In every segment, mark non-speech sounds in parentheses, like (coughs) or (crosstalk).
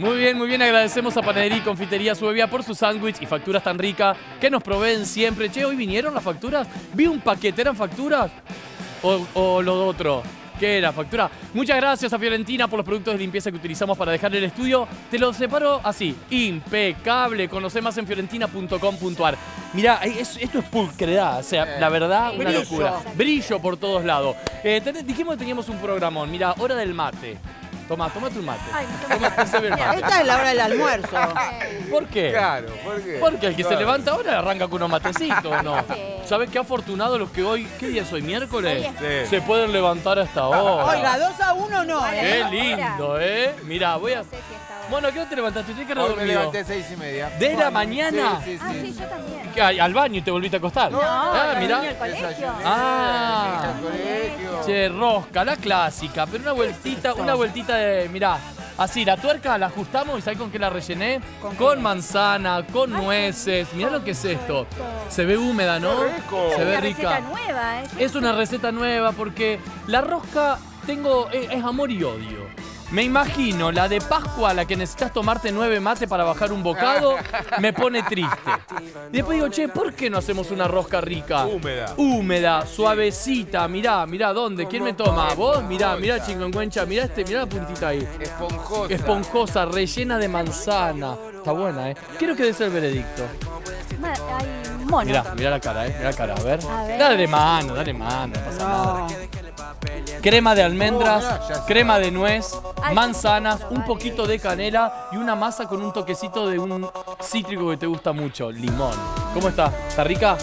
Muy bien, muy bien. Agradecemos a Panadería y Confitería Suevia por su sándwich y facturas tan ricas que nos proveen siempre. Che, ¿hoy vinieron las facturas? Vi un paquete, ¿eran facturas? ¿O, o lo otro? ¿Qué era? ¿Factura? Muchas gracias a Fiorentina por los productos de limpieza que utilizamos para dejar el estudio. Te los separo así. Impecable. Conoce más en fiorentina.com.ar. Mirá, es- esto es pulcredad. O sea, la verdad, una Brillo. locura. Brillo por todos lados. Eh, dijimos que teníamos un programón. Mira, hora del mate. Toma, tomate un mate. Ay, mate. Esta es la hora del almuerzo. ¿Por qué? Claro, ¿por qué? Porque el que se levanta ahora arranca con unos matecitos, ¿o ¿no? Sí. ¿Sabes qué afortunado los que hoy, qué día es hoy? ¿Miércoles? Sí. Se pueden levantar hasta ahora. Oiga, dos a uno no, Qué ¿eh? lindo, ¿eh? Mira, voy a... No sé si bueno. Bueno, ¿a qué hora te levantaste? ¿Tienes que haber Hoy me dormido? levanté a seis y media. ¿De la mañana? Sí, sí, Ah, sí. sí, yo también. ¿Qué, Al baño y te volviste a acostar. No, ah, los mirá. niños al colegio. Desayuné, Ah. al colegio. Che, rosca, la clásica, pero una vueltita, una vueltita de, mirá, así, la tuerca la ajustamos y ¿sabes con qué la rellené? ¿Con manzana, con nueces. Mirá lo que es esto. Se ve húmeda, ¿no? Qué rico. Se ve Una rica. receta nueva, ¿eh? Es una receta nueva porque la rosca tengo es, es amor y odio. Me imagino la de Pascua, la que necesitas tomarte nueve mate para bajar un bocado, me pone triste. Y después digo, che, ¿por qué no hacemos una rosca rica? Húmeda. Húmeda, suavecita, mirá, mirá, ¿dónde? ¿Quién me toma? ¿Vos? Mirá, mirá, chingoncuencha, mirá este, mirá la puntita ahí. Esponjosa. Esponjosa, rellena de manzana. Está buena, ¿eh? Quiero que des el veredicto. Ma- Ay, mono. Mirá, mirá la cara, ¿eh? Mirá la cara, a ver. A ver. Dale mano, dale mano, no pasa nada. Crema de almendras, Oh, crema de nuez, manzanas, un poquito de canela y una masa con un toquecito de un cítrico que te gusta mucho, limón. ¿Cómo está? ¿Está rica?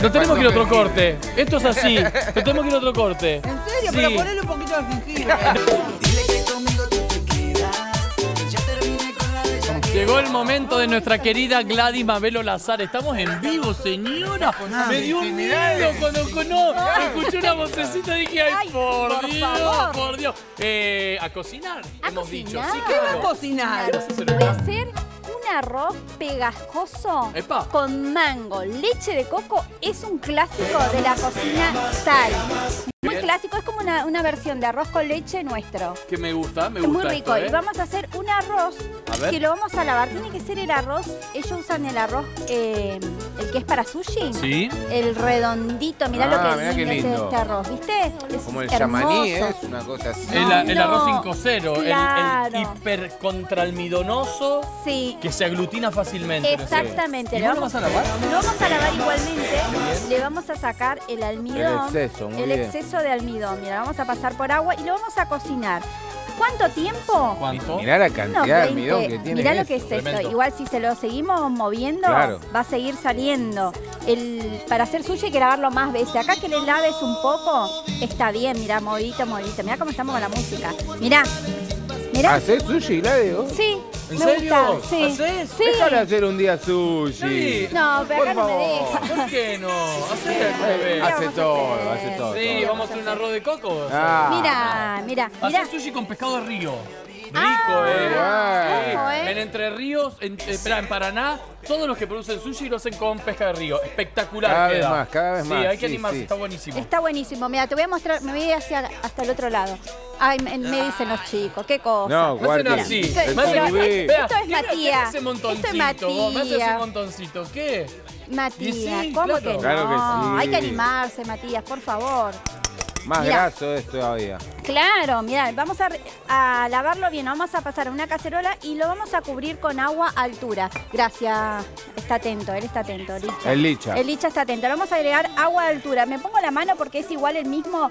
Nos tenemos que ir a otro corte. Esto es así. Nos tenemos que ir a otro corte. ¿En serio? Sí. Pero un poquito de jengibre. (laughs) Llegó el momento de nuestra querida Gladys Mabelo Lazar. Estamos en vivo, señora. Me dio un miedo cuando no, escuché una vocecita y dije, ay, por, Dios, por Dios. Eh, a cocinar, ¿A hemos cocinar? dicho. Sí, ¿Qué va a cocinar? Voy a un- hacer un arroz pegajoso Epa. con mango, leche de coco. Es un clásico de la cocina Thai. Muy Bien. clásico, es como una, una versión de arroz con leche nuestro. Que me gusta, me Es gusta. muy rico. esto, ¿eh? Y vamos a hacer un arroz A ver. que lo vamos a lavar. Tiene que ser el arroz. Ellos usan el arroz, eh, el que es para sushi. Sí. El redondito. Mirá Ah, lo que mirá qué es este arroz, ¿viste? Es Como el yamaní, ¿eh? Es una cosa así. El, No, el no. arroz 5-0, el- el, Claro. hiper contralmidonoso Sí. que se aglutina fácilmente. no sé. Exactamente. ¿Y le vos lo vamos- a lavar? Lo vamos a lavar igualmente. Le vamos a sacar el almidón. El exceso, muy el bien. De almidón. Mira, vamos a pasar por agua y lo vamos a cocinar. ¿Cuánto tiempo? ¿Cuánto? Mirá la cantidad de 20. almidón que tiene. Mirá lo que es esto. tremendo. Igual si se lo seguimos moviendo, Claro. va a seguir saliendo. El, para hacer sushi hay que lavarlo más veces. Acá que le laves un poco, está bien. Mirá, movidito, movidito. Mirá cómo estamos con la música. Mirá. Mirá. ¿Hacés sushi, Gladio? Sí. ¿En me serio? gusta. Sí. ¿Hacés? Sí. Déjale hacer un día sushi. Sí. No, pero Por acá no me favor. deja. ¿Por qué no? Hacé vamos Hace todo, hace todo. Sí, todo. vamos a hacer un arroz de coco. Ah. Mira, mira, mira. Hacer sushi con pescado de río. Rico, Ah, ¿eh? Ojo, ¿eh? En Entre Ríos, en, eh, espera, en Paraná, todos los que producen sushi lo hacen con pesca de río. Espectacular. Cada vez queda. más, cada vez sí, más, hay que sí, animarse, sí. está buenísimo. Está buenísimo. Mira, te voy a mostrar, me voy a ir hacia, hasta el otro lado. Ay, me, me dicen los chicos, qué cosa. No, Me hacen guardia. así. Esto- Me hacen- pero Vea, esto es ¿qué me- Matías. ¿qué me hace Esto montoncito? es vos? ¿Me haces Matías. un montoncito? ¿Qué? Matías, sí, ¿cómo claro. que no? Claro que sí. Hay que animarse, Matías, por favor. Más graso es todavía. Claro, mira, vamos a, lavarlo bien, vamos a pasar a una cacerola y lo vamos a cubrir con agua a altura. Gracias, está atento, él está atento, Licha. El licha. El licha está atento. Le vamos a agregar agua a altura. Me pongo la mano porque es igual el mismo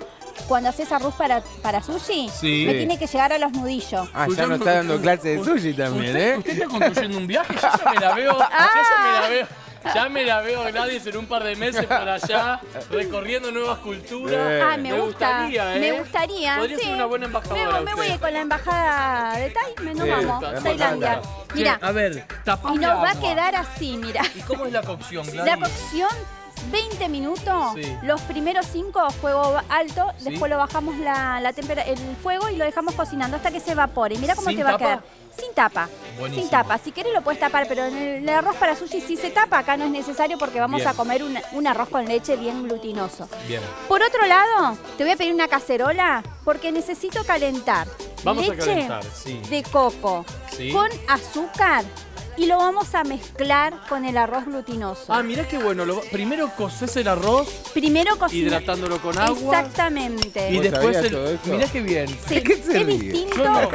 cuando haces arroz para, para sushi. Sí. Me tiene que llegar a los nudillos. Ah, ya nos está dando clase de sushi también, ¿Usted, ¿eh? usted está construyendo un viaje, yo ya me la veo, (laughs) yo ya me la veo. Ya me la veo Gladys en un par de meses por allá, recorriendo nuevas culturas. Eh, Ah, me, me gusta. gustaría, ¿eh? Me gustaría. Podría sí. ser una buena embajadora Me, voy con la embajada de Tai, me- nos Sí, vamos. Tailandia. Mira, a ver, tapame y nos va a quedar así, mira. ¿Y cómo es la cocción, Gladys? La cocción 20 minutos, Sí. los primeros 5 a fuego alto, Sí. después lo bajamos la, la el fuego y lo dejamos cocinando hasta que se evapore. Mira cómo ¿Sin te va tapa? a quedar. Sin tapa. Buenísimo. Sin tapa. Si querés lo puedes tapar, pero en el arroz para sushi sí se tapa, acá no es necesario porque vamos Bien. a comer un, un arroz con leche bien glutinoso. Bien. Por otro lado, te voy a pedir una cacerola porque necesito calentar Vamos a leche calentar, sí. de coco Sí. con azúcar y lo vamos a mezclar con el arroz glutinoso. Ah, mirá qué bueno. lo- primero coces el arroz Primero cocinar. hidratándolo con agua. Exactamente. Y ¿Vos después el. Mirá qué bien. Sí, ¿Qué es distinto. Yo no.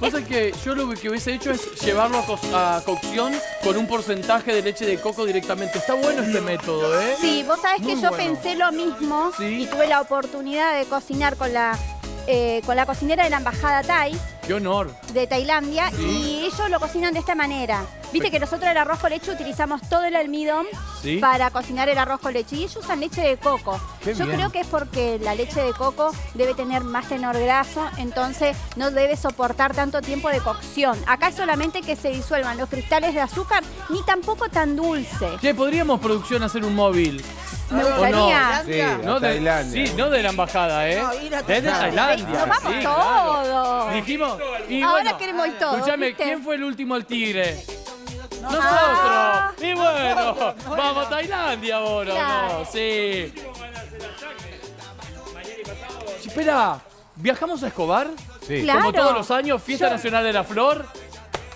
Vos sabés que yo lo que hubiese hecho es llevarlo a, co- a cocción con un porcentaje de leche de coco directamente. Está bueno este método, ¿eh? Sí, vos sabés que yo bueno. pensé lo mismo Sí. y tuve la oportunidad de cocinar con la, eh, con la cocinera de la embajada Thai Qué honor. de Tailandia y ellos lo cocinan de esta manera. Viste que nosotros el arroz con leche utilizamos todo el almidón Sí. para cocinar el arroz con leche y ellos usan leche de coco. Qué Yo bien. creo que es porque la leche de coco debe tener más tenor graso, entonces no debe soportar tanto tiempo de cocción. Acá es solamente que se disuelvan los cristales de azúcar, ni tampoco tan dulce. Che, podríamos producción hacer un móvil. Me ¿O no? gustaría. Sí, No de, Tailandia. sí, no de la embajada, ¿eh? No, ir a Desde Tailandia. Nos vamos sí, todos. claro. Dijimos. y Ahora bueno, queremos ir todos. Escúchame. ¿quién fue el último al tigre? Nosotros. Ah. y bueno, vamos a Tailandia ahora, ¿o Claro. ¿no? Sí. Sí, Espera, ¿viajamos a Escobar? Sí. Claro. Como todos los años, Fiesta Yo- Nacional de la Flor.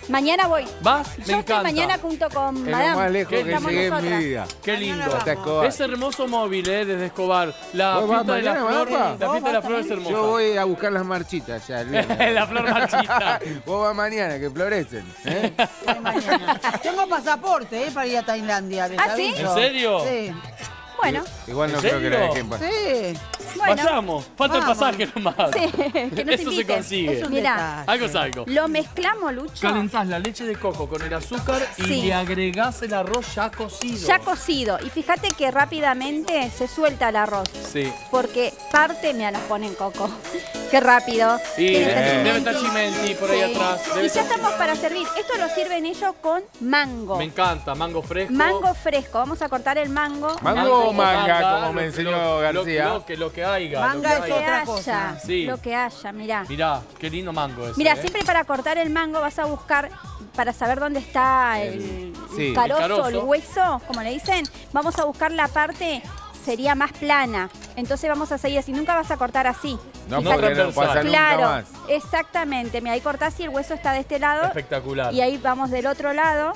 Mañana voy. ¿Vas? Me Yo estoy encanta. mañana junto con Es lo Madame. más lejos que Estamos llegué en mi nosotras. vida. Qué lindo. Mañana Hasta Escobar. Es hermoso móvil, ¿eh? Desde Escobar. La ¿Vos vas fiesta de la mañana, flor. papá? La fiesta de la flor es hermosa. Yo voy a buscar las marchitas ya. (laughs) el viernes. la flor marchita. (laughs) Vos vas mañana, que florecen. ¿eh? (laughs) Voy mañana. Tengo pasaporte eh, para ir a Tailandia. les ¿Ah, sí? aviso. ¿En serio? Sí. Bueno, Igual no ¿En creo que la dejen pasar. Sí. bueno. Vayamos. Falta Vamos. el pasaje nomás. Sí, que nos (laughs) Eso se inviten. consigue. Es un Mirá. detalle. Algo es algo. Lo mezclamos, Lucho. Calentás la leche de coco con el azúcar y Sí. le agregás el arroz ya cocido. Ya cocido. Y fíjate que rápidamente se suelta el arroz. Sí. Porque parte, me las ponen coco. (laughs) Qué rápido. Y Tiene debe estar chimenti por ahí Sí. atrás. Debe Y ya estar- estamos para servir. Esto lo sirven ellos con mango. Me encanta, mango fresco. Mango fresco. Vamos a cortar el mango. ¿Mango o manga, manga, como me enseñó lo- García? Lo, lo que, lo que haya. Manga lo que es haya. otra cosa. Sí. Lo que haya, mirá. Mirá, qué lindo mango ese. Mira, ¿eh? siempre para cortar el mango vas a buscar, para saber dónde está el, sí, el carozo, carozo. el hueso, como le dicen, vamos a buscar la parte sería más plana. Entonces vamos a seguir así, nunca vas a cortar así. No, No porque no pasa nunca claro, más. exactamente. Mira, ahí cortás y el hueso está de este lado. Espectacular. Y ahí vamos del otro lado.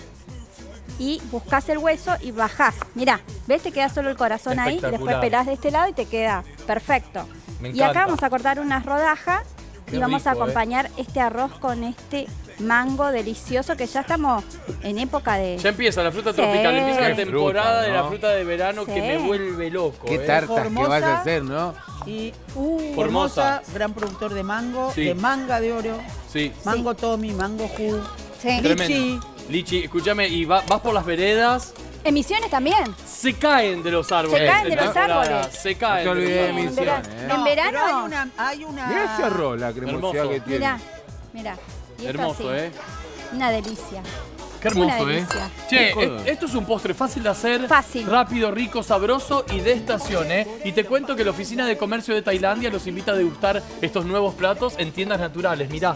Y buscas el hueso y bajás. Mirá, ¿ves? Te queda solo el corazón ahí. Después Espectacular. pelás de este lado y te queda perfecto. Me Y acá vamos a cortar unas rodajas Qué y vamos a ¿eh? acompañar este arroz con este mango delicioso que ya estamos en época de... Ya empieza la fruta Sí. tropical, empieza la temporada fruta, de la fruta de verano que me vuelve loco. Qué ¿eh? tartas que Formosa. vas a hacer, ¿no? Y Uh, Formosa. Formosa, gran productor de mango, Sí. de manga de oro, Sí. mango Tommy, mango Ju, sí. Lichi. Lichi, escúchame, y va- vas por las veredas, Emisiones también. se caen de los árboles. Se caen de los árboles. Se caen. No te de los olvides de en, árboles. Misiones, vera- ¿eh? en No, verano... hay una, hay una... Mirá ese arroz, la cremosidad que tiene. Mirá, mirá. Y Hermoso, así. ¿eh? Una delicia. Qué hermoso, Una ¿eh? delicia. Che, esto es un postre fácil de hacer. Fácil. Rápido, rico, sabroso y de estación, ¿eh? Y te cuento que la Oficina de Comercio de Tailandia los invita a degustar estos nuevos platos en tiendas naturales. Mirá.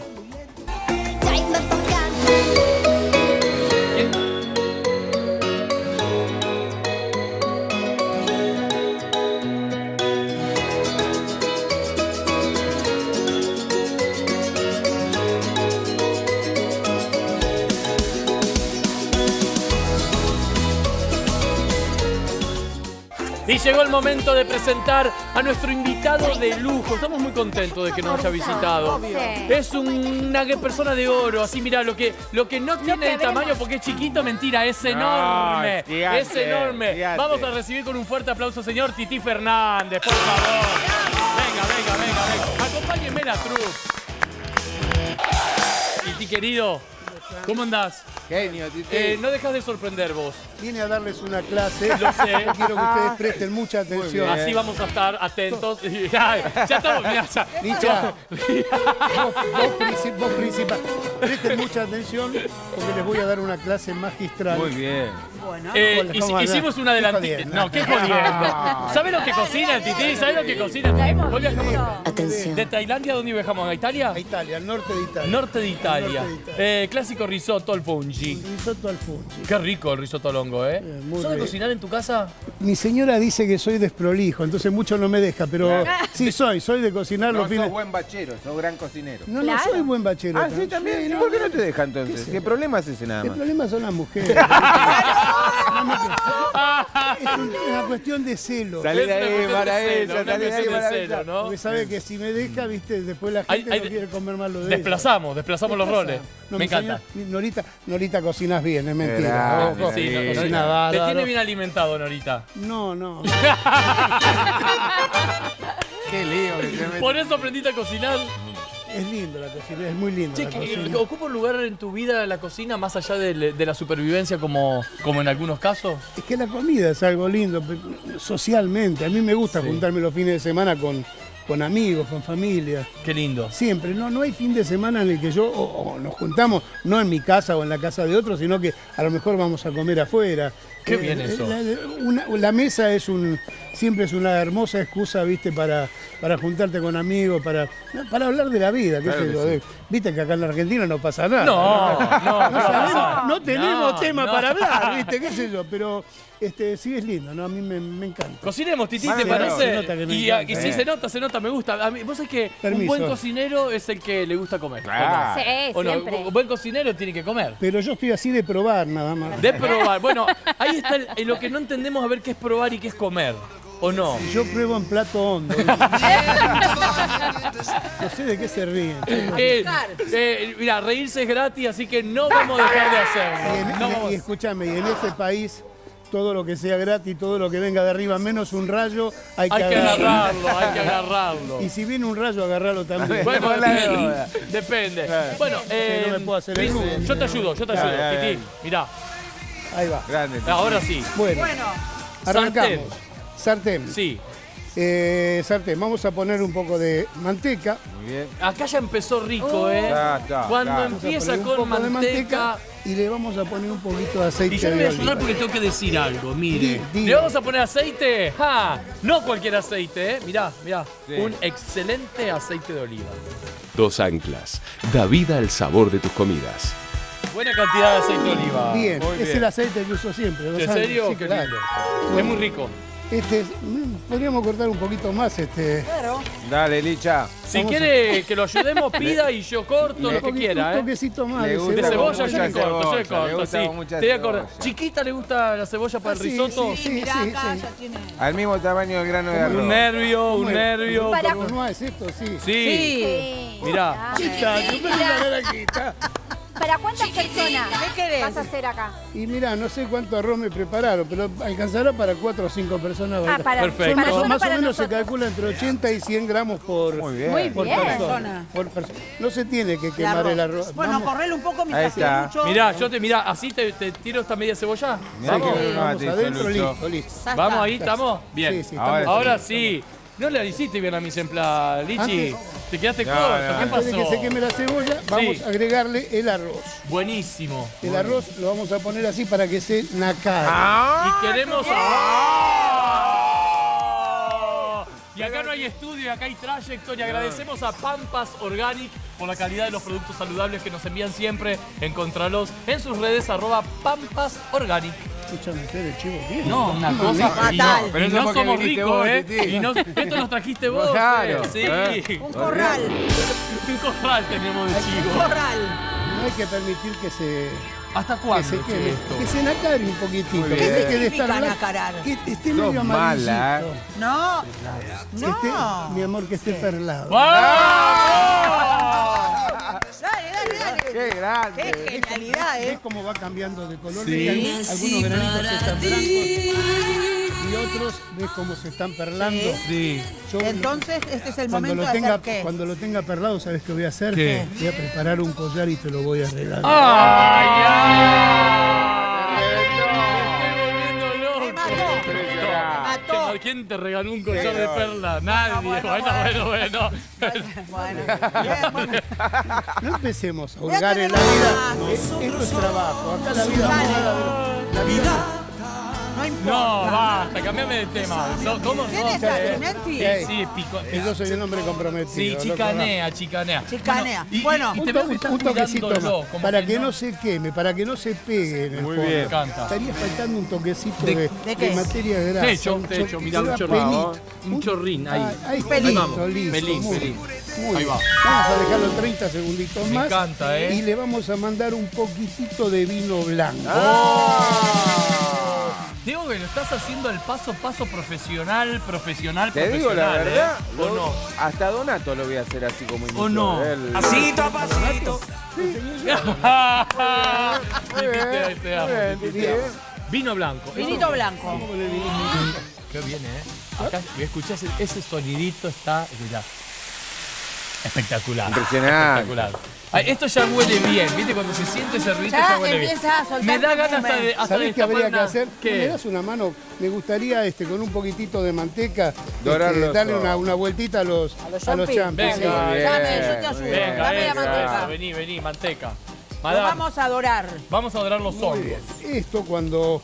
Y llegó el momento de presentar a nuestro invitado de lujo. Estamos muy contentos de que nos haya visitado. Es una persona de oro, así mira, lo que, lo que no tiene el tamaño porque es chiquito, mentira, es No, enorme. es enorme. Vamos a recibir con un fuerte aplauso, señor Titi Fernández, por favor. Venga, venga, venga, venga. Acompáñenme la cruz. Titi querido, ¿cómo andás? Genio, Titi. Eh, no dejas de sorprender vos. Vine a darles una clase. Lo sé. Quiero que ustedes presten mucha atención. Así vamos a estar atentos. (laughs) (laughs) ya, ya estamos, mirá, ya. Vos, vos, princip- vos principal, presten mucha atención porque les voy a dar una clase magistral. Muy bien. Bueno, Eh, hicimos una jodiendo. No, qué jodiendo. (laughs) ¿Sabes lo que cocina el Titi? ¿Sabes lo que cocina el Hoy viajamos. Atención. de Tailandia, ¿a ¿dónde viajamos? ¿A Italia? A Italia, al norte de Italia. Norte de Italia. Norte de Italia. Eh, clásico risotto al fungi. Risotto al fungi. Qué rico el risotto al hongo. ¿eh? Eh, muy ¿Sos de bien. cocinar en tu casa? Mi señora dice que soy desprolijo, entonces mucho no me deja, pero sí soy, soy de cocinar No los sos fines. buen bachero, sos gran cocinero. No, Claro. no soy buen bachero. Ah, sí, también. ¿Y ¿Por qué no te deja entonces? ¿Qué yo? problema es ese nada El más? problema son las mujeres. (laughs) es un- una cuestión de celo. Salí de ahí para ella, salí de ahí para ella. ¿no? Porque sabe que si me deja, viste, después la gente hay- no quiere comer más lo de ella. Desplazamos, desplazamos los roles. No, Me encanta. señora- Norita, Norita cocinas bien, es mentira. Sí, no, no, te tiene bien alimentado, Norita. No, no. (laughs) Qué lío que. Por eso aprendiste a cocinar. Es lindo la cocina, es muy lindo Che, la que- cocina. ¿Ocupa un lugar en tu vida la cocina más allá de, de la supervivencia como, como en algunos casos? Es que la comida es algo lindo, socialmente. A mí me gusta juntarme los fines de semana con, con amigos, con familia. Qué lindo. Siempre, no, no hay fin de semana en el que yo o, o nos juntamos, no en mi casa o en la casa de otro, sino que a lo mejor vamos a comer afuera. Qué bien eso. La, una- la mesa es un, siempre es una hermosa excusa, viste, para, para juntarte con amigos, para, para hablar de la vida, qué Claro sé que yo. sí. Viste que acá en la Argentina no pasa nada. No, no, No, no, sabemos, no tenemos No, tema no. para hablar, ¿viste? ¿Qué sé yo? Pero este, sí es lindo, ¿no? A mí me, me encanta. Cocinemos, Titi, ¿te parece? y, encanta, y sí, eh. se nota, se nota, me gusta. A mí, vos sabés que un buen cocinero es el que le gusta comer. Claro. Sí, ¿O no? siempre. Un buen cocinero tiene que comer. Pero yo estoy así de probar nada más. De probar. Bueno, (laughs) ahí está el- en lo que no entendemos a ver qué es probar y qué es comer. ¿O no? Yo pruebo en plato hondo. (laughs) no sé de qué se ríen. Eh, eh, mira, reírse es gratis, así que no vamos a dejar de Y, hacerlo. en- No y- vamos- y escúchame, y en este país todo lo que sea gratis, todo lo que venga de arriba, menos un rayo, hay que, Hay que agarrarlo. agarrarlo, hay que agarrarlo. Y si viene un rayo, agarrarlo también. Bueno, depende. Bueno, eh, no me puedo hacer el Luis, nudo. yo te ayudo, yo te ayudo, Titi. Mirá, Ahí va. Grande. ahora sí. Bueno, Bueno, arrancamos. Sartén. Sí. Eh, sartén. Vamos a poner un poco de manteca. Muy bien. Acá ya empezó rico, ¿eh? Ya está, Cuando claro. Vamos a empieza con manteca. y le vamos a poner un poquito de aceite Y yo le voy a ayudar porque tengo que decir algo, mire. ¿Le vamos a poner aceite? ¡Ja! No cualquier aceite, ¿eh? Mirá, mirá. Sí. Un excelente aceite de oliva. Dos anclas. Da vida al sabor de tus comidas. Buena cantidad de aceite de oliva. Bien, Muy es bien. el aceite que uso siempre. ¿En serio? Sí, Qué claro. lindo. Es muy rico. Este, es- mm, podríamos cortar un poquito más este. Dale, Licha. Si Vamos quiere que lo ayudemos, pida y yo corto lo que quiera, Un ¿eh? toquecito más Le de gusta De con cebolla yo le corto, yo le corto, sí. mucha Te voy a acordar. cebolla. ¿Chiquita le gusta la cebolla para el Ah, sí, risotto? sí, mirá, sí, acá sí. ya tiene. Al mismo tamaño del grano de ¿Cómo arroz. Un nervio, un nervio. Para- ¿Cómo es esto? Sí. Sí. Sí. Mirá. Quita, yo me voy a aquí. ¿Para cuántas personas ¿Qué querés? vas a hacer acá? Y mira, no sé cuánto arroz me prepararon, pero alcanzará para cuatro o cinco personas. Ah, para, Perfecto. para Más, más o menos se calcula entre 80 y 100 gramos por, Muy bien. Muy por bien. persona. Por persona. No se tiene que quemar el arroz. Bueno, Vamos. correle un poco Ahí mientras está. mucho. Mirá, yo te mirá, así te, te tiro esta media cebolla. Mirá Vamos. que vamos adentro, listo, listo. Vamos ahí, ¿estamos? Bien. Sí, sí, estamos- Ahora sí. No le hiciste bien a mi sempla, Lichi. Antes- Te quedaste No, corto. no, ¿Qué Antes pasó? de que se queme la cebolla, vamos a agregarle el arroz. Buenísimo. El arroz lo vamos a poner así para que se nacare. Ah, Y queremos. ¡Ah! Y acá no hay estudio, acá hay trayectoria. Agradecemos a Pampas Organic por la calidad de los productos saludables que nos envían siempre. Encontralos en sus redes arroba Pampas Organic. Escúchame, Fede, chivo, ¿qué? No, una cosa. Fatal. y no somos ricos, vos, ¿eh? Titi. Y no, esto nos trajiste vos. Claro, eh, Sí. ¿eh? Un corral. (laughs) Un corral tenemos de Un chivo. corral. No hay que permitir que se, ¿Hasta que cuándo? se che, queme. esto? Que se nacare un poquitito. Que de ¿Qué estar significa blanco, nacarar? Que esté Sos medio mala, amarillito. No. Que esté- No. mi amor, que esté perlado. ¡Vamos! Dale, dale, dale. ¡Qué grande! Qué genialidad, ¿Ves ¿eh? cómo va cambiando de color? Sí. ¿Ves algunos- Algunos granitos están blancos y otros, ¿ves cómo se están perlando? Sí. Yo Entonces, este es el momento lo, de hacer qué. cuando lo tenga perlado, ¿sabes qué voy a hacer? ¿Qué? Voy a preparar un collar y te lo voy a regalar. ¡Ay, ay! ¿Quién te regaló un collar de perla? Nadie. Bueno, bueno, bueno, bueno. Bueno, bien, bueno. No empecemos a tener en la vida. Esto es trabajo. Acá la vida la vida No no importa. No, basta, cambiame de tema. So- ¿Cómo ¿Quién sos? Sí, pico. Yo soy un hombre comprometido. Sí, chicanea, chicanea. Chicanea. y- y- Bueno, y Un, te toquecito más, para que no se queme, para que no se pegue en el Muy fondo. bien. Me encanta. Estaría faltando un toquecito ¿De- de, de qué? de materia grasa. Techo, un techo, cho- mirá, un penita. Un chorrín, ahí. Ah, ahí está, Pelín. listo, muy, Ahí va. Vamos a dejarlo 30 segunditos Me más. encanta, ¿eh? Y le vamos a mandar un poquitito de vino blanco. Digo que lo estás haciendo el paso a paso profesional, profesional, Te digo la profesional, verdad, ¿eh? ¿O lo- no? hasta Donato lo voy a hacer así como ¿O no? Él- Pasito a pasito. Te- (laughs) te amo, Muy bien, te. ¿eh? Vino blanco. Vinito blanco. Qué bien, ¿eh? Acá escuchás ese- ese sonidito está. Escuchá. Espectacular. Impresionante. Espectacular. Ay, esto ya huele bien, ¿viste? Cuando se siente ese ruidito Ya ya huele bien. empieza a soltar Me da ganas hasta de, hasta ¿Sabés qué habría que hacer? ¿Qué? ¿Me das una mano? Me gustaría este, con un poquitito de manteca Dorar este, darle una, una vueltita a los, A los a los champi. champis. Venga, sí. Muy bien, Dame, yo te ayudo. Venga, Dame la manteca. eso, vení, vení, manteca. Lo Madame, vamos. vamos a adorar. a adorar los hongos. Esto cuando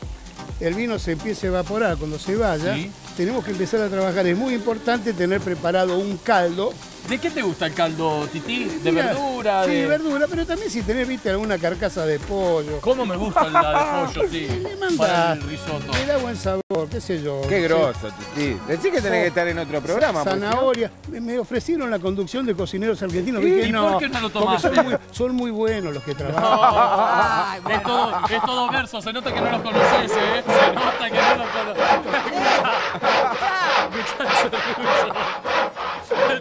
el vino se empiece a evaporar, cuando se vaya, Sí. Tenemos que empezar a trabajar. Es muy importante tener preparado un caldo. ¿De qué te gusta el caldo, Titi? ¿De Mira, verdura? Sí, de... verdura, pero también si tenés, viste, alguna carcasa de pollo. ¿Cómo me gusta la de (laughs) pollo, sí? Le manda- Para el risotto. Le da buen sabor, qué sé yo. Qué grosso, Titi. Decí que tenés que estar en otro programa. porque Zanahoria. Me, me ofrecieron la conducción de cocineros argentinos. ¿Y que por qué no lo porque tomaste? son muy, son muy buenos los que trabajan. (laughs) Es todo, es todo verso, se nota que no los conoces, ¿eh? Se nota que no los conoces.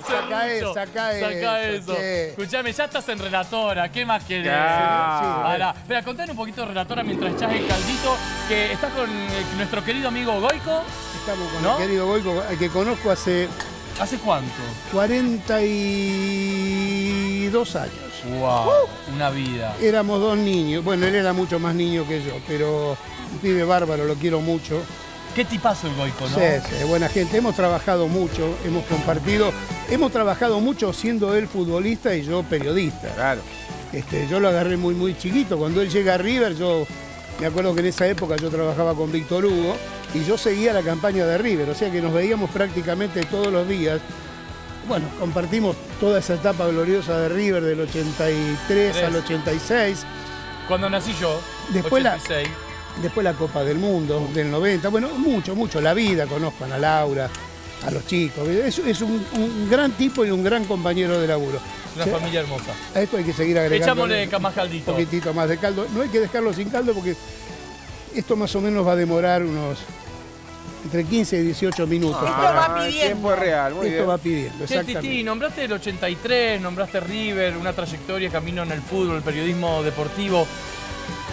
Saca eso, saca Saca eso, eso. che. Escuchame, ya estás en relatora, ¿qué más querés? Ya. Ahora, espera, contame un poquito de relatora mientras echás el caldito, que estás con eh, nuestro querido amigo Goico. Estamos con ¿No? el querido Goico, al que conozco hace ¿Hace cuánto? 42 años. Wow, una vida. Éramos dos niños. Bueno, él era mucho más niño que yo, pero un pibe bárbaro, lo quiero mucho. Qué tipazo el Goico, ¿no? Sí, sí, buena gente. Hemos trabajado mucho, hemos compartido, hemos trabajado mucho siendo él futbolista y yo periodista. Claro. Este, yo lo agarré muy, muy chiquito. Cuando él llega a River, yo me acuerdo que en esa época yo trabajaba con Víctor Hugo y yo seguía la campaña de River, o sea que nos veíamos prácticamente todos los días. Bueno, compartimos toda esa etapa gloriosa de River del 83 al 86, Cuando nací yo, Después la- 86, después la Copa del Mundo del 90, bueno, mucho, mucho, la vida, conozco a Laura, a los chicos, es, es un, un gran tipo y un gran compañero de laburo. una familia hermosa. A esto hay que seguir agregando. Echámosle más un caldito. poquitito más de caldo. No hay que dejarlo sin caldo porque esto más o menos va a demorar unos entre 15 y 18 minutos. Esto para- va pidiendo. Tiempo real, muy esto bien. va pidiendo, exactamente. Titi, nombraste el 83, nombraste River, una trayectoria, camino en el fútbol, el periodismo deportivo.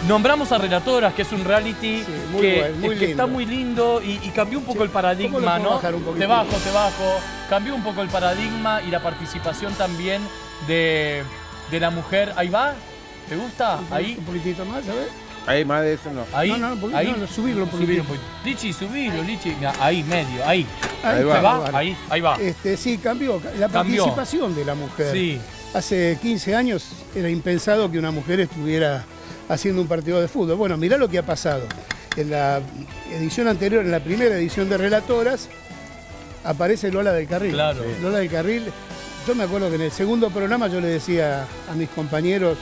Nombramos a Relatoras, que es un reality Sí, muy que, bueno, muy que está muy lindo y, y cambió un poco Sí, el paradigma, ¿cómo lo puedo ¿no? bajar un te bajo, te bajo. Cambió un poco el paradigma y la participación también de, de la mujer. ¿Ahí va? ¿Te gusta? Ahí. Un poquitito más, a ver. Ahí más de eso no. Ahí, No, no, un poquito, ahí. no, no, subirlo un poquitito. poquito. Lichi, subilo, Lichi. Mira, Ahí, medio, ahí. Ahí ¿Se va. va? Ahí, ahí va. Este, sí, cambió. La Cambió. participación de la mujer. Sí. Hace 15 años era impensado que una mujer estuviera haciendo un partido de fútbol. Bueno, mirá lo que ha pasado. En la edición anterior, en la primera edición de Relatoras, aparece Lola del Carril. Claro. Lola del Carril. Yo me acuerdo que en el segundo programa yo le decía a mis compañeros,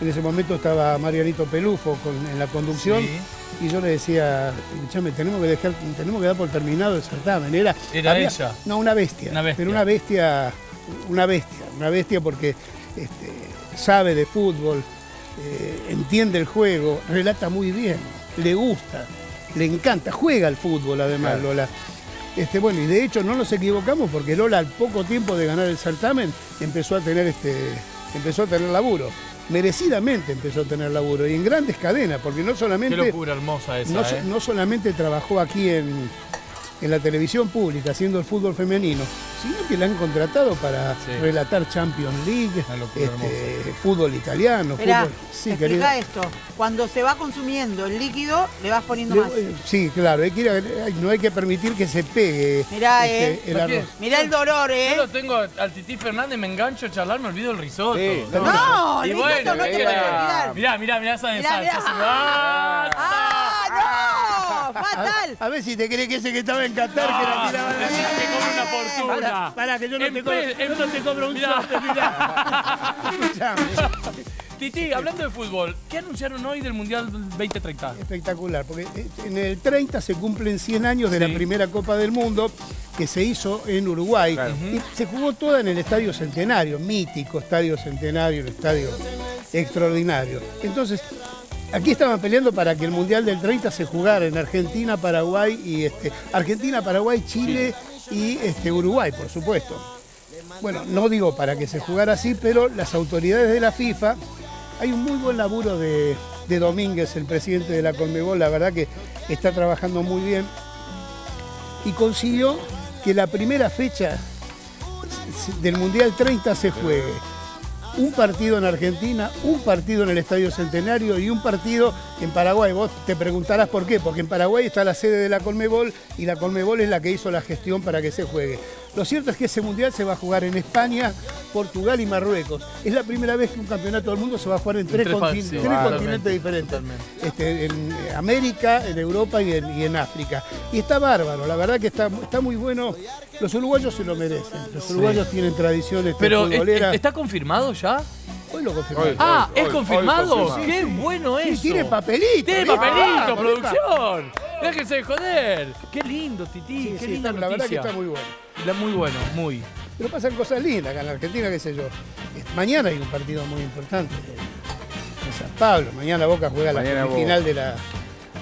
en ese momento estaba Marianito Pelufo con- en la conducción, Sí. y yo le decía, escuchame, tenemos que dejar, tenemos que dar por terminado el certamen. Era, Era ella. No, una bestia. Una bestia. Pero una bestia, una bestia, una bestia porque este, sabe de fútbol, eh, entiende el juego, relata muy bien, le gusta, le encanta, juega al fútbol además Claro. Lola. Este, bueno, y de hecho no nos equivocamos porque Lola al poco tiempo de ganar el certamen empezó a tener este, empezó a tener laburo. Merecidamente empezó a tener laburo y en grandes cadenas, porque no Qué solamente locura hermosa esa, no, ¿eh? no solamente trabajó aquí en, en la televisión pública haciendo el fútbol femenino, sino que la han contratado para Sí. relatar Champions League, este, fútbol italiano, Esperá, fútbol. Sí, explica esto. Cuando se va consumiendo el líquido, le vas poniendo Le- más. eh, Sí, claro, hay que ir a- hay- no hay que permitir que se pegue Mirá, este, eh. el arroz. Mirá el dolor, Yo ¿eh? lo tengo al Titi Fernández, me engancho a charlar, me olvido el risotto. Sí, No, Y el bueno, risotto no te era- puedes olvidar. Mirá, mirá, mirá esa de Mirá, salsa. mirá. ¡Ah, no! fatal. A ver si te crees que ese que estaba en Qatar que la tiraba de Decime que cobra una fortuna. Para, para, que yo no, En te cobro, yo no te cobro un Mirá. sorte, mirá. (laughs) Titi, hablando de fútbol, ¿qué anunciaron hoy del Mundial 2030? Espectacular, porque eh, en el 30 se cumplen 100 años de Sí. la primera Copa del Mundo que se hizo en Uruguay. Y se jugó toda en el Estadio Centenario, mítico Estadio Centenario, un estadio extraordinario. Entonces, aquí estaban peleando para que el Mundial del 30 se jugara en Argentina, Paraguay y este, Argentina, Paraguay, Chile y este, Uruguay, por supuesto. Bueno, no digo para que se jugara así, pero las autoridades de la FIFA, hay un muy buen laburo de, de Domínguez, el presidente de la Conmebol, la verdad que está trabajando muy bien, y consiguió que la primera fecha del Mundial 30 se juegue. Un partido en Argentina, un partido en el Estadio Centenario y un partido en Paraguay. Vos te preguntarás por qué, porque en Paraguay está la sede de la Colmebol y la Colmebol es la que hizo la gestión para que se juegue. Lo cierto es que ese mundial se va a jugar en España, Portugal y Marruecos. Es la primera vez que un campeonato del mundo se va a jugar en tres, tres contin- países, tres totalmente, continentes diferentes. Este, en América, en Europa y en, y en África. Y está bárbaro, la verdad que está, está muy bueno. Los uruguayos se lo merecen. Los uruguayos tienen tradiciones Pero, ¿es- futboleras. ¿está confirmado ya? Hoy lo confirmaron. Ah, hoy, ¿es hoy confirmado? confirmado. ¡Qué bueno Sí, eso! tiene papelito. ¡Tiene ¿viste? papelito, Ah, producción! ¡Déjense de joder! ¡Qué lindo, Titi! Sí, ¡Qué sí, linda está- la verdad que está muy bueno. Muy bueno, muy. Pero pasan cosas lindas acá en la Argentina, qué sé yo. Mañana hay un partido muy importante en San Pablo. Mañana Boca juega la final de la,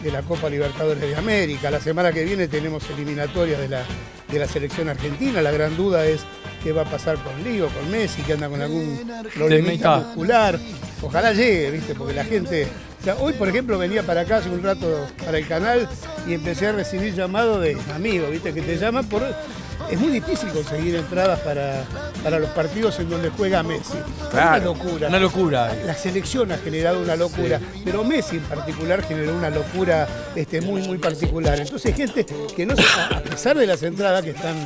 de la Copa Libertadores de América. La semana que viene tenemos eliminatorias de la, de la selección argentina. La gran duda es qué va a pasar con Lío, con Messi, que anda con algún problemita muscular. Ojalá llegue, ¿viste? Porque la gente... sea, hoy, por ejemplo, venía para acá hace un rato para el canal y empecé a recibir llamados de amigos, ¿viste? Que te llaman por... Es muy difícil conseguir entradas para, para los partidos en donde juega Messi. Claro. Una locura. Una locura. La selección ha generado una locura, pero Messi en particular generó una locura este, muy, muy particular. Entonces, gente que no se, a pesar de las entradas que están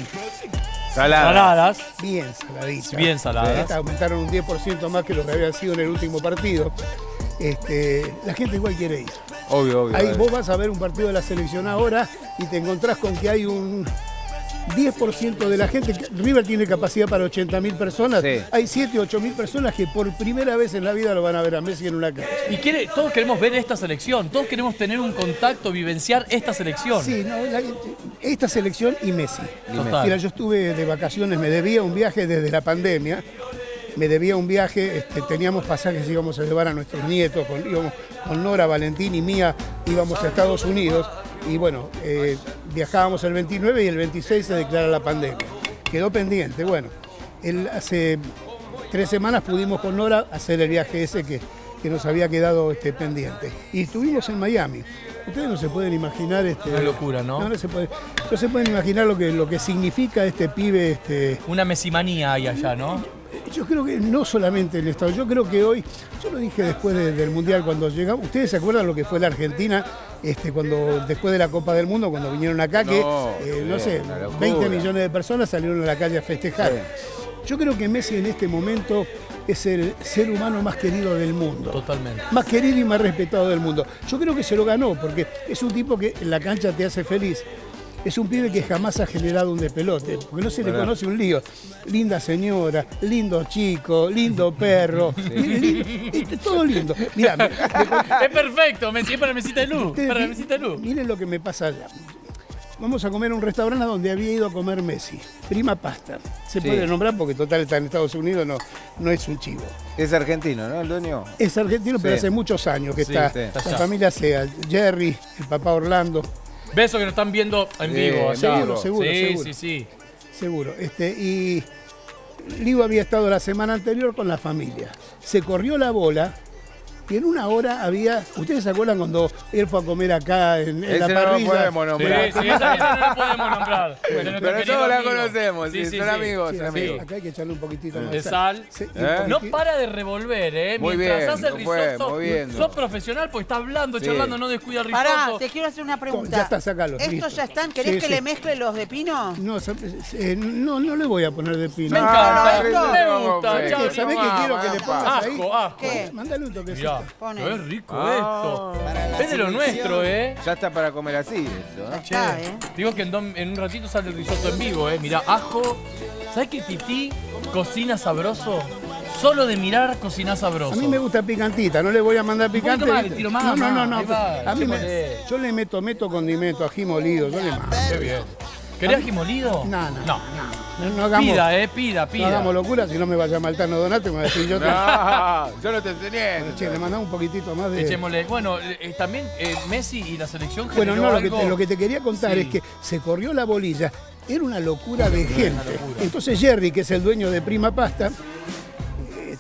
Salada. Saladas. bien saladitas, Bien saladas. aumentaron un 10% más que lo que habían sido en el último partido, este, la gente igual quiere ir. Obvio, obvio. Ahí obvio. vos vas a ver un partido de la selección ahora y te encontrás con que hay un 10% de la gente, River tiene capacidad para 80.000 personas, Sí. hay 7, 8.000 personas que por primera vez en la vida lo van a ver a Messi en una cancha. Y quiere, todos queremos ver esta selección, todos queremos tener un contacto, vivenciar esta selección. Sí, no, la- esta selección y Messi. Total. Mira, yo estuve de vacaciones, me debía un viaje desde la pandemia, me debía un viaje, este, teníamos pasajes, íbamos a llevar a nuestros nietos, con, íbamos con Nora, Valentín y Mía, íbamos a Estados Unidos y bueno, eh, viajábamos el 29 y el 26 se declara la pandemia. Quedó pendiente, bueno, el- hace tres semanas pudimos con Nora hacer el viaje ese que, que nos había quedado este, pendiente. Y estuvimos en Miami. Ustedes no se pueden imaginar... Este, Una locura, ¿no? No, no se, puede, no se pueden imaginar lo que, lo que significa este pibe... Este, Una mesimanía hay allá, ¿no? Yo creo que no solamente en el Estado, yo creo que hoy, yo lo dije después de- del Mundial cuando llegamos, ¿ustedes se acuerdan lo que fue la Argentina este, cuando después de la Copa del Mundo, cuando vinieron acá, que, No, eh, no sé, una locura. 20 millones de personas salieron a la calle a festejar? Yo creo que Messi en este momento es el ser humano más querido del mundo. Totalmente. Más querido y más respetado del mundo. Yo creo que se lo ganó porque es un tipo que en la cancha te hace feliz. Es un pibe que jamás ha generado un despelote, porque no se le ¿Verdad? conoce un lío. Linda señora, lindo chico, lindo perro, (laughs) lindo- este, todo lindo. Mirá, me- me- (laughs) Es perfecto, Messi, es para mesita de luz. Para mi- mesita de luz. Miren lo que me pasa allá. Vamos a comer a un restaurante donde había ido a comer Messi. Prima Pasta. Se Sí. puede nombrar porque total está en Estados Unidos, no, no es un chivo. Es argentino, ¿no? El dueño. Es argentino, pero hace muchos años que Sí, está. La familia sea Jerry, el papá Orlando, Besos que nos están viendo en vivo. seguro, seguro, sí, seguro. sí, sí. seguro. Este, y Ligo había estado la semana anterior con la familia. Se corrió la bola y en una hora había. ¿Ustedes se acuerdan cuando él fue a comer acá en, en la Ese no lo parrilla? podemos Sí, nombrar. sí, esa, esa no la podemos (laughs) nombrar. Pero querido todos la amigo. conocemos, sí, son amigos, Sí, son amigos. acá hay que echarle un poquitito más De sal. Sí, ¿Eh? No para de revolver, ¿eh? Muy Mientras bien, hace el risotto, muy bien. sos profesional porque está hablando, Sí. charlando, no descuida el risotto. Pará, te quiero hacer una pregunta. Ya está, sacalo, ¿Estos listo. ya están? ¿Querés Sí, que sí. le mezcle los de pino? No, sa- eh, no, no le voy a poner de pino. Me encanta, no, me gusta, ¿Sabés qué quiero que le pongas ahí? Asco, asco. Mándale un toquecito. Mirá. Pone. Qué rico Ah. esto. Es de lo nuestro, ¿eh? Ya está para comer así eso, ¿eh? Che, Está, ¿eh? digo que en, un ratito sale el risotto en vivo, ¿eh? Mirá, ajo. ¿Sabes que Titi cocina sabroso? Solo de mirar cocina sabroso. A mí me gusta picantita, no le voy a mandar picante. más, ¿viste? le tiro más, no, no, no, no. a mí me- yo le meto, meto condimento, ají molido, yo le mando. Qué bien. ¿Querés ají molido? No, no, No. No, no hagamos, Pida, eh, pida, no pida. hagamos locura, si no me va a llamar el Tano Donato y me va a decir yo. (laughs) te- No, yo no te enseñé. Che, le mandamos un poquitito más de. Echémosle. Bueno, eh, también eh, Messi y la selección Bueno, no, lo que, algo- te, lo que te quería contar Sí. es que se corrió la bolilla, era una locura de gente. Entonces Jerry, que es el dueño de Prima Pasta, eh,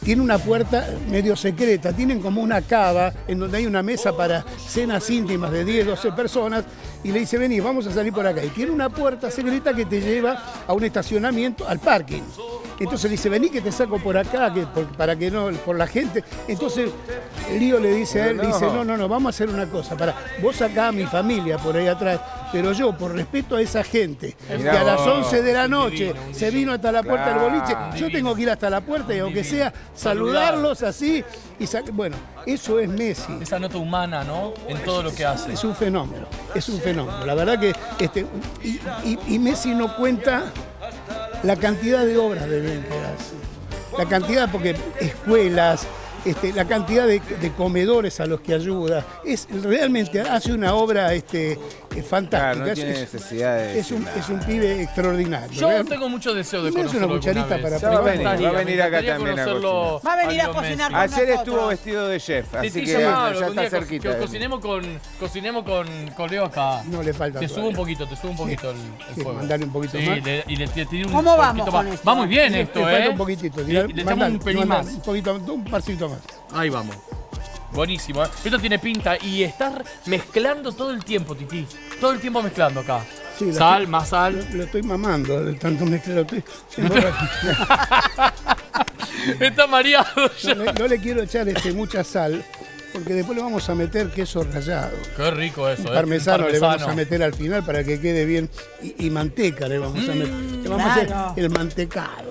tiene una puerta medio secreta, tienen como una cava en donde hay una mesa para cenas íntimas de 10, 12 personas y le dice, vení, vamos a salir por acá. Y tiene una puerta secreta que te lleva a un estacionamiento, al parking. Entonces le dice, vení que te saco por acá, que por- para que no, por la gente. Entonces Lío le dice a él, no. dice, no, no, no, vamos a hacer una cosa, para vos acá a mi familia por ahí atrás, pero yo, por respeto a esa gente, que a las vos. 11 de la noche divino, se vino hasta la puerta del boliche, Claro. yo tengo que ir hasta la puerta y aunque sea saludarlos así, y bueno, eso es Messi. Esa nota humana, ¿no? En todo lo que hace. Es un fenómeno, es un fenómeno. La verdad que este, y, y- y Messi no cuenta la cantidad de obras de bien que hace. La cantidad, porque escuelas, este, la cantidad de, de comedores a los que ayuda. Es realmente hace una obra este, eh, fantástica. Claro, no Es- tiene es, necesidad de es un, decir es un pibe extraordinario. Yo tengo mucho deseo de una conocerlo cucharita vez. para va a probar. venir, va a Me venir acá también a conocerlo cocinar. Va a venir a cocinar con Ayer nosotros. estuvo vestido de chef, así Sí, que sí, ya, claro, ya algún día está co- cerquita. que de mí. cocinemos con, cocinemos con, con Leo acá. No le falta Te subo un poquito, te subo un poquito el, el Sí, fuego. mandale un poquito Sí, más. le- y le un ¿Cómo vamos con esto? Va muy bien Le esto, falta ¿eh? un poquitito. Le, echamos un pelín más. Un poquito, un parcito más. Ahí vamos. Buenísimo, ¿eh? Esto tiene pinta y estás mezclando todo el tiempo, Titi. Todo el tiempo mezclando acá. Sí, sal, estoy- más sal. Lo, lo estoy mamando, de tanto mezclar, lo estoy- (laughs) Está mareado (laughs) ya. No le, no le quiero echar este, mucha sal, porque después le vamos a meter queso rallado. Qué rico eso, ¿eh? Parmesano, le vamos a meter al final para que quede bien. Y, y manteca le vamos a meter. Le vamos a hacer el mantecado.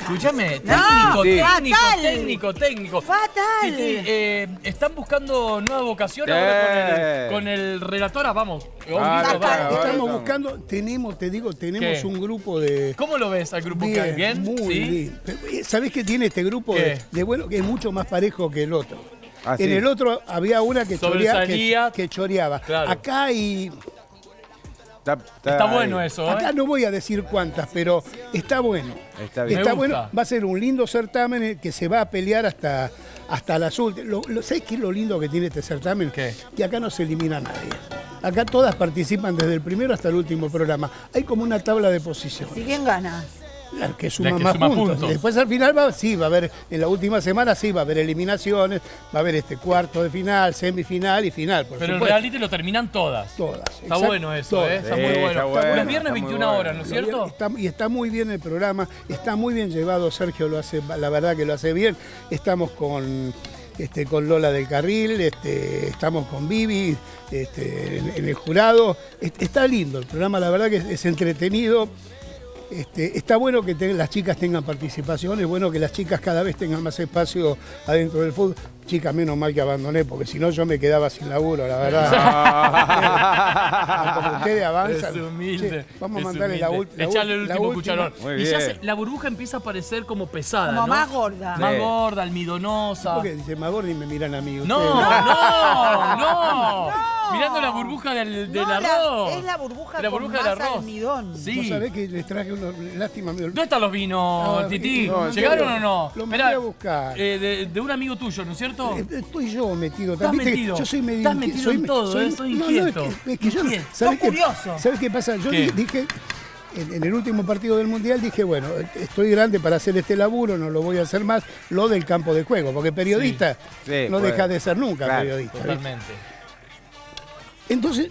Escúchame, No, técnico, sí. técnico, fatal. técnico, técnico. Fatal. Titi, eh, están buscando nueva vocación ahora con el, con el relatora, vamos. Ah, vamos. ahora Estamos estamos. buscando, tenemos, te digo, tenemos ¿Qué? un grupo de. ¿Cómo lo ves al grupo que hay? ¿Bien? muy ¿Sí? bien. Pero, eh, ¿Sabés qué tiene este grupo ¿Qué? de, de bueno? Que es mucho más parejo que el otro. Ah, en sí. el otro había una que, chorea- que, que choreaba. Claro. Acá hay. Está, Está bueno eso, ¿eh? Acá no voy a decir cuántas, pero está bueno. Está bien. Me bueno. Va a ser un lindo certamen eh, que se va a pelear hasta, hasta las últimas. Lo, lo- ¿Sabés qué es lo lindo que tiene este certamen? ¿Qué? Que acá no se elimina a nadie. Acá todas participan desde el primero hasta el último programa. Hay como una tabla de posiciones. ¿Y quién gana? La que suma La que más suma puntos. después al final va, sí, va a haber, en la última semana sí, va a haber eliminaciones, va a haber este cuarto de final, semifinal y final, por Pero el supueesto. reality lo terminan todas. Todas. Está exacto, bueno eso, todas. ¿eh? Está Sí, muy bueno. está bueno, Los viernes está muy 21 bueno. horas, ¿no es cierto? está- y está muy bien el programa, está muy bien llevado, Sergio lo hace, la verdad que lo hace bien. Estamos con, este, con Lola del Carril, este, estamos con Vivi este, en, en el jurado. Es- Está lindo el programa, la verdad que es, es entretenido. Este, está bueno que las chicas tengan participación, es bueno que las chicas cada vez tengan más espacio adentro del fútbol. Chicas, menos mal que abandoné, porque si no yo me quedaba sin laburo, la verdad. (laughs) Como ustedes avanzan. Es humilde. Che, vamos a mandarle la, la Echarle el último cucharón. Muy y ya se- la burbuja empieza a parecer como pesada, Como ¿no? más gorda. Más Sí. gorda, almidonosa. ¿Por qué dice Magordi y me miran a mí? No, ustedes? no, (laughs) no, Mirando la burbuja del, del No, la- arroz. es la burbuja La con burbuja del más arroz. almidón. Sí. Vos sabés que les traje unos. Lástima, me ¿Dónde están los vinos, Ah, Titi? no, ¿Llegaron o no? Lo Esperá, mandé a buscar. eh, de, de un amigo tuyo, ¿no es cierto? Eh, Estoy yo metido. Estás ¿viste que metido. Yo soy medio. Estás metido soy, en todo, eh, soy no, no, inquieto. es que, es que yo. Inquieto. ¿sabés Sos qué- curioso. ¿Sabés qué pasa? Yo dije. En, en el último partido del Mundial dije, bueno, estoy grande para hacer este laburo, no lo voy a hacer más, lo del campo de juego, porque periodista Sí, no puede. deja de ser nunca Claro, periodista. Totalmente. Entonces,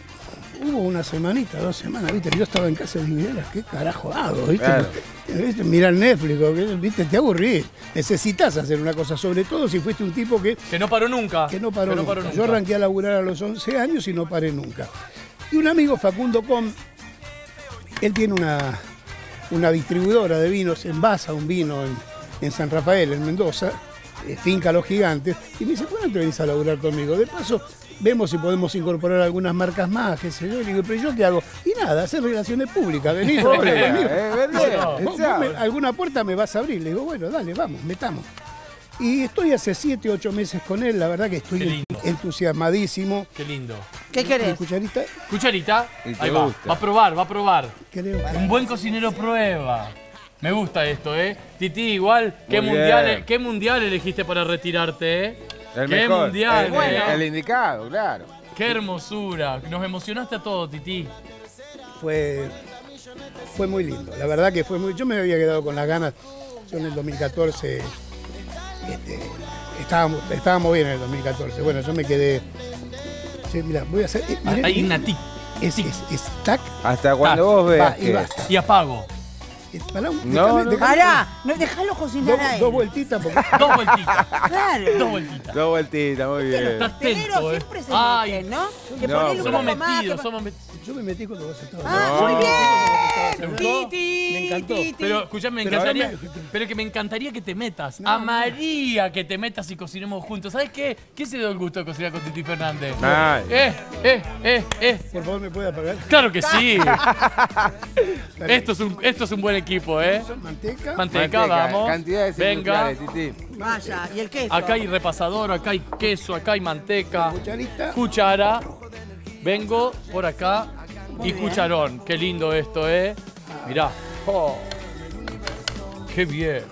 hubo una semanita, dos semanas, ¿viste? Yo estaba en casa y dije, "Mira, ¿qué carajo hago? ¿Viste? Claro. ¿Viste? Mirar Netflix, ¿viste? Te aburrís. Necesitas hacer una cosa, sobre todo si fuiste un tipo que, Que no paró nunca. que no paró, Que no nunca. paró nunca. Yo arranqué a laburar a los 11 años y no paré nunca. Y un amigo, Facundo Com, él tiene una, una distribuidora de vinos, envasa un vino en, en San Rafael, en Mendoza, eh, finca Los Gigantes, y me dice, ¿cuándo te venís a laburar conmigo? De paso, vemos si podemos incorporar algunas marcas más, qué sé yo. Y digo, pero ¿yo qué hago? Y nada, hacer relaciones públicas, conmigo. (laughs) eh, alguna puerta me vas a abrir. Le digo, bueno, dale, vamos, metamos. Y estoy hace 7, 8 meses con él, la verdad que estoy entusiasmadísimo. Qué lindo. ¿Qué querés? cucharita, Cucharita. Ahí va. gusta. Va a probar, va a probar. creo que... Un buen cocinero prueba. Me gusta esto, ¿eh? Titi, igual, ¿qué mundial, bien. ¿qué mundial elegiste para retirarte, eh? El ¿Qué mejor. mundial, el, eh? el indicado, claro. Qué hermosura. Nos emocionaste a todos, Titi. fue, fue muy lindo. La verdad que fue muy. Yo me había quedado con las ganas. Yo en el 2014 este, estábamos, estábamos bien en el 2014. Bueno, yo me quedé. Sí, mira, voy a hacer. eh, mirá, Hay mirá, una tic. es, es, es tac, Hasta cuando vos veas va, que... Y apago. Eh, pará, un- No, déjame- no. déjame- Pará, no, déjalo cocinar Dos, a él. dos vueltitas porque. (laughs) Dos vueltitas. Claro. Dos vueltitas. Dos vueltitas, muy bien. Eh. siempre se Ay, meten, ¿no? Que No, ponele un somos poco más, metidos, que- somos metidos. Yo me metí cuando vos estabas. Ah, No. muy ¿Te bien. gustó? Encantó. Pero escuchame, me Pero encantaría, pero que me encantaría que te metas. A María que te metas y cocinemos juntos. ¿Sabes qué? ¿Quién se dio el gusto de cocinar con Titi Fernández? Ay. Eh, eh, eh, eh. Por favor, ¿me puede apagar? Claro que sí. (laughs) esto, es un, esto es un buen equipo, ¿eh? Manteca. Manteca, vamos. Venga. Titi. Vaya, y el queso. Acá hay repasador, acá hay queso, acá hay manteca. Cucharita. Cuchara. Vengo por acá. Y cucharón. Qué lindo esto, ¿eh? Mirá. Oh. Qué bien.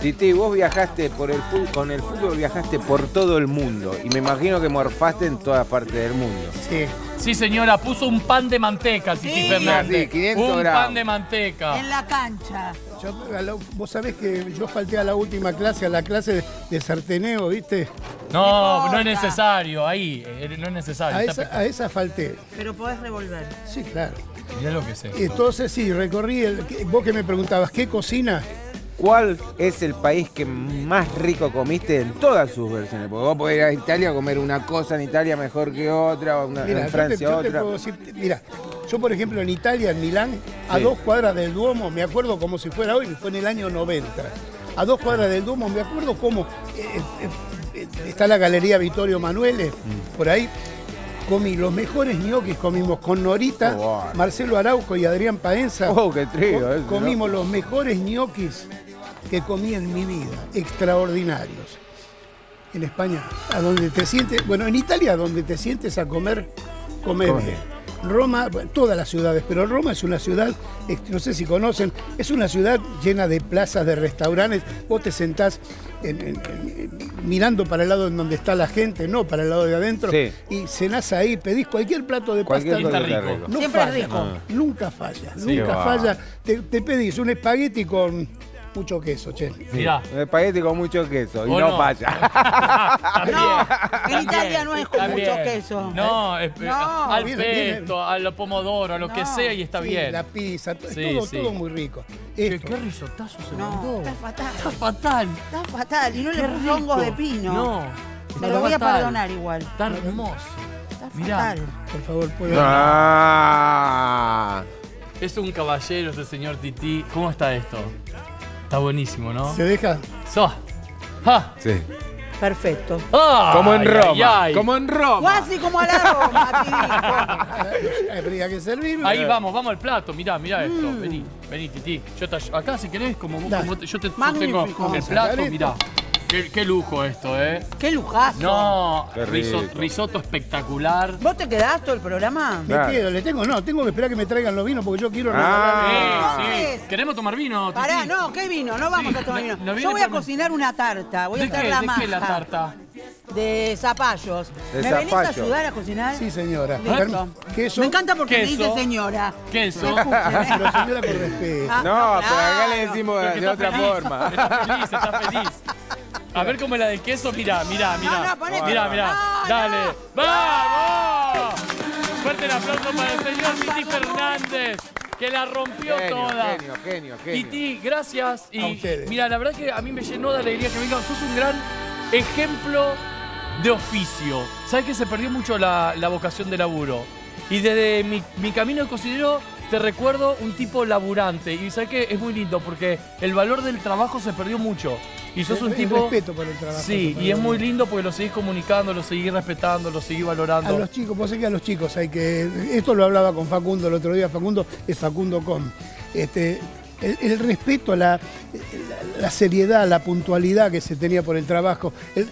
Titi, vos viajaste por el fútbol, con el fútbol viajaste por todo el mundo y me imagino que morfaste en todas partes del mundo. Sí. Sí, señora, puso un pan de manteca, Titi Sí. Fernández. Sí, 500 un gramos. pan de manteca. En la cancha. Yo, a la- vos sabés que yo falté a la última clase, a la clase de, de sarteneo, ¿viste? No, no es necesario, ahí, eh, no es necesario. A esa, a esa falté. Pero podés revolver. Sí, claro. Mirá lo que sé. Entonces sí, recorrí el. Vos que me preguntabas, ¿qué cocina? ¿Cuál es el país que más rico comiste en todas sus versiones? Porque vos podés ir a Italia a comer una cosa en Italia mejor que otra, o una- en yo te- Francia yo te otra. puedo decir, mira, yo por ejemplo en Italia, en Milán, a Sí. dos cuadras del Duomo, me acuerdo como si fuera hoy, fue en el año 90. A dos cuadras del Duomo, me acuerdo cómo eh, eh, eh, está la Galería Vittorio Manuele, Mm. por ahí. Comí los mejores ñoquis, comimos con Norita, Oh, wow. Marcelo Arauco y Adrián Paenza. Oh, qué ese, ¿no? Comimos los mejores ñoquis que comí en mi vida, extraordinarios. En España, a donde te sientes, bueno, en Italia, donde te sientes a comer, comer Come. bien. Roma, bueno, todas las ciudades, pero Roma es una ciudad, eh, no sé si conocen, es una ciudad llena de plazas, de restaurantes. Vos te sentás en- en- en- mirando para el lado en donde está la gente, no para el lado de adentro, Sí. y cenás ahí, pedís cualquier plato de Cualquier pasta. rico. rico. No Siempre es falla, rico. nunca falla, Sí, nunca va. falla. Te, te pedís un espagueti con mucho queso, che. Mirá. Un espagueti con mucho queso y ¿O no, no? falla. (laughs) También, en Italia no es con también. mucho queso. No, es- No. al viene- pesto, a lo pomodoro, a lo que No. sea y está Sí, bien. La pizza, Sí, todo, sí. todo muy rico. ¿Qué, Esto, qué risotazo se No, mandó. está fatal. Está fatal. Está fatal. Y no Qué le puso hongos de pino. No. Me lo voy a perdonar igual. Está hermoso. Está Mirá. fatal. por favor, puedo. Ah. Es un caballero este señor Titi. ¿Cómo está esto? Está buenísimo, ¿no? ¿Se deja? So. ¡Ja! Sí. Perfecto. ¡Ay, Como en Roma. ay! Como en Roma. Casi como a la Roma. (laughs) Habría que servirlo. Ahí vamos, vamos al plato. Mirá, mirá esto. Mm. Vení, vení, Titi. Yo te, acá, si querés, como, vos- Dale. como te- yo te sostengo el plato, mirá. Qué, qué lujo esto, ¿eh? Qué lujazo. No, risotto espectacular. ¿Vos te quedás todo el programa? Me Claro. quedo, le tengo, no, tengo que esperar que me traigan los vinos porque yo quiero Ah. regalar. Sí, sí. es. ¿Queremos tomar vino, Titi? Pará, no, ¿qué vino? No vamos Sí, a tomar no- vino. no Yo voy a cocinar una tarta. Voy a ¿De hacer qué? la ¿De maja. qué la tarta? De zapallos. De ¿Me venís a zapallo. ayudar a cocinar? Sí, señora. Listo. Queso. Me encanta porque me dice señora. Queso. Me ¿eh? Pero señora con respeto. Ah, No, pero acá le decimos Porque de otra feliz, forma. Está feliz, está feliz. A ver cómo es la del queso, mirá, mirá, mirá. No, mirá, mirá. No, Dale. no. ¡Vamos! Fuerte el aplauso para el señor Titi Fernández, que la rompió Genio, toda. genio, genio, genio. Titi, gracias. A Y ustedes. mira, la verdad que a mí me llenó de alegría que venga. Sos un gran ejemplo de oficio. ¿Sabes que se perdió mucho la, la vocación de laburo? Y desde mi, mi camino de cocinero te recuerdo un tipo laburante. Y sabes que es muy lindo porque el valor del trabajo se perdió mucho. Y sos El- un el tipo. respeto por el trabajo. Sí, y es muy lindo porque lo seguís comunicando, lo seguís respetando, lo seguís valorando. A los chicos, vos sé que a los chicos hay que. Esto lo hablaba con Facundo el otro día. Facundo es Facundo Com. Este, el, el respeto, la, la, la seriedad, la puntualidad que se tenía por el trabajo. El-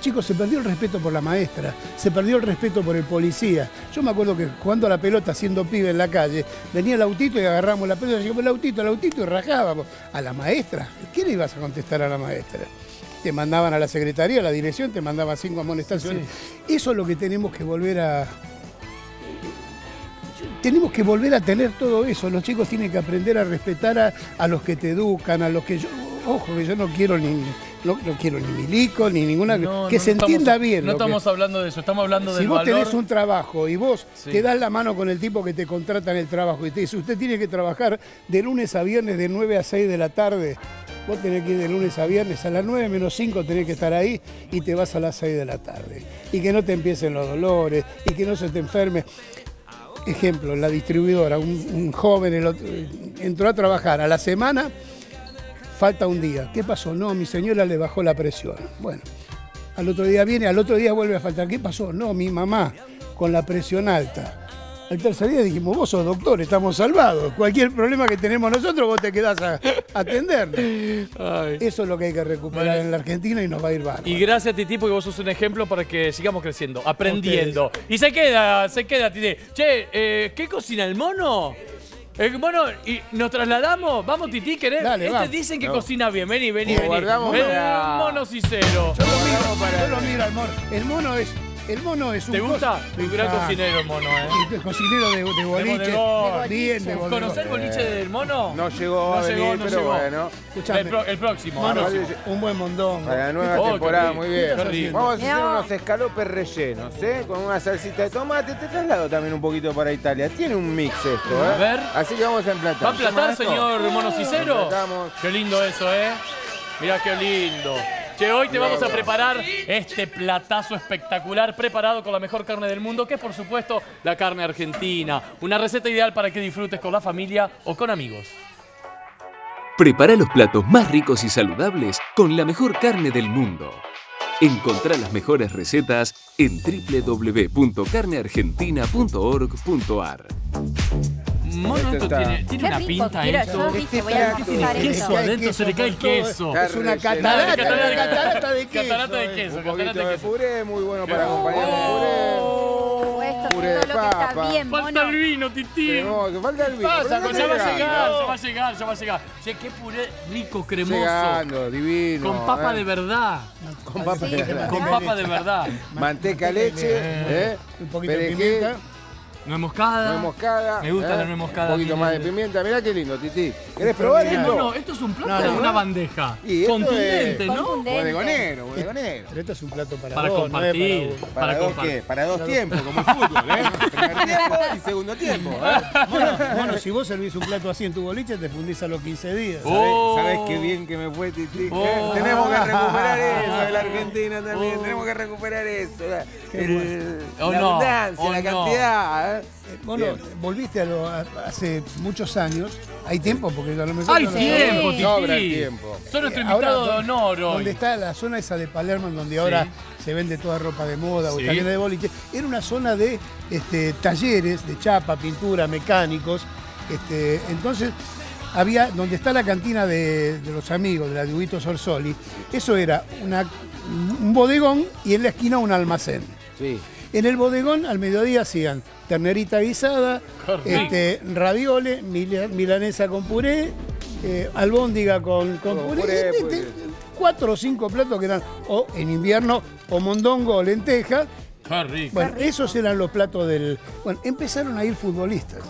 chicos, se perdió el respeto por la maestra, se perdió el respeto por el policía. Yo me acuerdo que jugando a la pelota, siendo pibe en la calle, venía el autito y agarramos la pelota, llegamos el autito, el autito y rajábamos. A la maestra, ¿qué le ibas a contestar a la maestra? te mandaban a la secretaría, a la dirección, te mandaban cinco amonestaciones. Eso es lo que tenemos que volver a. Tenemos que volver a tener todo eso. Los chicos tienen que aprender a respetar a, a los que te educan, a los que yo. Ojo, que yo no quiero ni. No, no quiero ni milico, ni ninguna. No, que no, se entienda estamos- bien. No que- estamos hablando de eso, estamos hablando si del vos valor. tenés un trabajo y vos Sí. te das la mano con el tipo que te contrata en el trabajo y te dice, usted tiene que trabajar de lunes a viernes de 9 a 6 de la tarde, vos tenés que ir de lunes a viernes, a las 9 menos 5 tenés que estar ahí y te vas a las 6 de la tarde. Y que no te empiecen los dolores y que no se te enferme. Ejemplo, la distribuidora, un, joven entró a trabajar a la semana, falta un día. ¿Qué pasó? No, mi señora le bajó la presión. Bueno, al otro día viene, al otro día vuelve a faltar. ¿Qué pasó? No, mi mamá con la presión alta. Al tercer día dijimos, vos sos doctor, estamos salvados. Cualquier problema que tenemos nosotros, vos te quedás a, a atendernos. Ay. Eso es lo que hay que recuperar Vale. en la Argentina y nos va a ir bárbaro. Y gracias Titi porque vos sos un ejemplo para que sigamos creciendo, aprendiendo. Y se queda, se queda Titi. Che, eh, ¿qué cocina el mono? El mono, y nos trasladamos. Vamos, Titi, ¿querés? Dale, este vamos. dicen que cocina bien. Vení, vení, vení. guardamos el mono cicero. Yo lo miro, yo lo miro al mono. El mono es, el mono es un ¿Te gusta? cos- Un gran Ah, cocinero el mono, ¿eh? Cocinero de, de boliche. bodegón. Bien, de bodegón. ¿Conocés el boliche del mono? No llegó No llegó, no pero llegó. bueno. Escuchame. El, pro- el próximo. Mono, el próximo. un buen mondón. Para la nueva Oh, temporada, muy bien. Vamos a hacer No. unos escalopes rellenos, ¿eh? Con una salsita de tomate. Te traslado también un poquito para Italia. Tiene un mix esto, ¿eh? A ver. Así que vamos a emplatar. ¿Va a platar, ¿Toma esto? señor mono cicero? Qué lindo eso, ¿eh? Mirá qué lindo. Che, hoy te vamos a preparar este platazo espectacular preparado con la mejor carne del mundo, que es por supuesto la carne argentina. Una receta ideal para que disfrutes con la familia o con amigos. Prepara los platos más ricos y saludables con la mejor carne del mundo. Encontrá las mejores recetas en www.carneargentina.org.ar. Mono, Esto esto está- tiene, una rico, pinta quiero, esto. yo dije, voy a Tiene queso esto. adentro, se le cae el queso. Es una catarata, de queso. Catarata de eh. queso, Un catarata de puré, muy bueno para acompañar con puré. Oh, esto Puré es de todo lo que está papa. bien, Falta el vino, Titi. Cremoso, falta el vino. pasa con ya va a llegar, ya va a llegar, ya va a llegar. Che, qué puré rico, cremoso. Llegando, divino. Con papa ¿eh? de verdad. Con papa de verdad. Con papa de verdad. Manteca, leche, ¿eh? Un poquito de pimienta. Nuez moscada. nuez moscada. Me gusta ¿eh? la nuez moscada, Un poquito más de pimienta. Mirá qué lindo, Titi. ¿Querés probar Eh, esto? no, no, esto es un plato No, no, una no. bandeja. Y Contundente, es- ¿no? Bodegonero, bodegonero. Pero esto es un plato para, Para dos, compartir. no para ¿Para, Para dos compartir. qué? Para dos tiempos, como el fútbol, ¿eh? (laughs) Primer tiempo y segundo tiempo, ¿eh? Bueno, bueno, si vos servís un plato así en tu boliche, te fundís a los 15 días. Oh. ¿Sabés, sabés qué bien que me fue, Titi? Oh. ¿Eh? Tenemos que recuperar eso de la Argentina también. Tenemos que recuperar eso. la- el- Oh, la abundancia, Oh, la cantidad. ¿eh? Bueno, Bien. volviste a, lo- a- hace muchos años. Hay tiempo porque a lo mejor. ¡Hay no- tiempo, Titi! Sobra el tiempo. Son nuestro Ahora, invitado de ¿dónde- honor hoy. Donde está la zona esa de Palermo, donde ahora se vende toda ropa de moda o Sí. está llena de boliche, era una zona de este, talleres de chapa, pintura, mecánicos. Este, entonces, había, donde está la cantina de, de los amigos, de la Dibujito Sorsoli, eso era una, un bodegón y en la esquina un almacén. Sí. En el bodegón al mediodía hacían ternerita guisada, este, raviole, mila- milanesa con puré, eh, albóndiga con, puré, puré, este, puré. este, cuatro o cinco platos que eran o en invierno o mondongo o lenteja. Rico. Bueno, esos eran los platos del... Bueno, empezaron a ir futbolistas.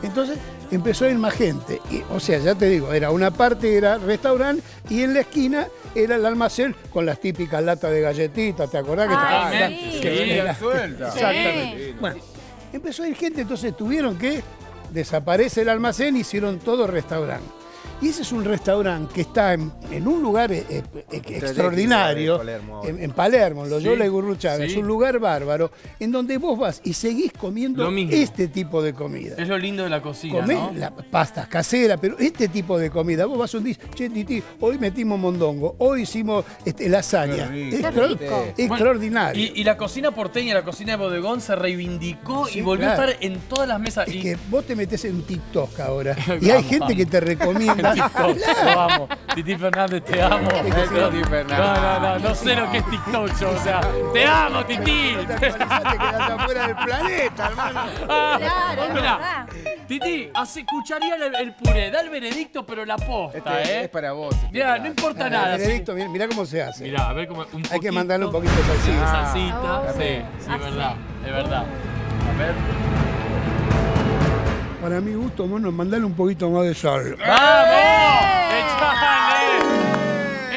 Entonces empezó a ir más gente. Y, o sea, ya te digo, era una parte era restaurante y en la esquina era el almacén con las típicas latas de galletitas, ¿te acordás? que Ay, sí. que (laughs) Sí. suelta. Exactamente. Bueno, empezó a ir gente, entonces tuvieron que desaparece el almacén, hicieron todo restaurante. Y ese es un restaurante que está en, en un lugar eh, eh, extraordinario, Palermo en, en Palermo, en Loyola Sí, y Gurruchaga. sí. Es un lugar bárbaro en donde vos vas y seguís comiendo este tipo de comida. Es lo lindo de la cocina, Comés ¿no? la pastas caseras, pero este tipo de comida, vos vas un día, che, Titi, hoy metimos mondongo, hoy hicimos este, lasaña. Rico. Extra-. Bueno, extraordinario. Y, y la cocina porteña, la cocina de bodegón se reivindicó y volvió claro. a estar en todas las mesas. Es y, que vos te metes en TikTok ahora (laughs) y hay gente que te recomienda. TikTok, (laughs) lo amo. Titi Fernández, te amo. Titi Fernández. No, no, no, no sé lo que es TikTok yo, o sea, te amo, Titi. Te quedaste afuera del planeta, hermano. Ah, Claro, es verdad. Titi, hace, escucharía el, el puré, da el veredicto, pero la posta, Este ¿eh? es para vos. Mirá, no importa Ah, nada. Veredicto, mirá, mirá cómo se hace. Mirá, a ver cómo. Un Hay que mandarle un poquito de salsita. Ah. Salsita, Oh. sí, sí, es verdad, es verdad. A ver. Para mi gusto, bueno, mandale un poquito más de sal. ¡Vamos! ¡Echale!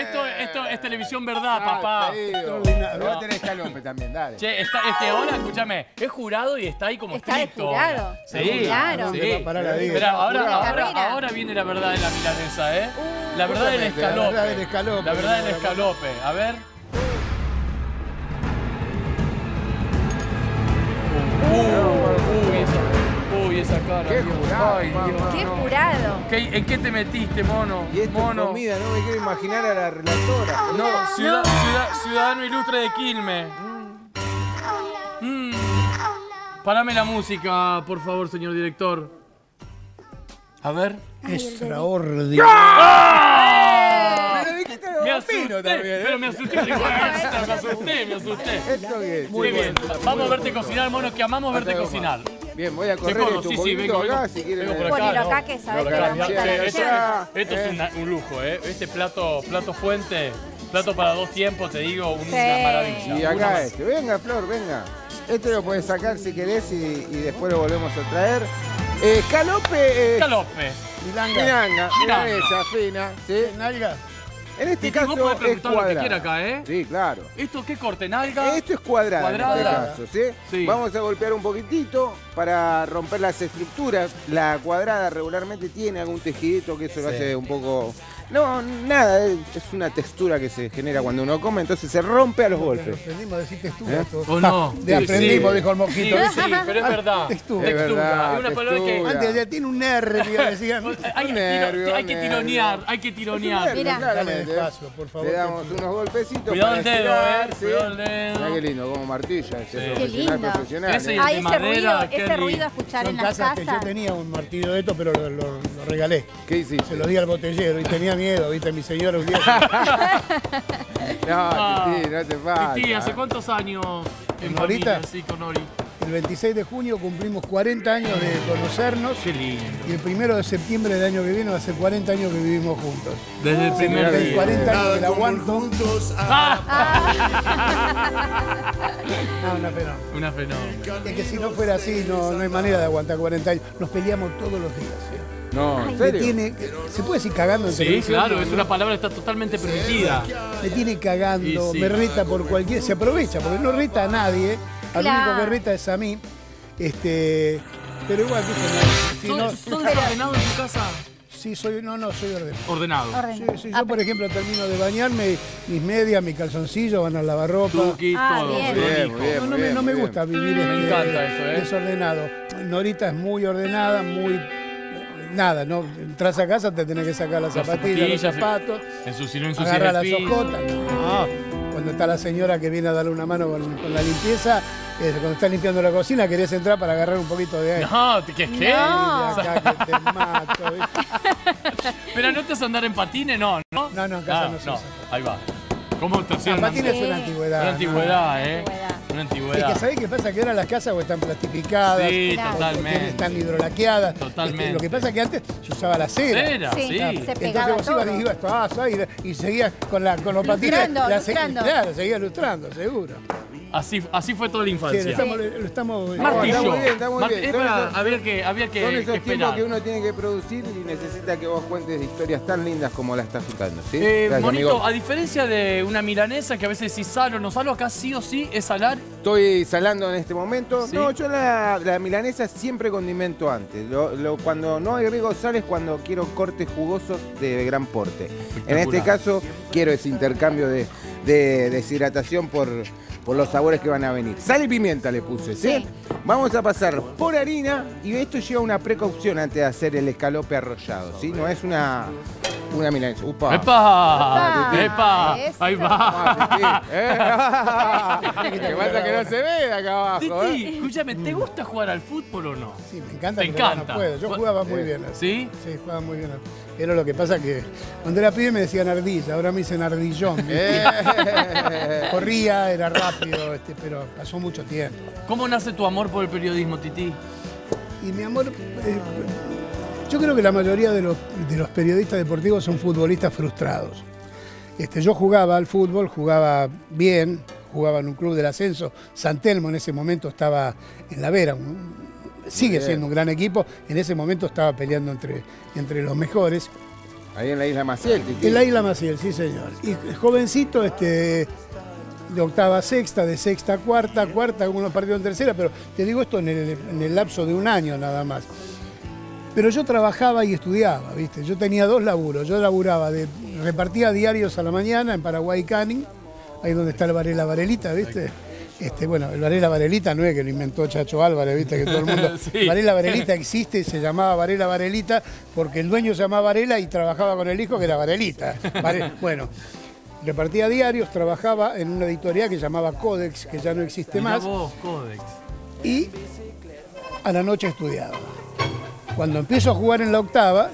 Esto, esto es televisión verdad, Ah, papá. querido. Extraordinario. Vos tenés Calope también, dale. Che, está, es que ahora, escúchame, es jurado y está ahí como Está de estricto. jurado. Sí, Claro. sí. ¿Dónde va a? Esperá, ahora, ahora, ahora viene la verdad de la milanesa, ¿eh? La verdad del justamente, la escalope. verdad del escalope. La verdad del escalope. A ver. Uh, esa, cara. Qué Dios. jurado, Ay, mamá. Dios. Qué jurado. ¿Qué- ¿En qué te metiste, mono? Y esto mono. es comida, no me quiero imaginar a la relatora. No, ciudad- ciudad- ciudadano ilustre de Quilmes. Mm. Parame la música, por favor, señor director. A ver. Extraordinario. Me asusté, también, ¿eh? pero me asusté, digo, (laughs) "Esta, me asusté, me asusté. ¿Esto qué es? Muy bien, bueno. vamos a verte cocinar, mono, que amamos verte Hasta cocinar. Bien, voy a correr corro, esto sí, sí, vengo, acá, vengo. si quieren. Vengo por acá. Ponelo ¿no? acá que sabes acá, esto, es una- un lujo, ¿eh? Este plato, plato fuente, plato para dos tiempos, te digo, una Sí. maravilla. Y acá este. Venga, Flor, venga. Este lo puedes sacar si querés y, y después lo volvemos a traer. Eh, Calope. Eh, Calope. Milanga. Miranga, Miranga. milanesa fina, ¿sí? Nalga. En este Titi, vos caso podés es preguntar lo que cuadrada. quiera acá, ¿eh? Sí, claro. ¿Esto qué corte? ¿Nalga? Esto es cuadrada, en Cuadrada. este caso, ¿sí? Sí. Vamos a golpear un poquitito para romper las estructuras. La cuadrada regularmente tiene algún tejidito que eso lo hace un poco... No, nada, es una textura que se genera cuando uno come, entonces se rompe a los golpes. Aprendimos a decir textura. ¿Eh? ¿O no? (laughs) De Sí, aprendimos, sí. dijo el Sí, mosquito. sí, pero es verdad. (laughs) Textura. Es verdad, una palabra que... textura. Antes ya tiene un R, que decían. (laughs) Hay, Un nervio, hay que tironear, nervio. hay que tironear. nervio, Mira. Dale despacio, por favor. Le damos unos golpecitos Cuidado para el dedo, estirar, eh, ¿sí? cuidado el dedo. Mirá qué lindo, como martilla, ese Sí. profesional, lindo. profesional. Ese ¿eh? ese madera, ruido, qué ese ruido a escuchar en las casas que yo tenía un martillo de esto, pero lo, lo- lo regalé. ¿Qué hiciste? Se lo di al botellero y tenía miedo, viste, mi señora un día. (laughs) No, Ah. Titi, no te falta. Titi, ¿hace cuántos años en familia? Sí, con Nori. El 26 de junio cumplimos 40 años de conocernos Qué lindo. y el primero de septiembre del año que viene va a ser 40 años que vivimos juntos. Desde el primer mirá, día. 40 años que la aguanto. (laughs) No, una pena. Una fenómeno. Es que si no fuera así, no, no hay manera de aguantar 40 años. Nos peleamos todos los días. No, ¿en Me serio? tiene, ¿Se puede decir cagando en Sí, televisión? claro, es una palabra que está totalmente permitida. Me tiene cagando, sí. me reta por cualquier. Se aprovecha, porque no reta a nadie. Al Claro. único que reta es a mí. Este. Pero igual, no, si no- ¿Sos, sos desordenado en tu casa? sí, soy, no, no, soy ordenado. Ordenado. Orden. Sí, sí, Ah, yo por ejemplo termino de bañarme, mis medias, mi calzoncillo van al lavarropa. Tuki, Ah, todo. bien. No, no me, no me gusta vivir Me este, encanta eso, ¿eh? desordenado. Norita es muy ordenada, muy. Nada, ¿no? Entras a casa, te tenés que sacar las Las zapatillas, los zapatos, En su si no ensucias agarrar las hojotas. No. Cuando está la señora que viene a darle una mano con, con la limpieza, eh, cuando está limpiando la cocina, querés entrar para agarrar un poquito de aire. No, ¿qué es qué? No. Acá que te mato. (laughs) Pero no te vas a andar en patines, no, ¿no? No, no, en casa Ah, no se usa. Ahí va. ¿Cómo te patines es una antigüedad. Una ¿no? antigüedad, ¿eh? Antigüedad. Una Es antigüedad. que ¿sabés qué pasa? Que ahora las casas o están plastificadas, Sí, Claro. totalmente. están hidrolaqueadas. Totalmente. Este, lo que pasa es que antes se usaba la cera. Cera, Sí. sí. Se Entonces vos ibas todo. y ibas ah, y, y seguías con, la, con los patines. Lustrando, la lustrando. Claro, seguías lustrando, seguro. Así, así fue toda la Sí, lo infancia. estamos, lo estamos- Martillo. está muy bien, está muy bien. es Son para- esos- había que, había que, Son que esos tiempos que uno tiene que producir y necesita que vos cuentes historias tan lindas como la estás contando, ¿sí? Eh, Gracias, Monito, amigo. a diferencia de una milanesa que a veces decís sal o no salo, acá sí o sí es salar. Estoy salando en este momento. ¿Sí? No, yo la, la milanesa siempre condimento antes. Lo- lo- cuando no agrego sal es cuando quiero cortes jugosos de gran porte. En este caso, quiero ese intercambio de, de deshidratación por, por los sabores que van a venir. Sal y pimienta le puse, ¿sí? Sí. Vamos a pasar por harina y esto lleva una precaución antes de hacer el escalope arrollado, ¿sí? No es una, una milanesa. Upa. ¡Epa! Epa, ¡Epa! Ahí va. Ah, ¿eh? (laughs) Que pasa que no se ve de acá abajo, ¿eh? Titi, escúchame, ¿te gusta jugar al fútbol o no? Sí, me encanta, Te pero encanta. no puedo. Yo jugaba muy bien. ¿Sí? Sí, jugaba muy bien. Pero lo que pasa que cuando era pibe me decían ardilla, ahora me dicen ardillón. Eh. (laughs) Corría, era rápido, este, pero pasó mucho tiempo. ¿Cómo nace tu amor por el periodismo, Titi? Y mi amor, eh, yo creo que la mayoría de los, de los periodistas deportivos son futbolistas frustrados. Este, yo jugaba al fútbol, jugaba bien, jugaba en un club del ascenso. San Telmo en ese momento estaba en la Vera, un- sigue siendo un gran equipo. En ese momento estaba peleando entre, entre los mejores. Ahí en la isla Maciel. En la Isla Maciel, sí señor. Y jovencito, este, de octava a sexta, de sexta a cuarta, cuarta, algunos partidos en tercera, pero te digo esto en el, en el lapso de un año nada más. Pero yo trabajaba y estudiaba, ¿viste? Yo tenía dos laburos. Yo laburaba, de, repartía diarios a la mañana en Paraguay Canning, ahí donde está el Varela Varelita, ¿viste? Este, bueno, el Varela Varelita no es que lo inventó Chacho Álvarez, ¿viste? Que todo el mundo... (laughs) Sí. Varela Varelita existe y se llamaba Varela Varelita porque el dueño se llamaba Varela y trabajaba con el hijo que era Varelita. Vare- bueno, repartía diarios, trabajaba en una editorial que llamaba Codex, que ya no existe más vos, Codex. y a la noche estudiaba. Cuando empiezo a jugar en la octava,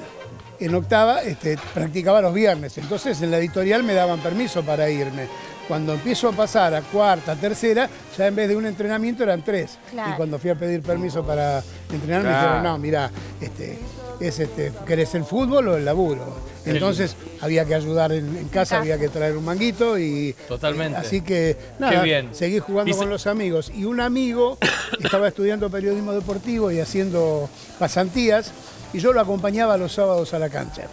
en octava este, practicaba los viernes, entonces en la editorial me daban permiso para irme. Cuando empiezo a pasar a cuarta, tercera, ya en vez de un entrenamiento eran tres. Claro. Y cuando fui a pedir permiso para entrenar, me dijeron, no, mira, este, es este, ¿querés el fútbol o el laburo? Entonces había que ayudar en, en casa, había que traer un manguito y Totalmente. así que nada, bien. seguí jugando con los amigos. Y un amigo (coughs) estaba estudiando periodismo deportivo y haciendo pasantías, y yo lo acompañaba los sábados a la cancha.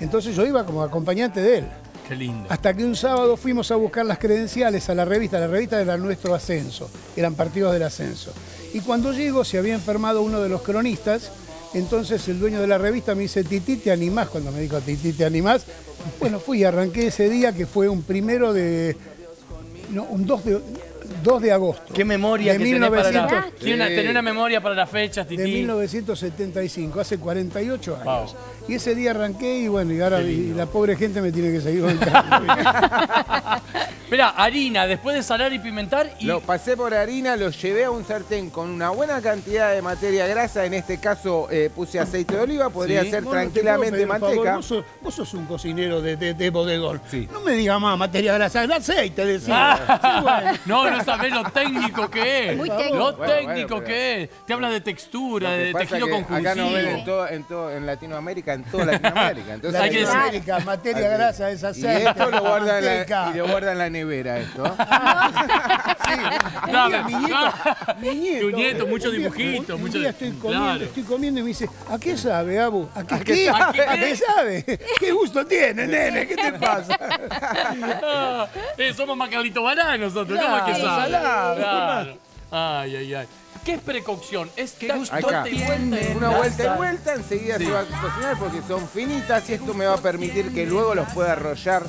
Entonces yo iba como acompañante de él. Qué lindo. Hasta que un sábado fuimos a buscar las credenciales a la revista. La revista era nuestro ascenso, eran partidos del ascenso. Y cuando llego se había enfermado uno de los cronistas, entonces el dueño de la revista me dice, Titi, ¿te animás? Cuando me dijo, Titi, ¿te animás? Bueno, fui y arranqué ese día que fue un primero de... No, un 2 de, 2 de agosto. Qué memoria de que tenés para 1900 la... Tiene una, tenés una memoria para las fechas, de Titi. 1975, hace 48 años. Wow. Y ese día arranqué y bueno, y ahora y la pobre gente me tiene que seguir bancando. (laughs) Espera, harina, después de salar y pimentar y... Lo pasé por harina, lo llevé a un sartén con una buena cantidad de materia grasa. En este caso eh, puse aceite de oliva, podría Sí. ser Bueno, tranquilamente un favor, manteca. Vos sos, vos sos un cocinero de, de, de bodegón. Sí. No me digas más materia grasa, el aceite, decía. Ah. Sí, bueno. (laughs) No, no sabés lo técnico que es. Muy Lo técnico. Bueno, técnico que es. Te habla de textura, Lo de tejido que acá no ven en, conjuntivo. todo, en, todo, en Latinoamérica, en toda (laughs) Latinoamérica. Entonces, Hay que decir- Latinoamérica, materia grasa es y aceite. esto lo guarda en manteca. la, y lo guarda en la nevera esto. (laughs) No, mi nieto, mi nieto, Tu nieto, mucho un día- dibujito, un mucho estoy comiendo, claro. estoy comiendo y me dice, ¿a qué sabe, Abu? ¿A qué, ¿A qué qué? sabe? ¿A qué sabe? ¿Qué gusto tiene, nene? ¿Qué te pasa? Ah, (laughs) eh, somos Macalito Bará nosotros, ¿cómo es que Claro, sabe? salado, Claro. Ay, ay, ay. ¿Qué es precaución? Es que vuelta y Una vuelta y vuelta, enseguida se va a cocinar porque son finitas y esto me va a permitir que luego los pueda arrollar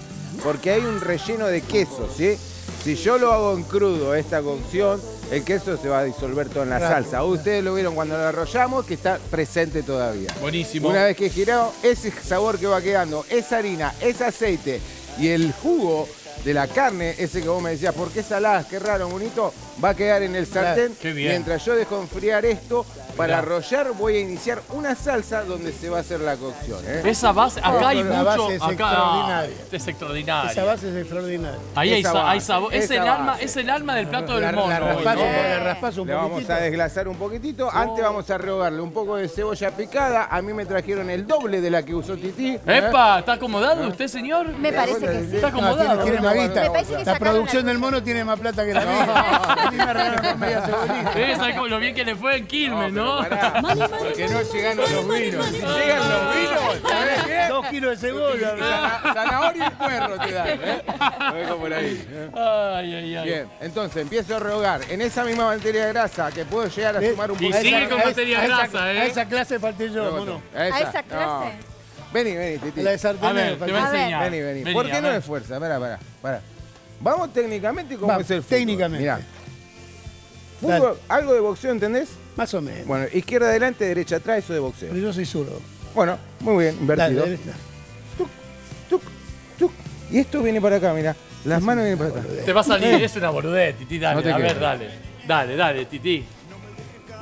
porque hay un relleno de queso, ¿sí? Si yo lo hago en crudo, esta cocción, el queso se va a disolver todo en la Claro. salsa. Ustedes lo vieron cuando lo arrollamos que está presente todavía. Buenísimo. Una vez que he girado, ese sabor que va quedando, esa harina, ese aceite y el jugo de la carne, ese que vos me decías, ¿por qué saladas? Qué raro, bonito. Va a quedar en el sartén. Qué bien. Mientras yo dejo enfriar esto, para arrollar voy a iniciar una salsa donde se va a hacer la cocción. ¿eh? Esa base, acá hay La mucho. base es acá, extraordinaria. Es extraordinaria. Esa base es extraordinaria. Ahí hay, sa- hay sabor. Es el, alma, es el alma del plato del La, mono. la raspás ¿no? un, la raspás un Le vamos a desglasar un poquitito. Antes vamos a rehogarle un poco de cebolla picada. A mí me trajeron el doble de la que usó Titi. ¿eh? ¡Epa! ¿Está acomodado usted, señor? Me parece que sí. Está No, acomodado. tiene, tiene más guita. Me parece que La producción la- del mono tiene más plata que la mía. (laughs) A mí me regalaron media cebollita. Sí, ¿sabes cómo- lo bien que le fue en Quilmes, ¿no? Pará, porque no llegaron los vinos. Si llegan los vinos, ¿sabés qué? Dos kilos de cebolla. Zana- Zanahoria y puerro te dan, ¿eh? (laughs) Lo dejo por ahí. ¿eh? Ay, ay, ay. Bien, entonces empiezo a rehogar en esa misma materia de grasa que puedo llegar a ¿Ves? sumar un Y poquito. sigue con materia esa- grasa, ¿eh? A esa clase falté yo, mono. A esa, ¿A esa clase? no. Vení, vení, Titi. La de A sartén. ver, te voy a enseñar. Vení, vení. Vení, ¿Por qué no de fuerza? Pará, pará, pará. Vamos técnicamente como es el fútbol. técnicamente. Mirá. Fútbol, algo de boxeo, ¿entendés? Más o menos. Bueno, izquierda adelante, derecha atrás, eso de boxeo. Pero yo soy zurdo. Bueno, muy bien, Dale, invertido. derecha. Tuc, tuc. Y esto viene para acá, mira. Las manos vienen para acá. Te va a salir, es una boludez, Titi, dale. No a ver, dale. Dale, dale, Titi.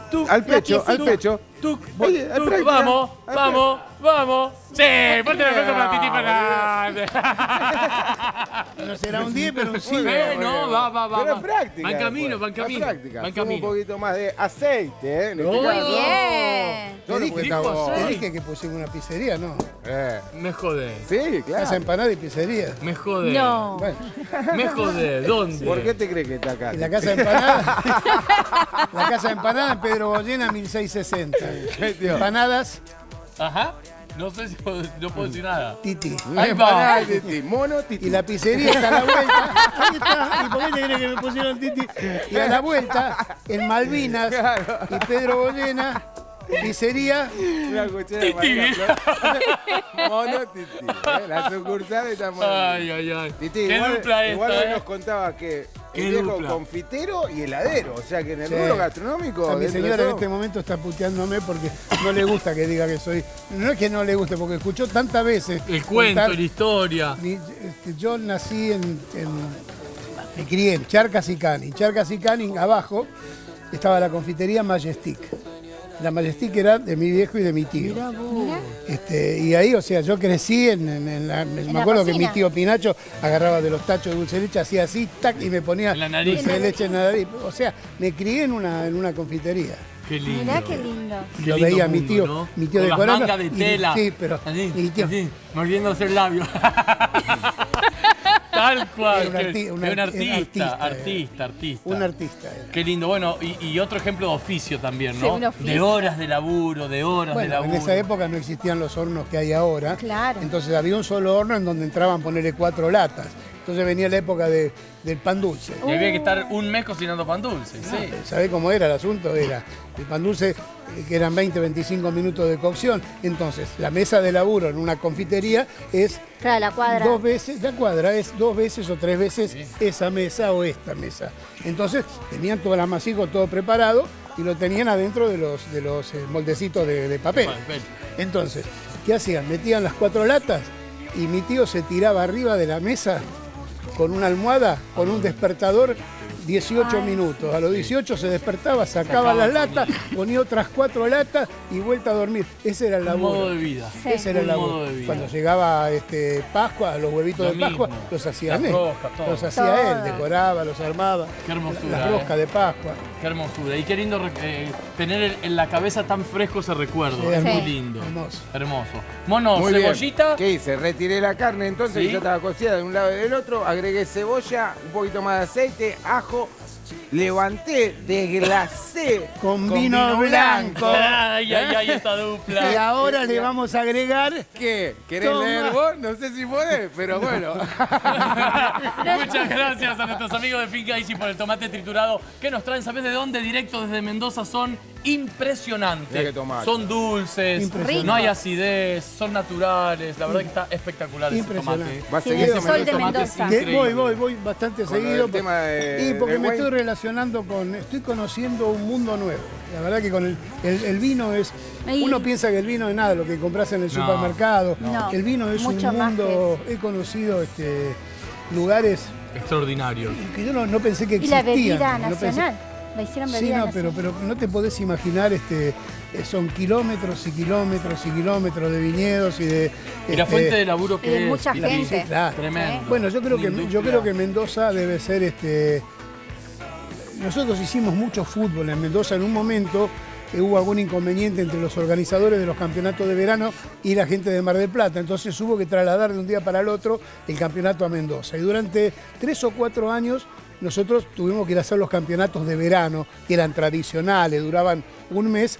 Tuc, Al pecho, al pecho. tuc, Oye, al tuc, práctica, vamos, vamos, vamos. Sí, fuerte el aplauso para Titi Bien, Fernández. No será un 10, pero un 5. Muy bien, muy no, bien. va, va, va, Pero es práctica. Va en camino, va en camino, Es práctica. va en Suma un poquito más de aceite, ¿eh? Este Muy bien. Te dije, te que pusimos una pizzería, ¿no? Eh, Me jodé, Sí, Casa claro. empanada y pizzería. me jodé. No. Bueno, Me jodé, (laughs) ¿dónde? ¿Por qué te crees que está acá? la casa de empanada. (laughs) la casa de empanada en Pedro Bollena, 1660. Tío. Empanadas, Ajá. No sé si puedo, no puedo decir nada. Titi. Ahí va. Titi, mono Titi. Y la pizzería está a la vuelta. (laughs) Ahí está. ¿Y por qué te crees que me pusieron Titi? Y a la vuelta, en Malvinas y Pedro Bollena, pizzería. Una cuchara Titi. de María (laughs) Mono Titi. ¿eh? La sucursal está Ay, ay, ay. Titi, Qué igual, dupla igual esta, hoy eh. nos contaba que el viejo dupla. confitero y heladero. O sea que en el Sí. rubro gastronómico. A mi dentro de señora en este momento está puteándome porque no le gusta que diga que soy. No es que no le guste, porque escuchó tantas veces. El cuento, contar- la historia. Mi- este, yo nací en, en- Me crié en Charcas y Canning. Charcas y Canning, abajo, estaba la confitería Majestic. La Majestic era de mi viejo y de mi tío. Mira. Este, y ahí, o sea, yo crecí en, en- en la. Me la acuerdo que mi tío Pinacho agarraba de los tachos de dulce de leche, hacía así, tac, y me ponía En la nariz. dulce de leche en la nariz. O sea, me crié en una, en una confitería. Qué lindo. Mirá qué lindo. Qué Yo lindo veía a mi mundo, tío, ¿no? mi tío Con de las mangas de y- tela. sí, pero Así, mi tío- así, mordiéndose el labio. (laughs) Tal cual. Era un arti- artista, artista, artista, artista. Un artista era. Qué lindo. Bueno, y, y otro ejemplo de oficio también, Sí, ¿no? un oficio. De horas de laburo, de horas de laburo. en esa época no existían los hornos que hay ahora. Claro. Entonces había un solo horno en donde entraban ponerle cuatro latas. Entonces venía la época de- del pan dulce. Y había que estar un mes cocinando pan dulce, sí. ¿Sabés cómo era el asunto? Era el pan dulce, eh, que eran 20, 25 minutos de cocción. Entonces, la mesa de laburo en una confitería es Claro, la cuadra. dos veces, la cuadra es dos veces o tres veces esa mesa o esta mesa. Entonces, tenían todo el amasijo todo preparado y lo tenían adentro de los, de los eh, moldecitos de, de papel. Papel. Entonces, ¿qué hacían? Metían las cuatro latas y mi tío se tiraba arriba de la mesa con una almohada, con un despertador, 18 minutos. A los 18 se despertaba, sacaba las latas, ponía otras cuatro latas y vuelta a dormir. Ese era el Un laburo. modo de vida. Sí. Ese era el laburo. de vida. Cuando llegaba este, Pascua, los huevitos Lo de Pascua, mismo. los hacía él. Los hacía él, decoraba, los armaba. Qué hermosura, Las eh. roscas de Pascua. Qué hermosura. Y qué lindo eh, tener en la cabeza tan fresco ese recuerdo. Sí, es muy lindo. Hermoso. Hermoso. Mono, Muy bien. cebollita. ¿Qué hice? Retiré la carne entonces, Sí. ya estaba cocida de un lado y del otro. Agregué cebolla, un poquito más de aceite, ajo. 後 Levanté, desglacé Con vino blanco. Ay, ay, ay, esta Y dupla. ahora le vamos a agregar ¿Qué? ¿Querés Toma. leer vos? No sé si podés, pero bueno. (laughs) Muchas gracias a nuestros amigos de Finca Easy por el tomate triturado que nos traen, ¿sabes de dónde? Directo desde Mendoza. Son impresionantes. Son dulces, Impresionante. no hay acidez, son naturales. La verdad que está espectacular ese Impresionante. tomate. Va a Sí, seguir el sol de tomate voy, voy, voy bastante Con seguido. del tema de- y porque me estoy relacionando con, estoy conociendo un mundo nuevo. La verdad que con el, el- el vino es, Y- uno piensa que el vino es nada, lo que compras en el No, supermercado. no. El vino es Mucho un mundo, he conocido este, lugares Extraordinario. que yo no, no pensé que Y la existían. bebida no pensé- nacional. La hicieron Sí, bebida no, nacional. pero, pero no te podés imaginar, este, eh, son kilómetros y kilómetros y kilómetros de viñedos y de... Y la este, fuente de laburo que Y de es. mucha gente. claro. Tremendo. Bueno, yo creo que yo creo que Mendoza debe ser este. Nosotros hicimos mucho fútbol en Mendoza. En un momento hubo algún inconveniente entre los organizadores de los campeonatos de verano y la gente de Mar del Plata. Entonces hubo que trasladar de un día para el otro el campeonato a Mendoza. Y durante tres o cuatro años nosotros tuvimos que ir a hacer los campeonatos de verano, que eran tradicionales, duraban un mes,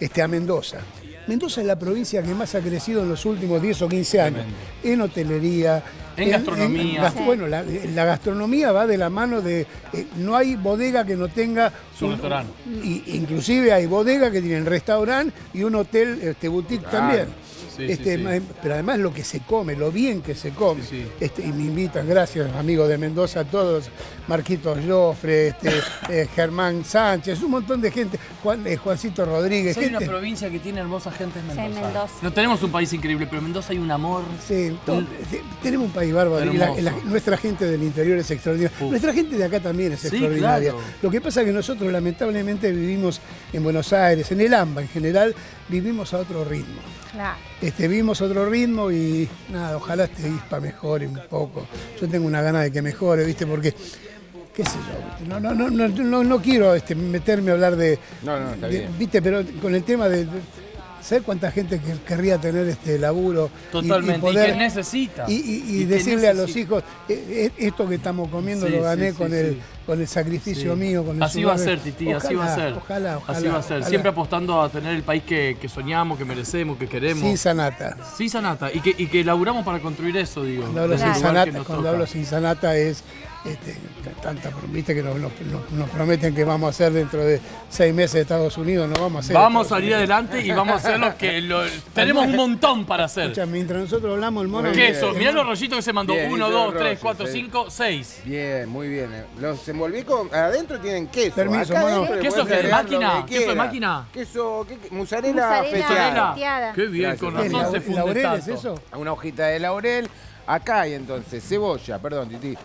este, a Mendoza. Mendoza es la provincia que más ha crecido en los últimos 10 o 15 años. En hotelería. En gastronomía. gas- Bueno, la, la gastronomía va de la mano de... eh, no hay bodega que no tenga... Su un- restaurante. y- inclusive hay bodegas que tienen restaurante y un hotel este, boutique Claro. también. Sí, Este, sí, sí. ma- Pero además lo que se come, lo bien que se come. Sí, sí. Este, y me invitan, gracias amigos de Mendoza, a todos, Marquitos Joffre, este, (laughs) eh, Germán Sánchez, un montón de gente, Juan, eh, Juancito Rodríguez. Hay una provincia que tiene hermosa gente es Sí, Mendoza. Mendoza. No tenemos un país increíble, pero en Mendoza hay un amor. Sí, todo- Un- te- tenemos un país bárbaro y la- Hermoso. la- nuestra gente del interior es extraordinaria. Uf. Nuestra gente de acá también es Sí, extraordinaria. claro. Lo que pasa es que nosotros lamentablemente vivimos en Buenos Aires, en el AMBA en general, vivimos a otro ritmo. Claro. Este, vimos otro ritmo y nada, ojalá este ISPA mejore un poco. Yo tengo una gana de que mejore, ¿viste? Porque, qué sé yo, no, no, no, no, no, no quiero este, meterme a hablar de, No, no, está de- bien. ¿viste? Pero con el tema de... de- ¿Sabes cuánta gente que querría tener este laburo? Totalmente. Y, poder- que necesita. y, y- y Y que decirle a los hijos, "Eh, eh, esto que estamos comiendo Sí, lo gané sí, con, sí, el, sí. Con el sacrificio Sí. mío, con el Así va a ser, Titi, así va a ser. Ojalá, ojalá. Así va a ser. ojalá. Siempre apostando a tener el país que, que soñamos, que merecemos, que queremos. Sin sanata. Sí, Sanata. Y que, y que laburamos para construir eso, digo. Cuando hablo, sin sanata, nos cuando toca. hablo sin sanata es este, tanta, viste que nos, nos- nos- nos prometen que vamos a hacer dentro de seis meses de Estados Unidos, no vamos a hacer. Vamos a salir Unidos. adelante y vamos a hacer lo que... lo- (laughs) tenemos un montón para hacer. Escucha, mientras nosotros hablamos, el mono. Queso. el Mirá los rollitos que se mandó. Bien, Uno, dos, tres, cuatro, sí. cinco, seis. Bien, muy bien. Los envolví con. Adentro tienen queso. Permiso, Acá adentro le ¿Queso? ¿De agregar máquina? que ¿Queso de quieras. máquina? Queso, ¿qué- qué? mozzarella. Fetiada. Qué bien, Gracias. con ¿Qué, razón se funde laureles, tanto. eso? Una hojita de laurel. Acá hay entonces cebolla, perdón, Titi.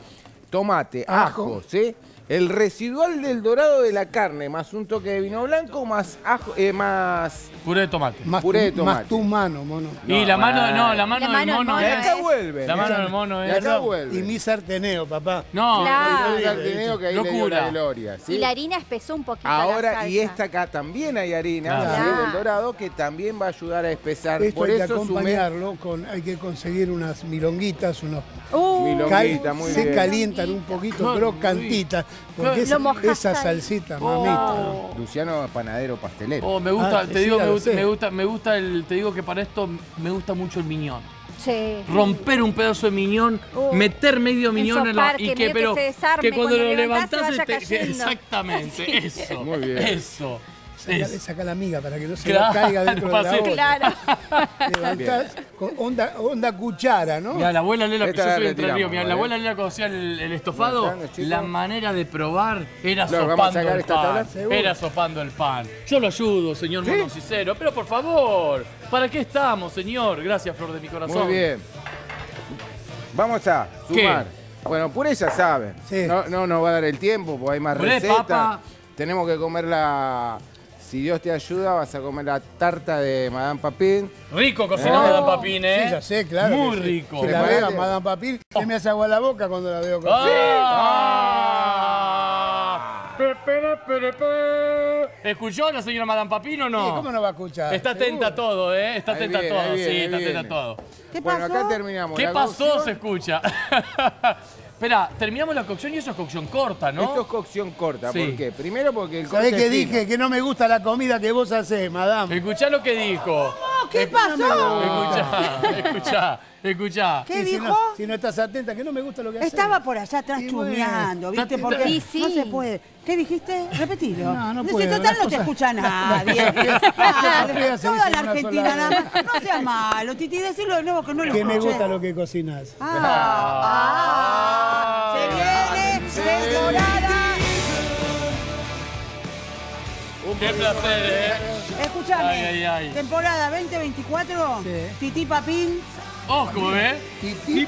Tomate, Ajo. ajo, ¿sí? El residual del dorado de la carne, más un toque de vino blanco, más ajo, eh, más. Puré de tomate. Más, Puré de tu, tomate. más tu mano, mono. y la mano, no, la mano La del mano del mono Y mono es... acá vuelve. La mano del mono Y es... acá vuelve. Y mi sarteneo, papá. No, Claro. El sarteneo que ahí le dio Locura. la gloria. ¿sí? Y la harina espesó un poquito la Ahora, y esta acá también hay harina, Claro. Claro. del dorado, que también va a ayudar a espesar. Esto Por hay que sumé acompañarlo con, hay que conseguir unas milonguitas, unos Uh, Milonguita, muy se bien. calientan un poquito Qué crocantitas, porque Lo esa, mojás esa ahí. salsita, Oh. mamita. Luciano panadero pastelero. Oh, me gusta, Ah, te sí, digo, me gusta, me gusta, me gusta el, te digo que para esto me gusta mucho el miñón. sí. Romper un pedazo de miñón, Uh, meter medio miñón en la y que que que pero se desarme, que cuando cuando lo levantás levantás se vaya te- que- (laughs) cayendo. exactamente, Sí. eso. Muy bien. Eso. Saca, saca la miga para que no se Claro, caiga (laughs) dentro de la. Claro. Levantás con onda, onda cuchara, ¿no? Mira, la abuela Lela, que Esta yo la soy Entre Ríos, mira, la abuela Lela cuando hacía el, el estofado, la manera de probar era Claro, ¿vamos a sopando el pan. Era sopando el pan. Yo lo ayudo, señor Mono Cicero, pero por favor, ¿para qué estamos, señor? Gracias, Flor de mi corazón. Muy bien. Vamos a sumar. Bueno, puré ya saben. Sí. No, no nos va a dar el tiempo porque hay más Puré, recetas. papa. Tenemos que comer la. Si Dios te ayuda, vas a comer la tarta de Madame Papin. Rico cocinado, Oh. Madame Papín, ¿eh? Sí, ya sé, claro. Muy que sí. rico. Si la veo a Madame Papil, se me hace agua la boca cuando la veo cocinar. ¡Ah! Pe. ¿Escuchó la señora Madame Papín o no? Sí, ¿Cómo no va a escuchar? Está atenta a todo, ¿eh? Está atenta a todo, viene, sí, está atenta a todo. ¿Qué Bueno, pasó? acá terminamos. ¿Qué la pasó? cocción. Se escucha. (laughs) Espera, terminamos la cocción y eso es cocción corta, ¿no? Esto es cocción corta. Sí. ¿Por qué? Primero porque el ¿Sabés qué fino. dije? Que no me gusta la comida que vos hacés, madame. Escuchá lo que dijo. ¿Qué pasó? Escuchá, (laughs) escuchá, escuchá. ¿Qué si dijo? no, si no estás atenta, que no me gusta lo que haces. Estaba por allá atrás chumeando, ¿viste? Porque sí. no se puede. ¿Qué dijiste? Repetilo. No, no puedo, total no te escucha (laughs) nadie. Ah, (laughs) Toda la Argentina nada más. No seas (laughs) malo, Titi, decirlo de nuevo que no lo Que me gusta lo que cocinas. Ah, ah. Se viene temporada. Qué placer, ¿eh? Escúchame. Ay, ay, ay. Temporada 2024. Sí. Titi Papín Ojo, ¿eh?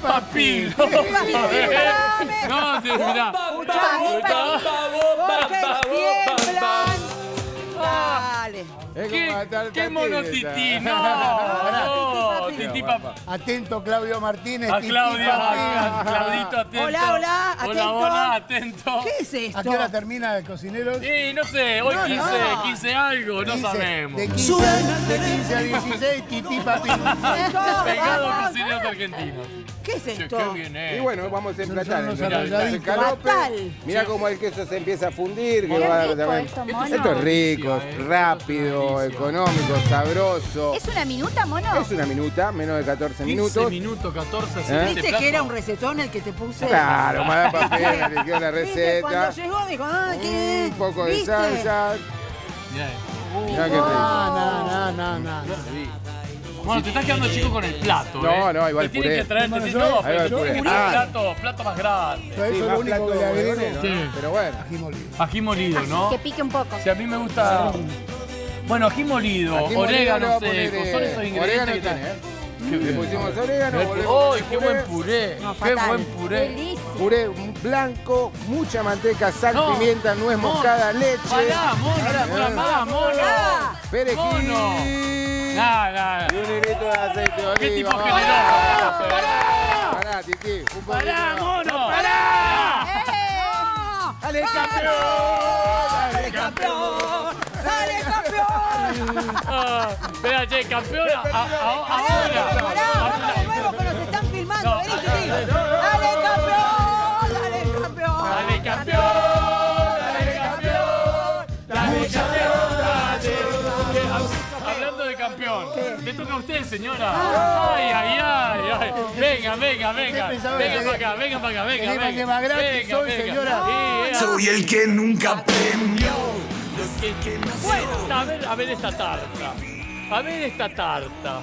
Papín. Papín. (laughs) No, sí, mirá. ¿Qué, mono tití? (laughs) No, no, tití papá. Atento, Claudio Martínez. A Claudio, a Claudito, (laughs) atento. Hola, hola, atento. Hola, hola, atento. ¿Qué es esto? ¿A qué hora termina el cocinero? Y no sé, hoy 15, 15 algo, no 15, sabemos. De 15, de 15 a 16, Tití Papín. Pegado cocineros argentinos. ¿qué es esto? qué bien, Y eh. bueno, vamos a emplatar. Arrolladitos. Calope. Mira cómo el queso se empieza a fundir. Que Qué va rico también. esto, Esto mono. Esto es rico, eh. rápido, delicia. Económico, sabroso. ¿Es una minuta, mono? Es una minuta, menos de 14 15 minutos. minutos, 14, ¿Eh? ¿Viste que era un recetón el que te puse? Claro, más papel, le quedó la ¿Viste? Cuando receta. llegó me dijo, ah, ¿qué? Un poco de ¿Viste? salsa. Mirá, Mirá qué rico. No, no, no, no, no. Bueno, te estás quedando chico con el plato, No, ¿eh? no, igual puré. que traer, Bueno, te yo- no, pero yo puré. Ah. plato, plato más grande. Sí, eso es más lo único plato que le agrego. Sí. Pero bueno. Ají molido. Ají molido, ¿no? Que pique un poco. Si a mí me gusta. Bueno, ají molido, orégano seco, eh, son esos ingredientes Orégano que tiene. ¿eh? Le pusimos orégano, volvemos ¡Ay, con qué el buen puré! No, ¡Qué fatal. buen puré! Delicia. Puré blanco, mucha manteca, sal, No. pimienta, nuez Mono. moscada, leche. ¡Pará, mono! ¡La más, mono! Perejil. Mono. Nah, nah. Y un hilito de aceite de oliva. ¡Qué tipo generoso! Pará. Un ¡Pará, mono! ¡Dale, campeón! ¡Dale, campeón! ¡Dale, campeón! (laughs) Ah, Espera, che, campeona, a- a- Pará, pará, vamos ahora. de nuevo que nos están filmando. No, Vení, Titi. ¡Dale, campeón! ¡Dale, campeón! Dale, campeón, dale, campeón, dale, campeón, dale. ¿Qué? Hablando de campeón, le toca a usted, señora. Ay, ay, ay, ay. Venga, venga, venga. pensaba Venga que- para acá, venga para acá, venga, que venga. más Venga, soy, venga. señora. Sí, eh, Soy el que nunca aprendió. Bueno, a ver, a ver esta tarta. A ver esta tarta.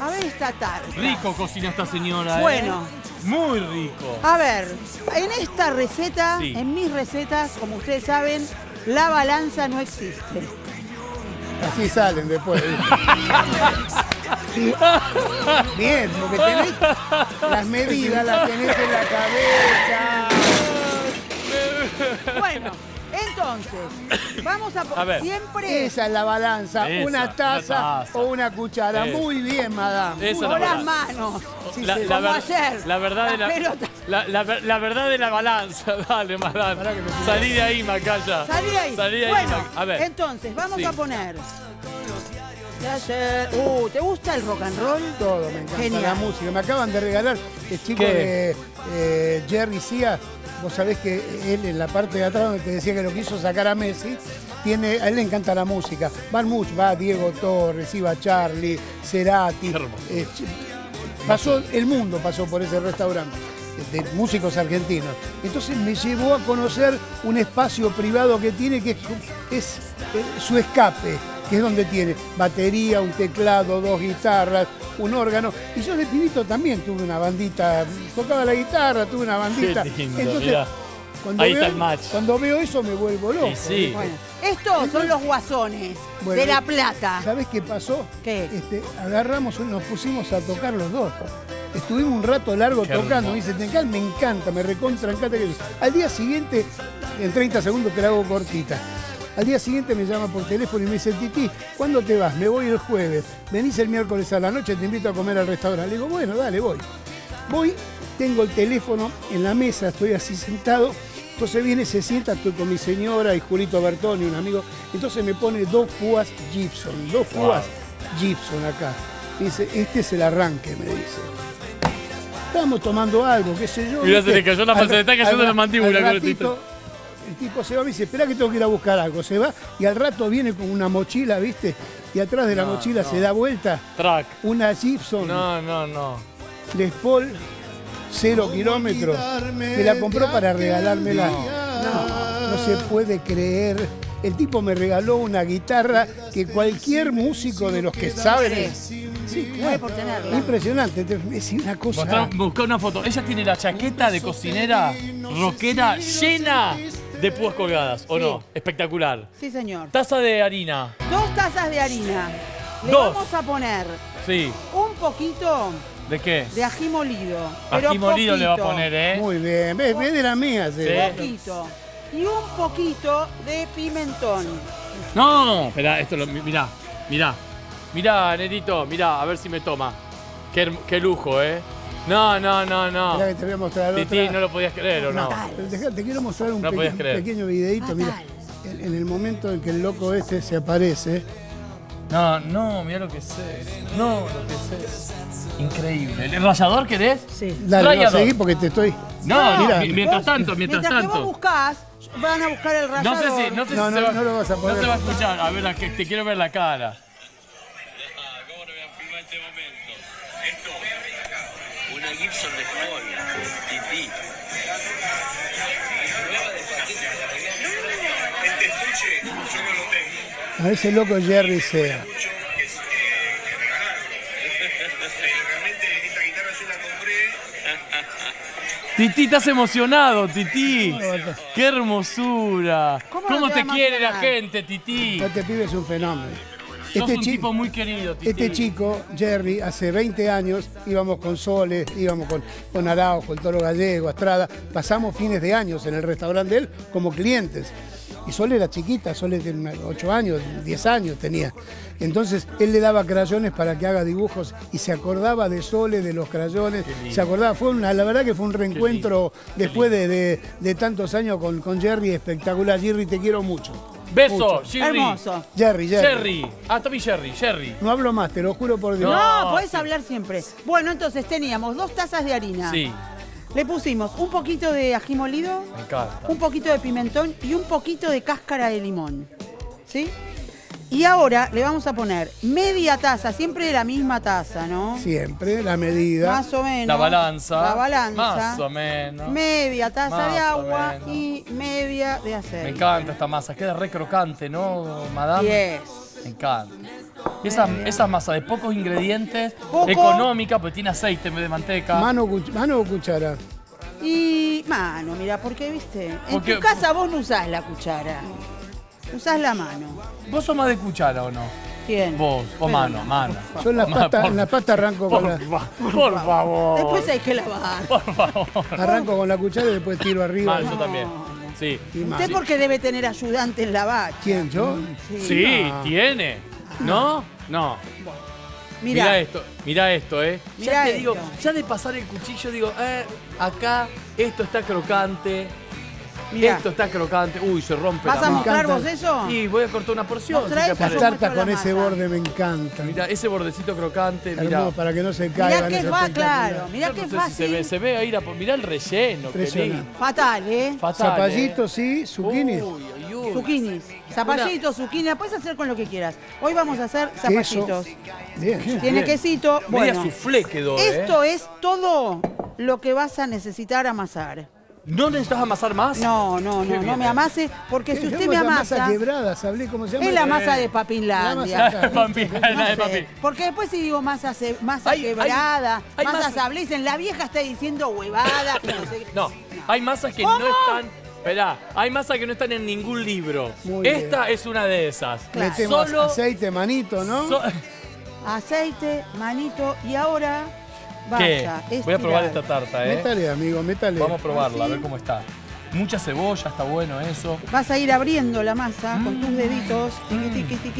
A ver esta tarde. Rico cocina esta señora, ¿eh? Bueno. Muy rico. A ver, en esta receta, Sí. en mis recetas, como ustedes saben, la balanza no existe. Así salen después. (laughs) Bien, porque tenés las medidas, las tenés en la cabeza. Bueno, entonces, vamos a, po- A ver. siempre Esa es la balanza, Esa, una taza, taza. o una cuchara. Esa. Muy bien, madame. Esa con es la las manos. Sí, la, sí. la Como ver- ayer, la verdad de la, verdad de la balanza, (laughs) dale, madame. Salí de ahí, Macaya. Salí de ahí. Salí de ahí, bueno, A ver. entonces, vamos Sí. a poner. De ayer- Uh, ¿te gusta el rock and roll? Todo, me encanta Genial. la música. Me acaban de regalar el chico ¿Qué? de eh, Jerry Cia. Vos sabés que él en la parte de atrás donde te decía que lo quiso sacar a Messi, tiene, a él le encanta la música. Van muchos, va Diego Torres, iba Charlie, Cerati. Eh, pasó, el mundo pasó por ese restaurante de músicos argentinos. Entonces me llevó a conocer un espacio privado que tiene que es, es, su escape, que es donde tiene batería, un teclado, dos guitarras, un órgano. Y yo de pibito también tuve una bandita, tocaba la guitarra, tuve una bandita. Qué lindo, mirá. cuando Ahí veo, está el match. Cuando veo eso me vuelvo loco. Y sí. Bueno, estos son los guasones Bueno, de La Plata. ¿Sabes qué pasó? ¿Qué? Este, agarramos, nos pusimos a tocar los dos. Estuvimos un rato largo Qué tocando. Me dice, "Te encanta, me encanta, me recontra encanta. que-". Al día siguiente, en 30 segundos te la hago cortita. Al día siguiente me llama por teléfono y me dice, Titi, ¿cuándo te vas? Me voy el jueves. Venís el miércoles a la noche, te invito a comer al restaurante. Le digo, bueno, dale, voy. Voy, tengo el teléfono en la mesa, estoy así sentado. Entonces viene, se sienta, estoy con mi señora y Julito Bertoni, un amigo. Entonces me pone dos púas Gibson, dos púas Gibson acá. Dice, este es el arranque, me dice. Estábamos tomando algo, qué sé yo. Mirá, se le cayó la se está cayendo la mandíbula al ratito, El tipo se va, me dice, espera que tengo que ir a buscar algo. Se va y al rato viene con una mochila, ¿viste? Y atrás de la mochila se da vuelta Track. una Gibson No, no, no. Les Paul, cero kilómetros. Me la compró para regalármela. No, no se puede creer. El tipo me regaló una guitarra que cualquier músico de los que saben. Sí, Muere por tenerla. Impresionante. Es una cosa. Buscá una foto. Ella tiene la chaqueta de cocinera rockera llena de púas colgadas, ¿o no? Espectacular. Sí, señor. Taza de harina. Dos tazas de harina. Le Dos. vamos a poner Sí. un poquito ¿De qué? de ají molido. pero Ají molido le va a poner, ¿eh? Muy bien, ves, ves de las mías. eh. Sí. Poquito. Y un poquito de pimentón. No, espera, esto lo. mi- Mirá, mirá. Mirá, Nerito, mirá, a ver si me toma. Qué, qué lujo, ¿eh? No, no, no, no. Mirá que te voy a mostrar Titi, otra. no lo podías creer, ¿o no? Te quiero mostrar un No peque- pequeño videito. Mira, en, en el momento en que el loco este se aparece, No, no, mira lo que sé. No, lo que sé. Increíble. ¿El rallador querés? Sí. dale, no, seguí porque te estoy. No, Mira, mi- mientras tanto, mientras, que vos tanto. buscás, van a buscar el No rallador. sé si, no sé No, si no, se va, no lo vas a poder. No se va a escuchar. A ver, te quiero ver la cara. Gibson de Colonia, Titi. Este estuche yo no lo tengo. A ese loco Jerry sea. Realmente esta guitarra yo la compré. Titi, estás emocionado, Titi. Qué hermosura. ¿Cómo ¿Cómo, te quiere la gente, Titi? Este pibe es un fenómeno. Sos Este, un tipo muy querido, Titi. este chico, Jerry, hace 20 años íbamos con Soles, íbamos con, con Araujo, el Toro Gallego, Estrada. Pasamos fines de años en el restaurante de él como clientes. Y Sole era chiquita, Sole tenía 8 años, 10 años tenía. Entonces él le daba crayones para que haga dibujos y se acordaba de Sole, de los crayones. Se acordaba, fue una, la verdad que fue un reencuentro después de, de- de tantos años con, con Jerry espectacular. Jerry, te quiero mucho. Beso. Jerry. Hermoso. Jerry, Jerry. Jerry. Ah, también Jerry, Jerry. No hablo más, te lo juro por Dios. No, No, podés sí. hablar siempre. Bueno, entonces teníamos dos tazas de harina. Sí, Le pusimos un poquito de ají molido, me encanta. un poquito de pimentón y un poquito de cáscara de limón. ¿Sí? Y ahora le vamos a poner media taza, siempre de la misma taza, ¿no? Siempre la medida. Más o menos. La balanza. La balanza. Más o menos. Media taza Más de agua y media de aceite. Me encanta esta masa. Queda re crocante, ¿no, madame? Yes. Me encanta. Esa, esa masa de pocos ingredientes, Poco. económica, porque tiene aceite en vez de manteca. Mano, mano o cuchara. Y mano, mira, porque viste, en Porque- tu casa vos no usás la cuchara. Usás la mano. ¿Vos sos más de cuchara o no? ¿Quién? Vos, o mano, no. mano. Yo en la Ma- pasta, por- en la pasta arranco con Por, la, fa- por favor. Después hay que lavar. Por favor. arranco con la cuchara y después tiro arriba. Mal, yo también. Sí. Usted porque debe tener ayudante en la bacha. ¿Quién, yo? Sí, tiene. ¿No? No. Mira Mira, esto, mira esto, ¿eh? Mirá ya te esto. digo, ya de pasar el cuchillo digo, eh, acá esto está crocante, Mirá. esto está crocante. Uy, se rompe ¿vas la a mano. mostrar encanta. vos eso? Y voy a cortar una porción. Si tartas muestro con la ese masa. borde me encantan. Mira, ese bordecito crocante. Hermoso, para que no se Mirá caigan. qué es va, claro. Mirá qué no sé si fácil. se ve, se ve ahí, la, mirá el relleno. Fatal, ¿eh? Fatal, Zapallito, ¿eh? sí, zucchini. Uy, uy, uy. Zucchinis. Zapallito, zucchini, la puedes hacer con lo que quieras. Hoy vamos a hacer zapallitos. Bien. Tiene Bien. quesito. Media Bueno, soufflé quedó, ¿eh? esto es todo lo que vas a necesitar amasar. ¿No necesitas amasar más? No, no, no, no me eh. amase, porque si ¿Qué? usted ¿Cómo me es la masa amasa, quebrada, ¿sabré cómo se llama? es la Eh. masa de La Papinlandia. masa- La de No de porque después si digo masa, masa quebrada, hay masa masa- sable, dicen la vieja está diciendo huevada. que no hay masas que ¿Cómo? no están. Esperá, hay masas que no están en ningún libro. Muy bien. Esta es una de esas. Claro. Solo- aceite, manito, ¿no? So- Aceite, manito, y ahora ¿Qué? Voy a probar esta tarta, ¿eh? Métale, amigo, métale. Vamos a probarla, ah, a ver cómo está. Mucha cebolla, está bueno eso. Vas a ir abriendo la masa con mm. tus deditos. Mm.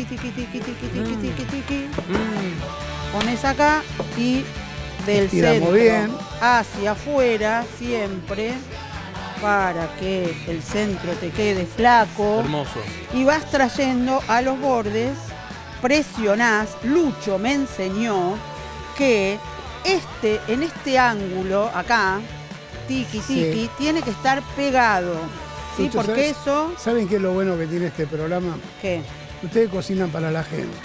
Pones acá y del centro bien. hacia afuera siempre para que el centro te quede flaco. Hermoso. Y vas trayendo a los bordes, presionás. Lucho me enseñó que este, en este ángulo, acá, tiki tiki, Sí. tiene que estar pegado. ¿Sí? Lucho, Porque ¿sabes? eso, ¿Saben qué es lo bueno que tiene este programa? ¿qué? Ustedes cocinan para la gente.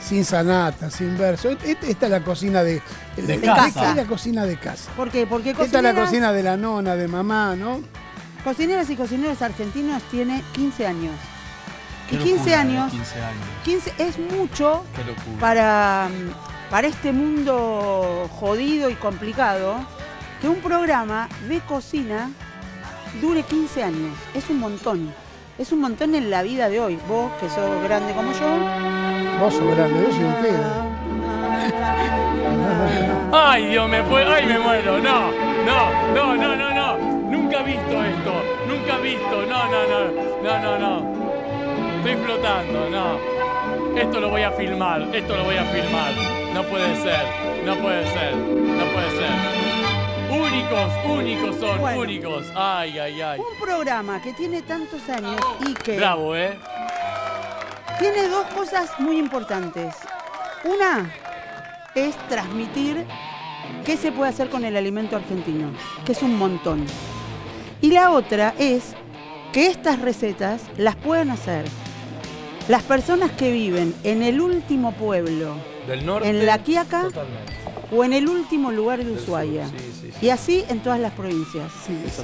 Sin sanata, sin verso. Et- Esta es la cocina de, De casa. Es la cocina de casa. ¿Por qué? Porque Esta es la cocineras, cocina de la nona, de mamá, ¿no? cocineras y cocineros argentinos tiene 15 años. Qué Y 15 locura, ¿eh? años, 15 años. 15 es mucho para, para este mundo jodido y complicado que un programa de cocina dure 15 años. Es un montón. Es un montón en la vida de hoy. Vos, que sos grande como yo. Vos sos grande, yo soy un pedo. Ay, Dios, me fue. Ay, me muero. No, no, no, no, no, no. Nunca he visto esto. Nunca he visto. No, no, no. No, no, no. Estoy flotando, no. Esto lo voy a filmar. Esto lo voy a filmar. No puede ser. No puede ser. No puede ser. Únicos, únicos son, Bueno. únicos. Ay, ay, ay. Un programa que tiene tantos años y que Bravo, ¿eh? tiene dos cosas muy importantes. Una es transmitir qué se puede hacer con el alimento argentino, que es un montón. Y la otra es que estas recetas las puedan hacer las personas que viven en el último pueblo Del norte. En La Quiaca Totalmente. o en el último lugar de sur, Ushuaia. sí, sí, sí. Y así en todas las provincias.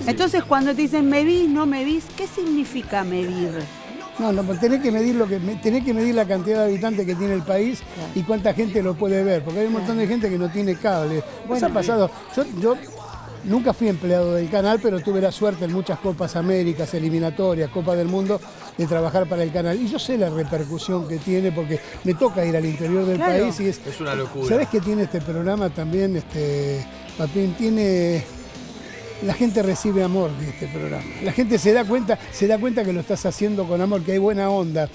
Entonces cuando te dicen medís, no medís, ¿qué significa medir? No, no, pues tenés que medir lo que me- tenés que medir la cantidad de habitantes que tiene el país Claro. y cuánta gente lo puede ver, porque hay un montón de gente que no tiene cable. ¿Vos Bueno. ha pasado? Yo, yo nunca fui empleado del canal, pero tuve la suerte en muchas Copas Américas, eliminatorias, Copa del Mundo, de trabajar para el canal. Y yo sé la repercusión que tiene, porque me toca ir al interior del Claro. país y es. Es una locura. ¿Sabés qué tiene este programa también, este, Papín? Tiene. La gente recibe amor de este programa. La gente se da cuenta, se da cuenta que lo estás haciendo con amor, que hay buena onda.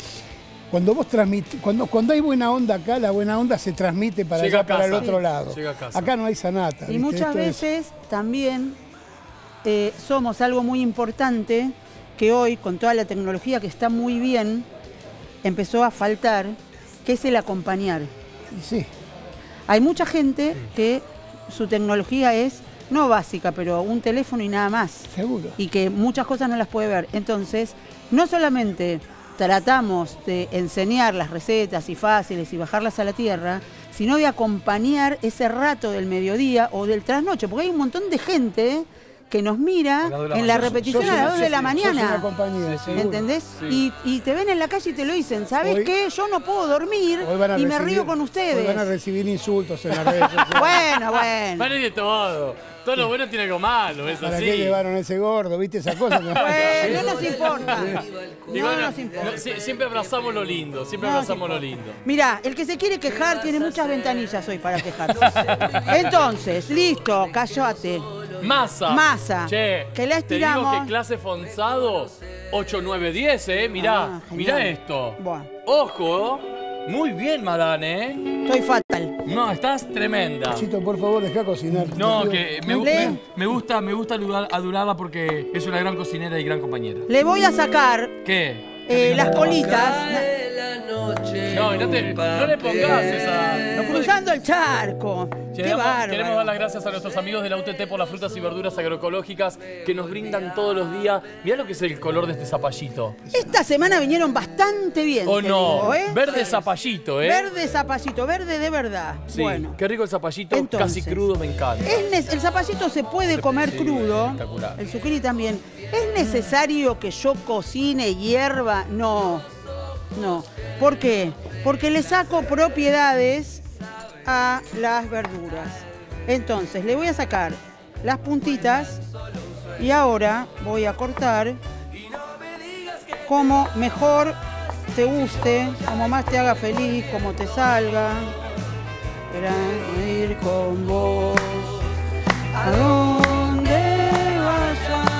Cuando vos transmitís, cuando, cuando hay buena onda acá, la buena onda se transmite para Llega allá, para el otro lado. Llega a casa. Acá no hay sanata. Y ¿viste? muchas Esto es- veces también eh, somos algo muy importante que hoy, con toda la tecnología que está muy bien, empezó a faltar, que es el acompañar. sí, Hay mucha gente que su tecnología es no básica, pero un teléfono y nada más. seguro. Y que muchas cosas no las puede ver. Entonces, no solamente tratamos de enseñar las recetas y fáciles y bajarlas a la tierra, sino de acompañar ese rato del mediodía o del trasnoche, porque hay un montón de gente que nos mira en la repetición a las una- 2 de la mañana. ¿Entendés? Sí. Y, y te ven en la calle y te lo dicen, ¿sabes Hoy- qué? Yo no puedo dormir Hoy van y me río con hoy ustedes. van a recibir insultos en las redes (laughs) sociales. Bueno, bueno. Vale de todo. Todo lo bueno tiene algo malo, es ¿Para así. qué llevaron ese gordo? ¿Viste esa cosa? Bueno, no nos importa. No nos importa. sie- siempre abrazamos lo lindo, siempre No abrazamos lo lindo. Mirá, el que se quiere quejar tiene muchas ventanillas hoy para quejarse. (laughs) Entonces, listo, callate. Masa. Masa. Che, Que la Te digo estiramos. que clase Fonzado 8, 9, 10, eh. Mirá, Ah, mirá esto. Bueno. Ojo. Muy bien, Madane, eh. Estoy fatal. No, estás tremenda. Chito, por favor, deja cocinar. No, que me, me- me gusta, me gusta adula- adorarla porque es una gran cocinera y gran compañera. Le voy a sacar ¿Qué? eh, las colitas. No, y no, te- no le pongas esa. No Cruzando el charco. Qué bárbaro. Queremos dar las gracias a nuestros amigos de la UTT por las frutas y verduras agroecológicas que nos brindan todos los días. Mirá lo que es el color de este zapallito. Esta semana vinieron bastante bien. ¿O te no? digo, ¿eh? Verde zapallito, ¿eh? Verde zapallito, verde de verdad. Sí, Bueno. qué rico el zapallito, Entonces, casi crudo, me encanta. Es el zapallito se puede comer crudo. espectacular. El zucchini también. ¿Es necesario que yo cocine hierba? No. No. ¿Por qué? Porque le saco propiedades a las verduras. Entonces, le voy a sacar las puntitas y ahora voy a cortar como mejor te guste, como más te haga feliz, como te salga. Ir con vos.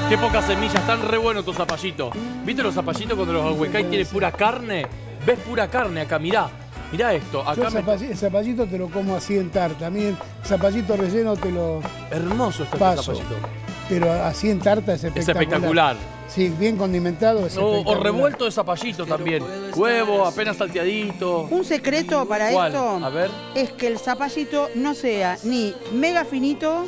Qué pocas semillas, están re buenos tus zapallitos. ¿Viste los zapallitos cuando los ahuecáis tiene pura carne? ¿Ves pura carne acá? Mirá, mirá esto. Yo Acá me... el zapallito te lo como así en tarta. A mí el zapallito relleno te lo Hermoso está paso. este zapallito. Pero así en tarta es Es espectacular. espectacular. Sí, bien condimentado es O, o espectacular. revuelto de zapallito también. Huevo, apenas salteadito. Un secreto para ¿Cuál? esto A ver. es que el zapallito no sea ni mega finito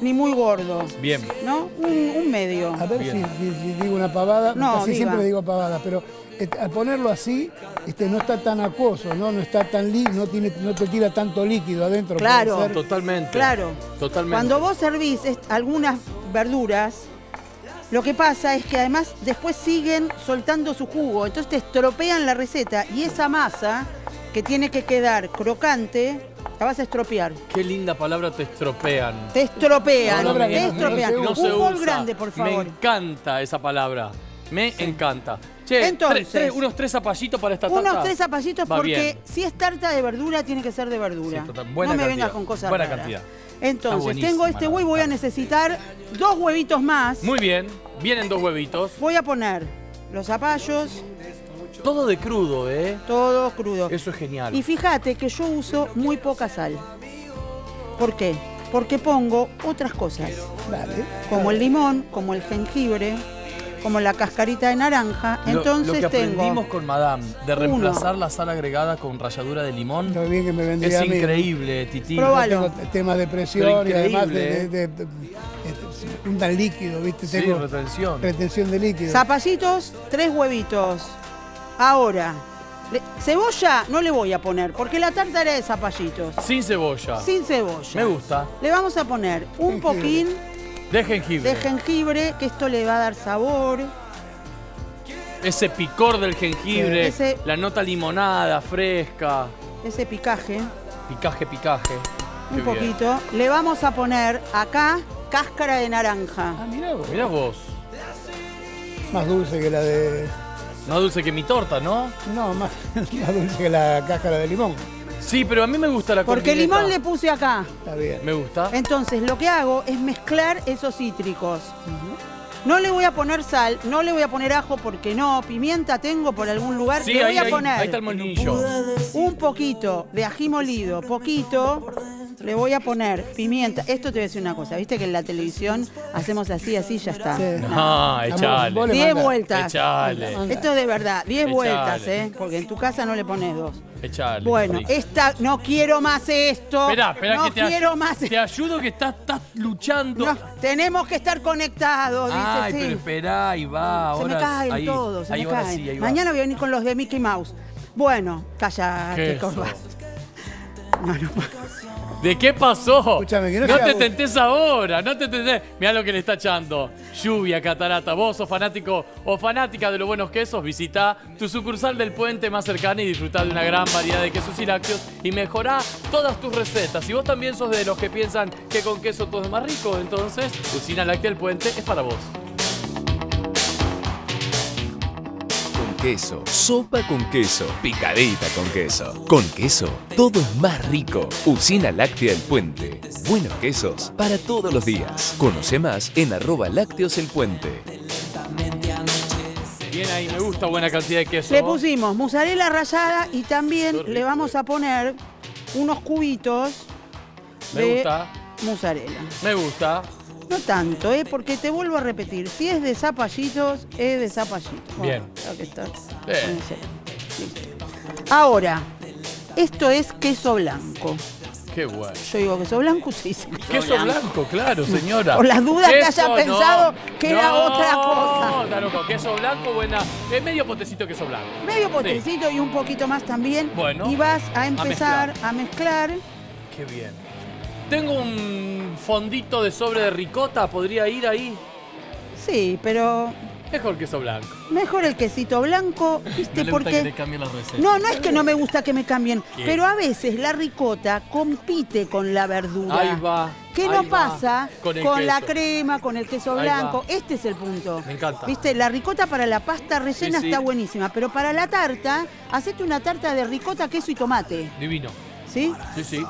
ni muy gordo, Bien. ¿no? Un, un medio. A ver si, Bien. si- si digo una pavada, No, casi diga. siempre digo pavada, pero este, al ponerlo así, este, no está tan acuoso, ¿no? No está tan li- no tiene, no te tira tanto líquido adentro. Claro. ser. Totalmente. Claro. Totalmente. Cuando vos servís algunas verduras, lo que pasa es que además después siguen soltando su jugo, entonces te estropean la receta y esa masa que tiene que quedar crocante, la vas a estropear. Qué linda palabra te estropean. Te estropean, te no- no estropean. se No Un usa. grande, por Me favor. encanta esa palabra. Me encanta. Che, Entonces, unos tres zapallitos para esta tarta. Unos tres zapallitos Va porque bien. si es tarta de verdura, tiene que ser de verdura. Sí, total. Buena no me vengas con cosas Buena raras. cantidad. Entonces, tengo este huevo y voy a necesitar dos huevitos más. Muy bien. Vienen dos huevitos. Voy a poner los zapallos, Todo de crudo, ¿eh? todo crudo. Eso es genial. Y fíjate que yo uso muy poca sal. ¿Por qué? Porque pongo otras cosas, Dale. como el limón, como el jengibre, como la cascarita de naranja. Lo- Entonces lo, que tengo aprendimos con Madame de reemplazar la sal agregada con ralladura de limón Lo bien que me vendría es a mí. increíble, Titi. Probalo. Tengo temas de presión y además de, de- de- este, líquido, ¿viste? Sí, Tengo retención. retención de líquido. zapallitos, tres huevitos. Ahora, le- cebolla no le voy a poner, porque la tarta era de zapallitos. Sin cebolla. Sin cebolla. Me gusta. Le vamos a poner un poquín De jengibre. de jengibre, que esto le va a dar sabor. Ese picor del jengibre, Sí, ese- la nota limonada, fresca, ese picaje, picaje, picaje. un Qué bien. poquito. Le vamos a poner acá cáscara de naranja. Ah, mirá vos. Mirá vos, Más dulce que la de. Más dulce que mi torta, ¿no? No, más, (laughs) más dulce que la cáscara de limón. Sí, pero a mí me gusta la Porque corneta. limón le puse acá. Está bien. Me gusta. Entonces lo que hago es mezclar esos cítricos. No le voy a poner sal, no le voy a poner ajo porque no, pimienta tengo por algún lugar. Sí, le voy ahí, a ahí, poner ahí está el molinillo. un poquito de ají molido, poquito. Le voy a poner pimienta. Esto te voy a decir una cosa, viste que en la televisión hacemos así, así, ya está. Sí. Ah, Vos echale. le Diez vueltas. Echale. Esto es de verdad, 10 Echale. vueltas, ¿eh? Porque en tu casa no le pones dos. Echale. Bueno, esta, no quiero más esto. Esperá, esperá no que te, quiero más te ayudo que estás, estás luchando. No, tenemos que estar conectados, dice Ay, sí. pero esperá, ahí va. se me caen ahí, todos, se ahí me caen. sí. Mañana voy a venir con los de Mickey Mouse. Bueno, ¿Qué No, no. ¿De qué pasó? Escúchame, que no no te vos. tentés ahora, no te tentés. Mirá lo que le está echando. Lluvia, catarata. Vos sos fanático o fanática de los buenos quesos, visita tu sucursal del puente más cercana y disfrutá de una gran variedad de quesos y lácteos y mejorá todas tus recetas. Si vos también sos de los que piensan que con queso todo es más rico, entonces Usina Láctea del Puente es para vos. Queso, sopa con queso, picadita con queso. Con queso, todo es más rico. Usina Láctea El Puente. Buenos quesos para todos los días. Conoce más en arroba lácteos el puente. Bien ahí, me gusta buena cantidad de queso. Le pusimos mozzarella rallada y también Qué rico. le vamos a poner unos cubitos Me de gusta, mozzarella. me gusta. No tanto, ¿eh? porque te vuelvo a repetir, si es de zapallitos, es de zapallitos. Bien. está. Bien. Ahora, esto es queso blanco. Qué bueno. Yo digo queso blanco, se dice queso, Queso blanco, claro, señora. Por las dudas que haya no, pensado que era no, otra cosa. No, está loco. Queso blanco, buena. Es medio potecito queso blanco. Medio potecito y un poquito más también. Bueno. Y vas a empezar a mezclar. Qué bien. Tengo un fondito de sobre de ricota, ¿podría ir ahí? Sí, pero Mejor queso blanco. mejor el quesito blanco, ¿viste? Porque. cambien la receta. No, no es que no me gusta que me cambien, ¿Qué? pero a veces la ricota compite con la verdura. Ahí va. ¿Qué ahí no va. pasa con, la queso. crema, con el queso Ahí blanco? Este es el punto. Me encanta. Viste, la ricota para la pasta rellena Sí, sí. está buenísima, pero para la tarta, hacete una tarta de ricota, queso y tomate. Divino. ¿Sí? Sí, sí.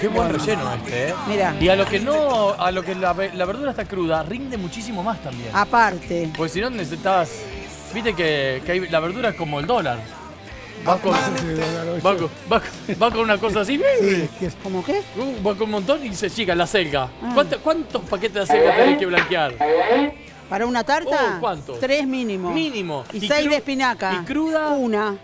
Qué buen relleno este, ¿eh? Mira, Y a lo que no, a lo que la, ve- la verdura está cruda, rinde muchísimo más también. aparte. Porque si no necesitas. Viste que, que hay- la verdura es como el dólar. Va con, (laughs) va con, va con- va con una cosa así. Sí, que es- ¿Cómo qué? uh, Va con un montón y se chica la selga. Ah. ¿Cuánto- ¿Cuántos paquetes de acelga tenés que blanquear? ¿Para una tarta? Oh, ¿cuántos? Tres mínimo. Mínimo. Y, ¿Y seis de espinaca. y cruda? Una.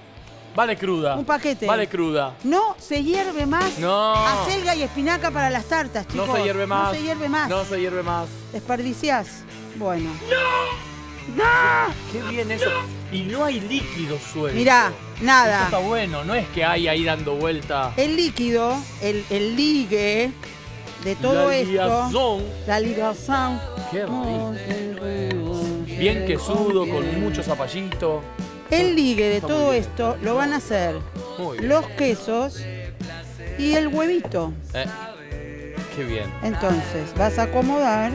Vale cruda. Un paquete. Vale cruda. No se hierve más No. acelga y espinaca para las tartas, chicos. No se hierve más. No se hierve más. No se hierve más. Desperdiciás. Bueno. Qué bien eso. Y no hay líquido suelto. Mirá, Eso nada. está bueno, no es que hay ahí dando vuelta. El líquido, el, el ligue de todo la esto. liazón. La ligación. Qué rico. Bien quesudo, con mucho zapallito. El ligue de todo esto lo van a hacer los quesos y el huevito. Eh, Qué bien. Entonces, vas a acomodar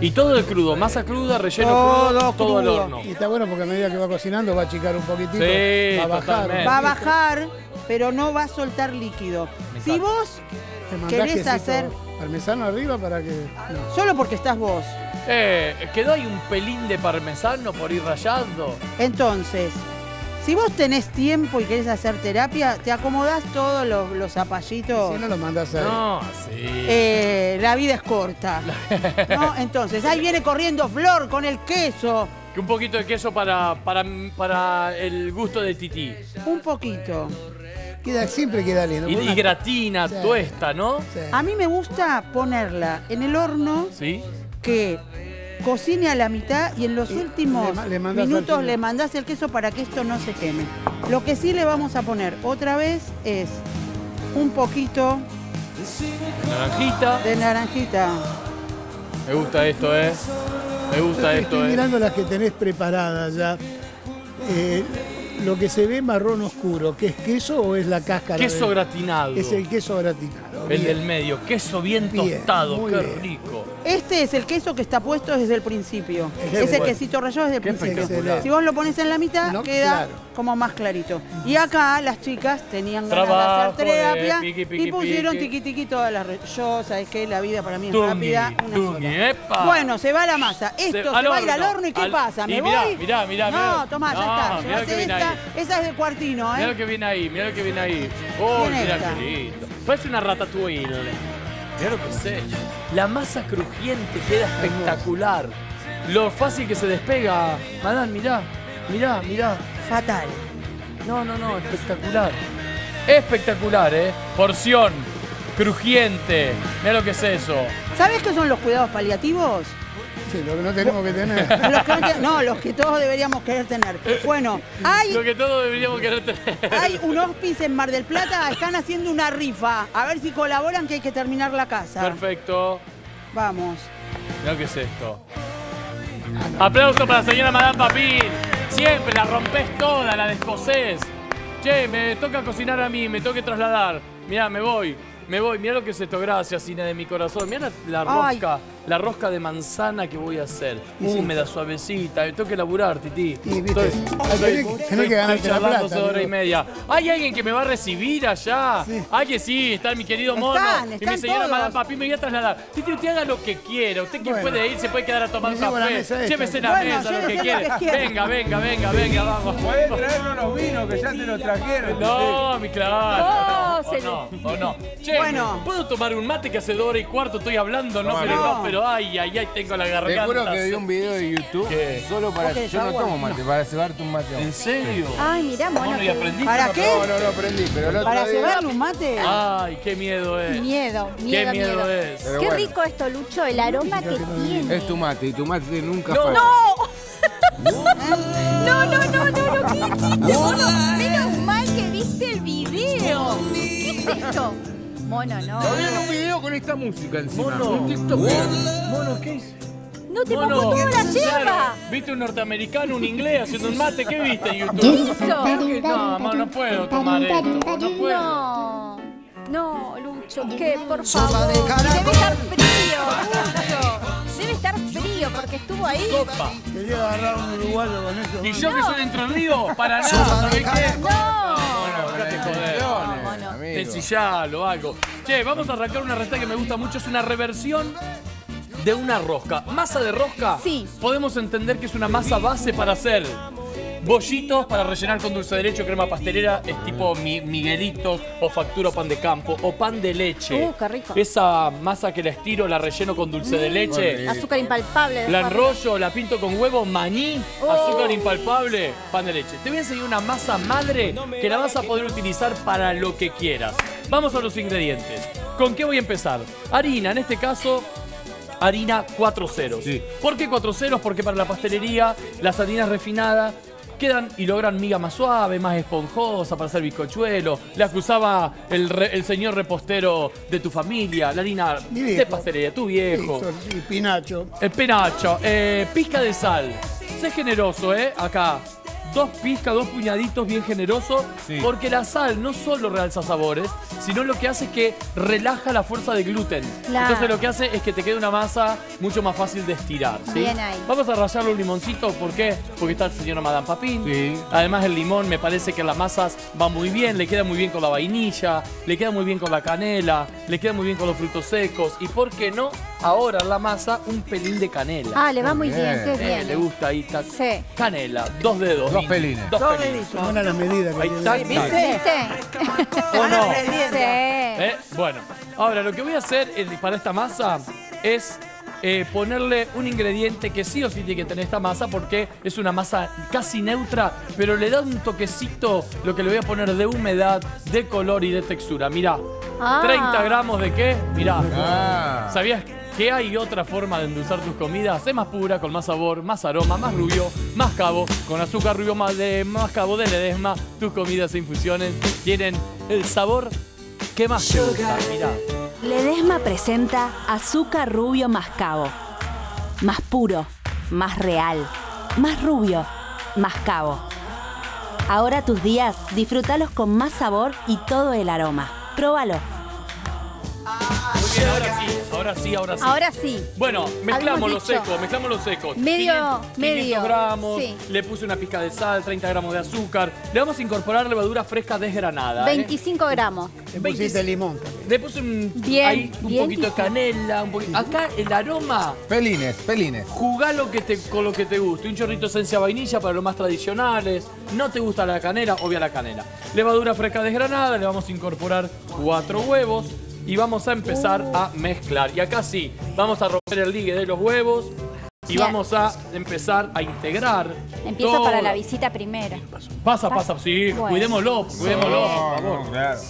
Y todo de crudo, masa cruda, relleno Todo crudo, todo al crudo. horno. Y está bueno porque a medida que va cocinando va a achicar un poquitito. Sí, va a bajar. totalmente. Va a bajar, pero no va a soltar líquido. Me Si vos ¿Te mandás querés hacer, parmesano arriba para que. No. solo porque estás vos, Eh, quedó ahí un pelín de parmesano por ir rayando. entonces, si vos tenés tiempo y querés hacer terapia, te acomodás todos los, los zapallitos. Si no lo mandás ahí. No, sí. Eh, la vida es corta. (laughs) ¿no? Entonces, ahí viene corriendo Flor con el queso. Que un poquito de queso para, para, para el gusto de Titi. Un poquito. Queda, siempre queda lindo. Y, y gratina, Sí. tuesta, ¿no? Sí. A mí me gusta ponerla en el horno Sí. Que cocine a la mitad y en los Y últimos le le minutos le mandás el queso para que esto no se queme. Lo que sí le vamos a poner otra vez es un poquito Naranjita. de naranjita. Me gusta esto, ¿eh? Me gusta esto, Estoy ¿eh? mirando las que tenés preparadas ya. Eh, lo que se ve marrón oscuro, ¿qué es queso o es la cáscara? Queso de- gratinado. Es el queso gratinado. El Bien. del medio. Queso bien, Bien, tostado. Qué bien. rico. Este es el queso que está puesto desde el principio. Qué Ese bueno. quesito rallado desde el principio. Si vos lo pones en la mitad, No, queda claro. como más clarito. Y acá las chicas tenían ganas Trabajo de hacer terapia de piqui, piqui, y pusieron piqui. tiqui tiqui todas las... Yo, ¿sabes qué? La vida para mí es Tungi, rápida. Una tungi, sola. epa. Bueno, se va la masa. Esto se, al va a ir al horno. horno y ¿qué Al- pasa? ¿Me y mirá, voy? mirá, mirá, No, mirá. tomá, ya está. mirá que viene esta. ahí. Esa es de cuartino, Mira ¿eh? lo que viene ahí, mira lo que viene ahí. Oh, esta. qué lindo. Parece una ratatouille. Mira lo que es eso. La masa crujiente queda espectacular. Lo fácil que se despega. Madame, mirá, mirá, mirá. Fatal. No, no, no, espectacular. Espectacular, ¿eh? Porción, crujiente. Mira lo que es eso. ¿Sabes qué son los cuidados paliativos? Sí, lo que no tenemos que tener. (laughs) Los que no, te- no, los que todos deberíamos querer tener. Bueno, hay Lo que todos deberíamos querer tener. Hay un hospice en Mar del Plata, están haciendo una rifa. A ver si colaboran que hay que terminar la casa. Perfecto. Vamos. Mira lo que es esto. Aplauso para la señora Madame Papín. Siempre la rompes toda, la descosés. Che, me toca cocinar a mí, me toca trasladar. Mirá, me voy. Me voy, mira lo que es esto, gracias, cine de mi corazón. Mira la, la Ay. La rosca de manzana que voy a hacer. Y sí. Húmeda, suavecita, me tengo que laburar, Titi. Y, viste, tenés- que ganarte la plata, y media. ¿Hay alguien que me va a recibir allá? Sí. Ay, que sí, está mi querido mono. Están, y están mi señora todos. Madame Papi me voy a trasladar. Titi, usted haga lo que quiera. Usted quien Bueno. puede ir, se puede quedar a tomar la café. Llévese la Bueno, mesa, lo que quiera. que. Venga, venga, venga, venga, vamos. Podés traernos los vinos que ya te los trajeron. No, mi claro. Oh, o no, o no. Che, Bueno. ¿puedo tomar un mate que hace dos horas y cuarto estoy hablando? No, No, pero no. no, pero ay, ay, ay, tengo la Te garganta. juro que vi un video de YouTube ¿Qué? solo para. ¿Vos querés Yo no agua? tomo mate, para cebarte un mate. ¿En serio? Ay, mirá. Bueno, ¿y qué- aprendiste? ¿Para No, qué? No, no, no aprendí, pero el otro ¿Para día. cebarle un mate? Ay, qué miedo es. Miedo, Qué miedo, miedo miedo. es. Pero Qué bueno. rico esto, Lucho, el aroma que tiene. Es tu mate y tu mate nunca No. falla. (laughs) No, no, no, no, no, ¿qué hiciste? Menos mal que viste el video. ¿Qué es esto? Mono, no. Todavía en un video con esta música encima. Mono. Un TikTok. Mono, ¿qué hizo? No te Mono, mojó toda la. ¿Viste un norteamericano, un inglés haciendo un mate? ¿Qué viste en YouTube? ¿Qué hizo? No, amor, no puedo tomar esto. No puedo. No. No, Lucho, ¿qué? Por favor. Debe estar frío, Lucho. Debe estar frío porque estuvo ahí. Sopa. Quería agarrar un uruguayo con eso. Y yo que soy de Entre Ríos, para nada, ¿sabés qué? No. Bueno, o algo. Che, vamos a arrancar una receta que me gusta mucho. Es una reversión de una rosca. Masa de rosca. Sí. Podemos entender que es una masa base para hacer bollitos para rellenar con dulce de leche o crema pastelera. Es tipo mi- miguelitos o factura o pan de campo o pan de leche. Uh, qué rico. Esa masa que la estiro, la relleno con dulce de leche. Azúcar impalpable. La enrollo, la pinto con huevo, maní, Oh. azúcar impalpable, pan de leche. Te voy a enseñar una masa madre que la vas a poder utilizar para lo que quieras. Vamos a los ingredientes. ¿Con qué voy a empezar? Harina, en este caso, harina 4 ceros. Sí. ¿Por qué 4 ceros? Porque para la pastelería las harinas refinadas quedan y logran miga más suave, más esponjosa para hacer bizcochuelo. La que usaba el, re- el señor repostero de tu familia, la harina de pastelería, tu viejo. Y Pinacho. El penacho, eh, pizca de sal. Sé generoso, ¿eh? Acá. Dos pizcas, dos puñaditos bien generosos, Sí. porque la sal no solo realza sabores, sino lo que hace es que relaja la fuerza del gluten. Claro. Entonces lo que hace es que te quede una masa mucho más fácil de estirar. ¿sí? Bien ahí. Vamos a rallarle un limoncito, ¿por qué? Porque está el señor Madame Papín. Sí. Además el limón me parece que en las masas va muy bien, le queda muy bien con la vainilla, le queda muy bien con la canela, le queda muy bien con los frutos secos y por qué no, ahora en la masa un pelín de canela. Ah, le va muy bien, bien. qué Eh, bien. le gusta ahí, tac. Sí. Canela, dos dedos. Dos Pelines. Dos Dos pelines. deditos. Buena la medida que Ahí tiene. está. ¿Viste? ¿O no? Sí. Eh, Bueno, ahora lo que voy a hacer eh, para esta masa es eh, ponerle un ingrediente que sí o sí tiene que tener esta masa porque es una masa casi neutra, pero le da un toquecito lo que le voy a poner de humedad, de color y de textura. Mirá, Ah. 30 gramos de qué? Mirá. Ah. ¿Sabías que hay otra forma de endulzar tus comidas? Es más pura, con más sabor, más aroma, más rubio, más cabo, con azúcar rubio más de más cabo de Ledesma. Tus comidas e infusiones tienen el sabor que más te gusta. Mirá. Ledesma presenta azúcar rubio más cabo. Más puro, más real, más rubio, más cabo. Ahora tus días, disfrútalos con más sabor y todo el aroma. Próbalo. Bien, ahora sí, ahora sí, ahora sí. Ahora sí. Bueno, mezclamos los secos, mezclamos los secos. Medio- 500, 500 medio, gramos, sí. le puse una pizca de sal, 30 gramos de azúcar. Le vamos a incorporar levadura fresca desgranada. ¿eh? 25 gramos. Le pusiste limón también. Le puse un, Bien, ahí un bien poquito de canela, un poquito. Acá el aroma, Pelines, pelines. jugá lo que te, con lo que te guste. Un chorrito de esencia vainilla para los más tradicionales. No te gusta la canela, obvia la canela. Levadura fresca desgranada, le vamos a incorporar cuatro huevos y vamos a empezar a mezclar. Y acá sí, vamos a romper el ligue de los huevos y Bien. vamos a empezar a integrar. Empiezo todo para la visita primera. Pasa, pasa, sí, Bueno. cuidémoslo, cuidémoslo, por favor. No, claro.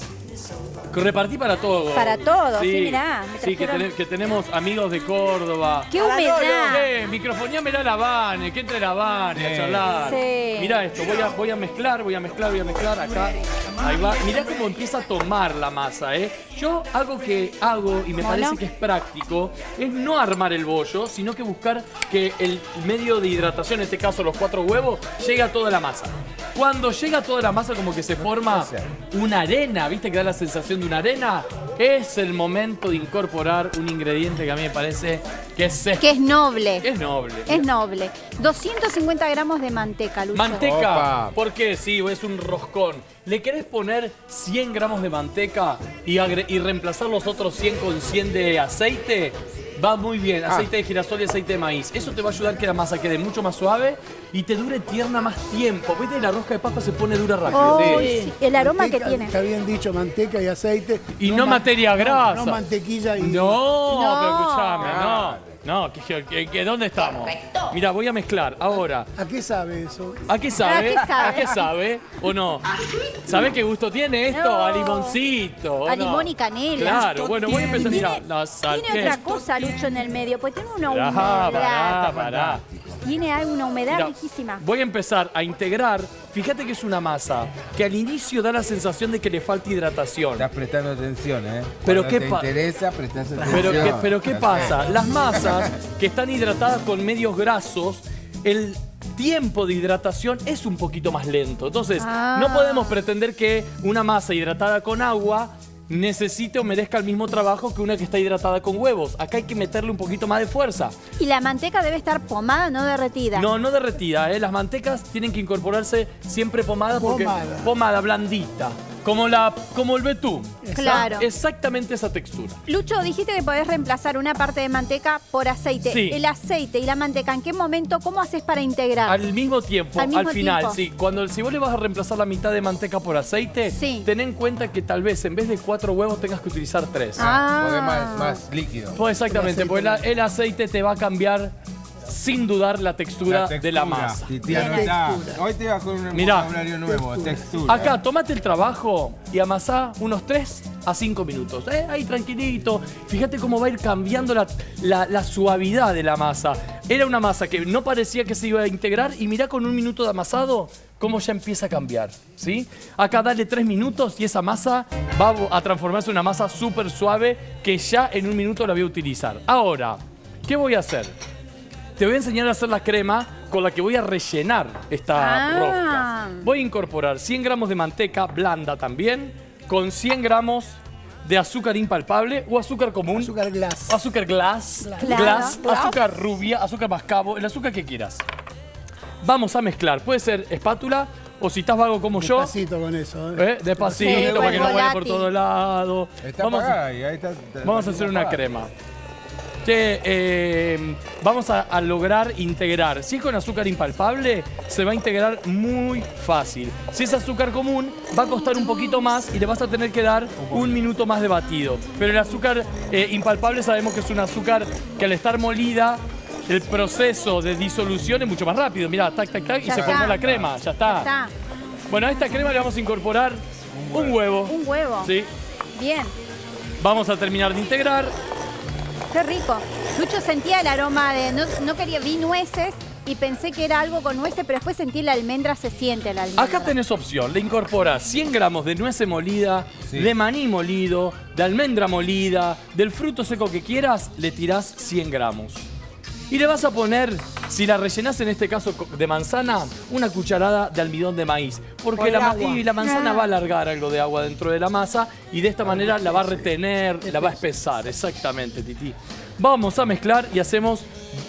Repartí para todos. Para todos, sí, mirá, me Sí, que, tenemos amigos de Córdoba. ¡Qué humedad! Eh, microfoníamela la Vane, que entre la Vane a Sí. charlar. Sí. Mirá esto, voy a, voy a mezclar, voy a mezclar, voy a mezclar acá. Ahí va. Mirá cómo empieza a tomar la masa, ¿eh? Yo algo que hago y me parece que es práctico es no armar el bollo, sino que buscar que el medio de hidratación, en este caso los cuatro huevos, llegue a toda la masa. Cuando llega toda la masa como que se forma una arena, ¿viste que da la sensación de una arena? Es el momento de incorporar un ingrediente que a mí me parece que es, Que es noble. es noble. Es noble. 250 gramos de manteca, Lucho. Manteca, Opa. ¿por qué? Sí, es un roscón. ¿Le querés poner 100 gramos de manteca y, agre- y reemplazar los otros 100 con 100 de aceite? Va muy bien, Ah. aceite de girasol y aceite de maíz. Eso te va a ayudar a que la masa quede mucho más suave y te dure tierna más tiempo. ¿Viste? La rosca de papa se pone dura rápido. Oh, sí, El aroma que tiene. Está bien dicho, manteca y aceite. Y no ma- materia no- grasa. No, mantequilla y. No, No. pero escuchame, no. No, que, que- que- ¿dónde estamos? Mira, voy a mezclar. Ahora, ¿A qué sabe eso? ¿A qué sabe? ¿A qué sabe? ¿A qué sabe? ¿O no? ¿Sabe qué gusto tiene esto? No. A limoncito. ¿o A no? limón y canela. Claro, bueno, voy a empezar. Tiene, Mira, la sal. tiene ¿qué otra cosa, Lucho, en el medio, porque tiene una Pará, humedad. pará, pará. Tiene una humedad Mira, riquísima. Voy a empezar a integrar. Fíjate que es una masa que al inicio da la sensación de que le falta hidratación. Estás prestando atención, ¿eh? Pero Cuando qué te pa- interesa, prestás atención. Pero qué, pero ¿qué pasa? Las masas que están hidratadas con medios grasos, el tiempo de hidratación es un poquito más lento. Entonces, Ah. no podemos pretender que una masa hidratada con agua necesite o merezca el mismo trabajo que una que está hidratada con huevos. Acá hay que meterle un poquito más de fuerza. Y la manteca debe estar pomada, no derretida. No, no derretida, ¿eh? Las mantecas tienen que incorporarse siempre pomada porque Pomada. pomada blandita, como la como el betún. Claro. Exactamente esa textura. Lucho, dijiste que podés reemplazar una parte de manteca por aceite. Sí. El aceite y la manteca, ¿en qué momento, cómo haces para integrar? Al mismo tiempo, Al al, mismo final, tiempo. sí. Cuando si vos le vas a reemplazar la mitad de manteca por aceite, Sí. ten en cuenta que tal vez en vez de cuatro huevos tengas que utilizar tres. Ah. Porque más, más líquido. Pues exactamente, porque la- el aceite te va a cambiar sin dudar la textura, de la masa. No está. Hoy te vas con un Mirá. vocabulario nuevo, textura. Acá, tomate el trabajo y amasá unos 3 a 5 minutos. ¿eh? Ahí tranquilito. Fíjate cómo va a ir cambiando la, la- la suavidad de la masa. Era una masa que no parecía que se iba a integrar y mirá con un minuto de amasado cómo ya empieza a cambiar. ¿sí? Acá dale 3 minutos y esa masa va a transformarse en una masa súper suave que ya en un minuto la voy a utilizar. Ahora, ¿qué voy a hacer? Te voy a enseñar a hacer la crema con la que voy a rellenar esta Ah. rosca. Voy a incorporar 100 gramos de manteca blanda también, con 100 gramos de azúcar impalpable o azúcar común. Azúcar glass. Azúcar glass, Claro. glass, Glass. azúcar rubia, azúcar mascabo, el azúcar que quieras. Vamos a mezclar. Puede ser espátula o si estás vago como yo, Despacito con eso. ¿eh? ¿eh? despacito Sí, para que no vaya por todos lados. Vamos ahí está- está- Vamos a hacer una crema. Che, eh, vamos a, a lograr integrar. Si es con azúcar impalpable, se va a integrar muy fácil. Si es azúcar común, va a costar un poquito más y le vas a tener que dar un minuto más de batido. Pero el azúcar eh, impalpable sabemos que es un azúcar que al estar molida, el proceso de disolución es mucho más rápido. Mirá, tac, tac, tac, y Ya se está. formó la crema. Ya está. Está. Bueno, a esta crema le vamos a incorporar un huevo. Un huevo. Sí. Bien. Vamos a terminar de integrar. Qué rico. Lucho sentía el aroma de. No, no quería. Vi nueces y pensé que era algo con nueces, pero después sentí la almendra, se siente la almendra. Acá tenés opción, le incorporas 100 gramos de nuez molida, Sí. de maní molido, de almendra molida, del fruto seco que quieras, le tirás 100 gramos. Y le vas a poner, si la rellenás en este caso de manzana, una cucharada de almidón de maíz. Porque Por la, y manzana Ah. va a alargar algo de agua dentro de la masa y de esta manera la va a retener, la va a espesar. Exactamente, Titi. Vamos a mezclar y hacemos,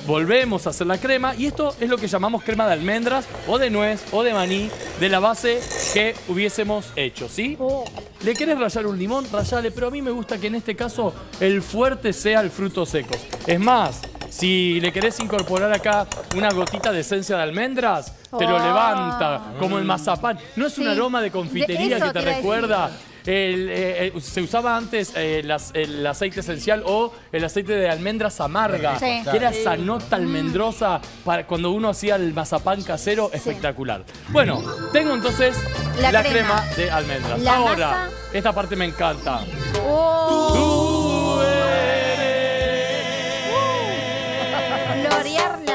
volvemos a hacer la crema. Y esto es lo que llamamos crema de almendras o de nuez o de maní de la base que hubiésemos hecho, ¿sí? Oh, ¿Le querés rallar un limón? Rayale, pero a mí me gusta que en este caso el fuerte sea el frutos secos. Es más, si le querés incorporar acá una gotita de esencia de almendras, te lo Oh. levanta, como el mazapán. ¿No es un aroma de confitería que te recuerda? El, eh, eh, se usaba antes eh, las- el aceite esencial o el aceite de almendras amarga, Sí. que era esa nota almendrosa para cuando uno hacía el mazapán casero, espectacular. Bueno, tengo entonces la, La crema. crema. de almendras. La Ahora, masa. esta parte me encanta. oh.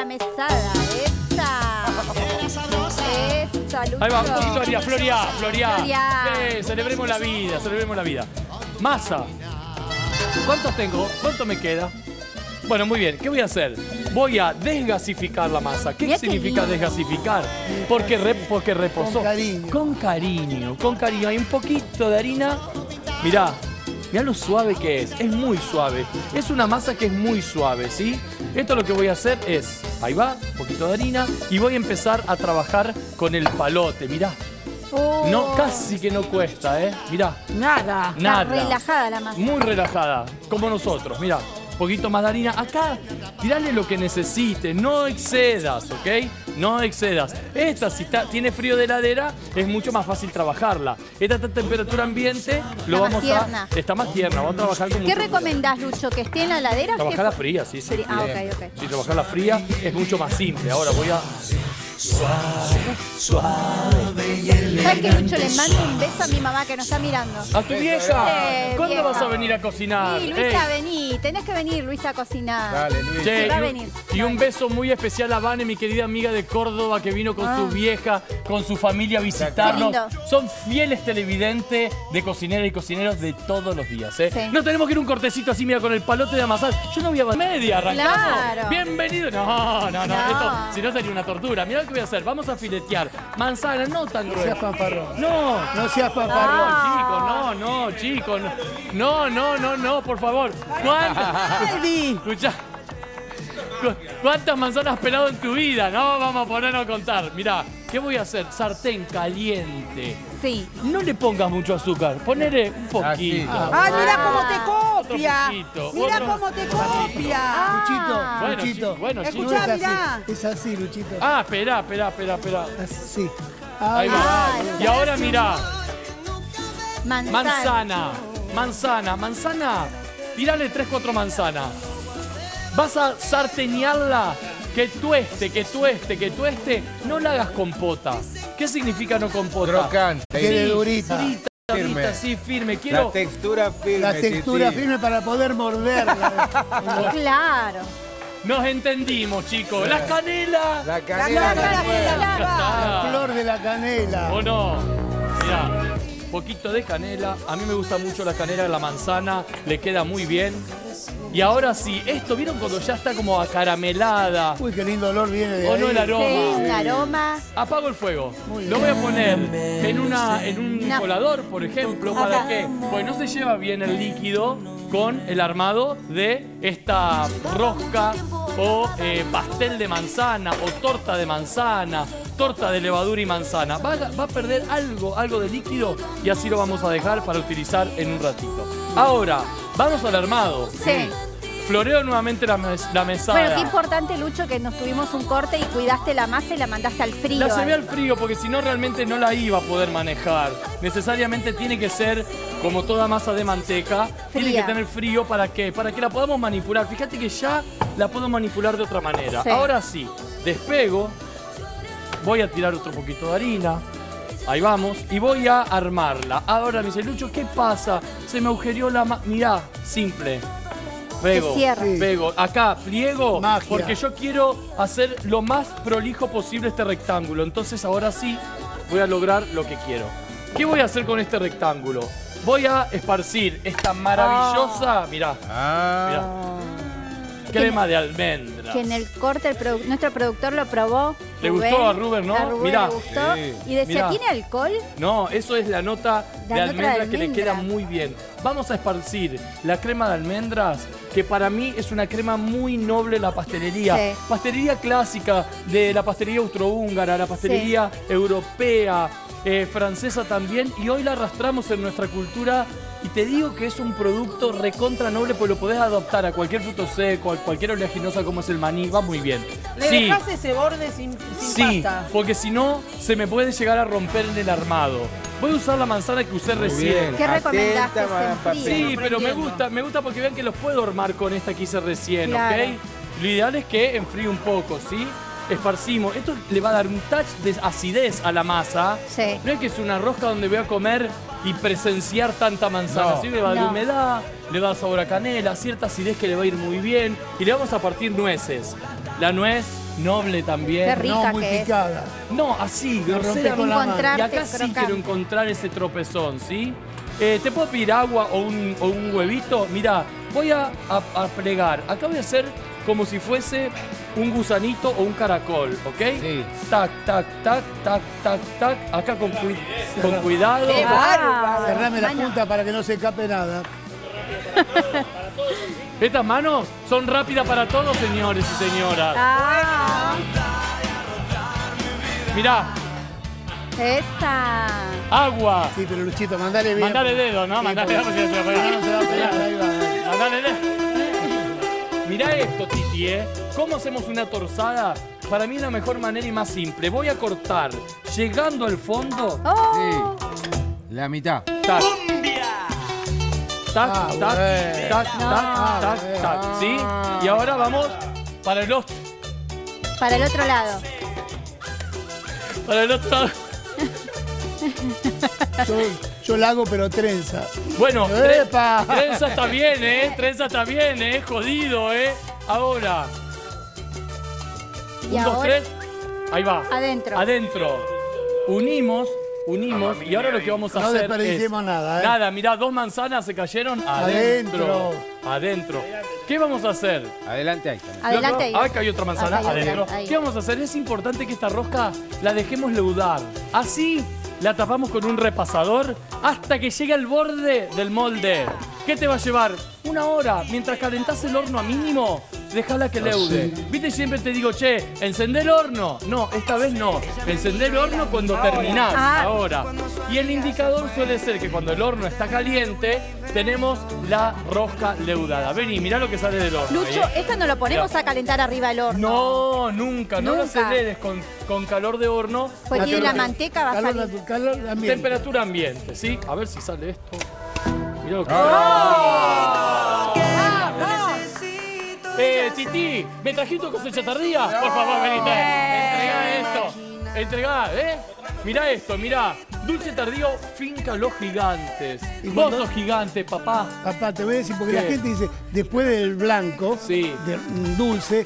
La mesada. Esa. Esa, Lucho. Ahí va, un poquito Floria, Floria. Floria. Eh, celebremos la vida, celebremos la vida. Masa. ¿Cuántos tengo? ¿Cuánto me queda? Bueno, muy bien. ¿Qué voy a hacer? Voy a desgasificar la masa. ¿Qué Mirá qué significa lindo. desgasificar? Porque, re- porque reposó. Con cariño. Con cariño, con cariño. Hay un poquito de harina. Mirá, mirá lo suave que es. Es muy suave. Es una masa que es muy suave, ¿sí? Esto lo que voy a hacer es, ahí va, un poquito de harina. Y voy a empezar a trabajar con el palote. Mirá, Oh. no, casi que no cuesta, ¿eh? Mirá, Nada. Está nada. relajada la masa. Muy relajada, como nosotros. Mira, un poquito más de harina. Acá, tirale lo que necesites. No excedas, ¿ok? No excedas. Esta, si está- tiene frío de heladera, es mucho más fácil trabajarla. Esta está a temperatura ambiente, lo Está más vamos tierna. a. Está más tierna, vamos a trabajar con ¿Qué recomendás, Lucho? ¿Que esté en la heladera? Trabajarla fría, sí, sí. Ah, ok, ok. Sí, trabajarla fría es mucho más simple. Ahora voy a. ¿Sabes que Lucho le mando un beso a mi mamá que nos está mirando? ¿A tu vieja? Sí, ¿Cuándo vieja. vas a venir a cocinar? Sí, Ey. Luisa, vení. Tenés que venir, Luisa, a cocinar. Dale, Luis. Che, va a y un- venir. Y un beso muy especial a Vane, mi querida amiga de Córdoba, que vino con su vieja, con su familia a visitarnos. Son fieles televidentes de cocineras y cocineros de todos los días. ¿eh? Sí. No tenemos que ir un cortecito así, mira, con el palote de amasar. Yo no voy a media, arrancamos. Claro. Bienvenido. No, no, no, No. Esto, si no sería una tortura. Mira lo que voy a hacer. Vamos a filetear. Manzana, no tan No seas gruesa. fanfarrón. No, No seas fanfarrón. Ah. Chicos, no, no, chicos. No, no, no, no, por favor. Aldi. Escucha. ¿Cu- ¿Cuántas manzanas has pelado en tu vida? No, vamos a ponernos a contar. Mirá, ¿qué voy a hacer? Sartén caliente. Sí. No le pongas mucho azúcar, ponele un poquito. Ah, Ay, mira cómo te copia. poquito, Mira otro- cómo te copia. Luchito, Bueno, Luchito. chi- bueno, No. Escuchá, es mirá. así, es así, Luchito. Ah, espera, espera, espera, espera. Así. Ahí va. Ah, Y ahora mirá, Manzana. manzana, manzana, manzana. Tirale 3, 4 manzanas. Vas a sartenearla. Que tueste, que tueste, que tueste. No la hagas compota. ¿Qué significa no compota? Crocante. Quede durita. Durita, Firme. durita, así, firme. La Quiero. textura firme. La textura Titi. firme para poder morderla. (laughs) Claro. Nos entendimos, chicos. La canela. La La canela. canela, también. la canela. Ah, Flor de la canela. ¿O no? Mirá. Poquito de canela. A mí me gusta mucho la canela, la manzana, le queda muy bien. Y ahora sí, esto, ¿vieron cuando ya está como acaramelada? Uy, qué lindo olor viene de ¿O ahí. no el aroma? Sí, un aroma. Apago el fuego. Lo voy a poner en, una, en un colador, por ejemplo. ¿Para qué? Pues no se lleva bien el líquido con el armado de esta rosca o eh, pastel de manzana o torta de manzana, torta de levadura y manzana. Va, va a perder algo, algo de líquido y así lo vamos a dejar para utilizar en un ratito. Ahora, vamos al armado. Sí. Floreo nuevamente la, mes- la mesada. Bueno, qué importante, Lucho, que nos tuvimos un corte y cuidaste la masa y la mandaste al frío. La llevé al frío porque si no realmente no la iba a poder manejar. Necesariamente tiene que ser como toda masa de manteca. Tiene que tener frío para qué? Para que la podamos manipular. Fíjate que ya la puedo manipular de otra manera. Sí. Ahora sí, despego. Voy a tirar otro poquito de harina. Ahí vamos. Y voy a armarla. Ahora me dice, Lucho, ¿qué pasa? Se me agujereó la masa. Mirá, simple. Pego, Se cierra. Sí. pego. Acá, pliego, Magia. porque yo quiero hacer lo más prolijo posible este rectángulo. Entonces ahora sí voy a lograr lo que quiero. ¿Qué voy a hacer con este rectángulo? Voy a esparcir esta maravillosa, mirá, mirá, crema de almendras. Que en el corte el produ- nuestro productor lo probó. Le Rubén. gustó a Rubén, ¿no? A Rubén Mirá. le gustó. Sí. Y decía, Mirá. ¿tiene alcohol? No, eso es la nota de almendras que le almendra. queda muy bien. Vamos a esparcir la crema de almendras, que para mí es una crema muy noble la pastelería. Sí. Pastelería clásica de la pastelería austrohúngara, la pastelería europea, eh, francesa también, y hoy la arrastramos en nuestra cultura. Y te digo que es un producto recontra noble, pues lo podés adoptar a cualquier fruto seco, a cualquier oleaginosa como es el maní, va muy bien. Le Sí. dejas ese borde sin, sin Sí, pasta. porque si no, se me puede llegar a romper en el armado. Voy a usar la manzana que usé recién. bien. ¿Qué recomendaste? Sí, pero me gusta, me gusta porque vean que los puedo armar con esta que hice recién, Claro. ¿ok? Lo ideal es que enfríe un poco, ¿sí? Esparcimos. Esto le va a dar un touch de acidez a la masa. Sí. No es que es una rosca donde voy a comer y presenciar tanta manzana. No. ¿sí? Le va a dar No. humedad, le va a dar sabor a canela, cierta acidez que le va a ir muy bien. Y le vamos a partir nueces. La nuez noble también. Qué rica No muy que es. picada. No, así, grosera. con la mano. Y acá sí crocante. quiero encontrar ese tropezón, ¿sí? Eh, ¿Te puedo pedir agua o un, o un huevito? Mira, voy a, a- a plegar. Acá voy a hacer como si fuese un gusanito o un caracol, ¿ok? Sí. Tac, tac, tac, tac, tac, tac. Acá con, cui- con cuidado. Qué bárbaro. Cerrame la punta para que no se escape nada. Estas manos son rápidas para todos, señores y señoras. Ah, Mirá, esa. agua. Sí, pero Luchito, mandale bien. Mandale dedo, ¿no? Sí, Mandale dedo porque- porque se lo porque pega. no se va a pegar, ahí va, ahí va. Mandale dedo. Mirá esto, Titi, ¿eh? ¿Cómo hacemos una torzada? Para mí la mejor manera y más simple. Voy a cortar llegando al fondo. Oh, La mitad. Tac. Tac, Ah, tac, bueno. tac, No. tac, tac, tac. ¿Sí? Y ahora vamos para el otro. para el otro lado. Para el otro lado. Yo, la hago, pero trenza. Bueno, tre- ¡Epa! trenza está bien, ¿eh? Trenza está bien, ¿eh? Jodido, ¿eh? Ahora. Y Un, dos, tres. Ahí va. adentro. Adentro. Unimos, unimos. Y ahora lo que vamos a No hacer desperdiciemos es... nada, ¿eh? Nada, mirá, dos manzanas se cayeron adentro. Adentro. Adentro. ¿Qué vamos a hacer? Adelante ahí también. Adelante ahí. Ah, acá hay otra manzana hay adentro. ¿Qué vamos a hacer? Es importante que esta rosca la dejemos leudar. Así la tapamos con un repasador hasta que llegue al borde del molde. ¿Qué te va a llevar? Una hora. Mientras calentás el horno a mínimo, déjala que leude. Viste, siempre te digo, che, ¿encender el horno? No, esta vez no. Encender el horno cuando terminás, Ah. ahora. Y el indicador suele ser que cuando el horno está caliente, tenemos la rosca leudada. Vení, mirá lo que sale del horno. Lucho, ahí. esto no lo ponemos a calentar arriba del horno. No, nunca, no lo aceleres con, con calor de horno. Pues tiene la manteca, va a Calor, salir. natu- calor ambiente. Temperatura ambiente, ¿sí? A ver si sale esto. Mirá lo que Eh, Titi, ¿me trajiste cosecha tardía? Por favor, venite. Entregá esto. Entregá, ¿eh? Mirá esto, mirá. Dulce tardío, finca los gigantes. Y Vos cuando- sos gigante, papá. Papá, te voy a decir, porque ¿Qué? la gente dice, después del blanco, Sí. del dulce,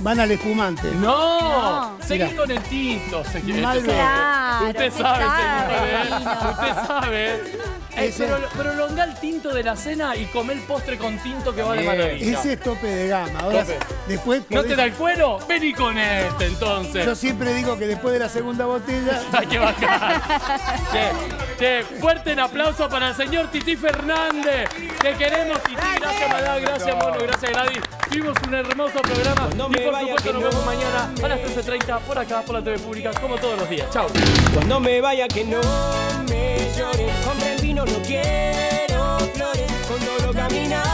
van al espumante. No, No. seguí con el tinto. seguí- Mal usted Claro, Usted sabe, sabe, señor. Usted sabe. (laughs) Eh, pero prolonga el tinto de la cena y come el postre con tinto que va de Bien. maravilla. Ese es tope de gama. Ahora, Tope. después ¿No podés- te da el cuero? Vení con este entonces. Yo siempre digo que después de la la segunda botella. (laughs) Hay que bajar. che, che, fuerte el aplauso para el señor Titi Fernández. Te queremos, Titi. Gracias, Madá. Gracias, Mono. Gracias, Gladys. Tuvimos un hermoso programa. No y por supuesto, nos vemos no mañana a las 13.30 por acá, por la TV Pública, como todos los días. Chao. Cuando me vaya, que no me llores. Compre el vino, no quiero flores. Cuando lo camina.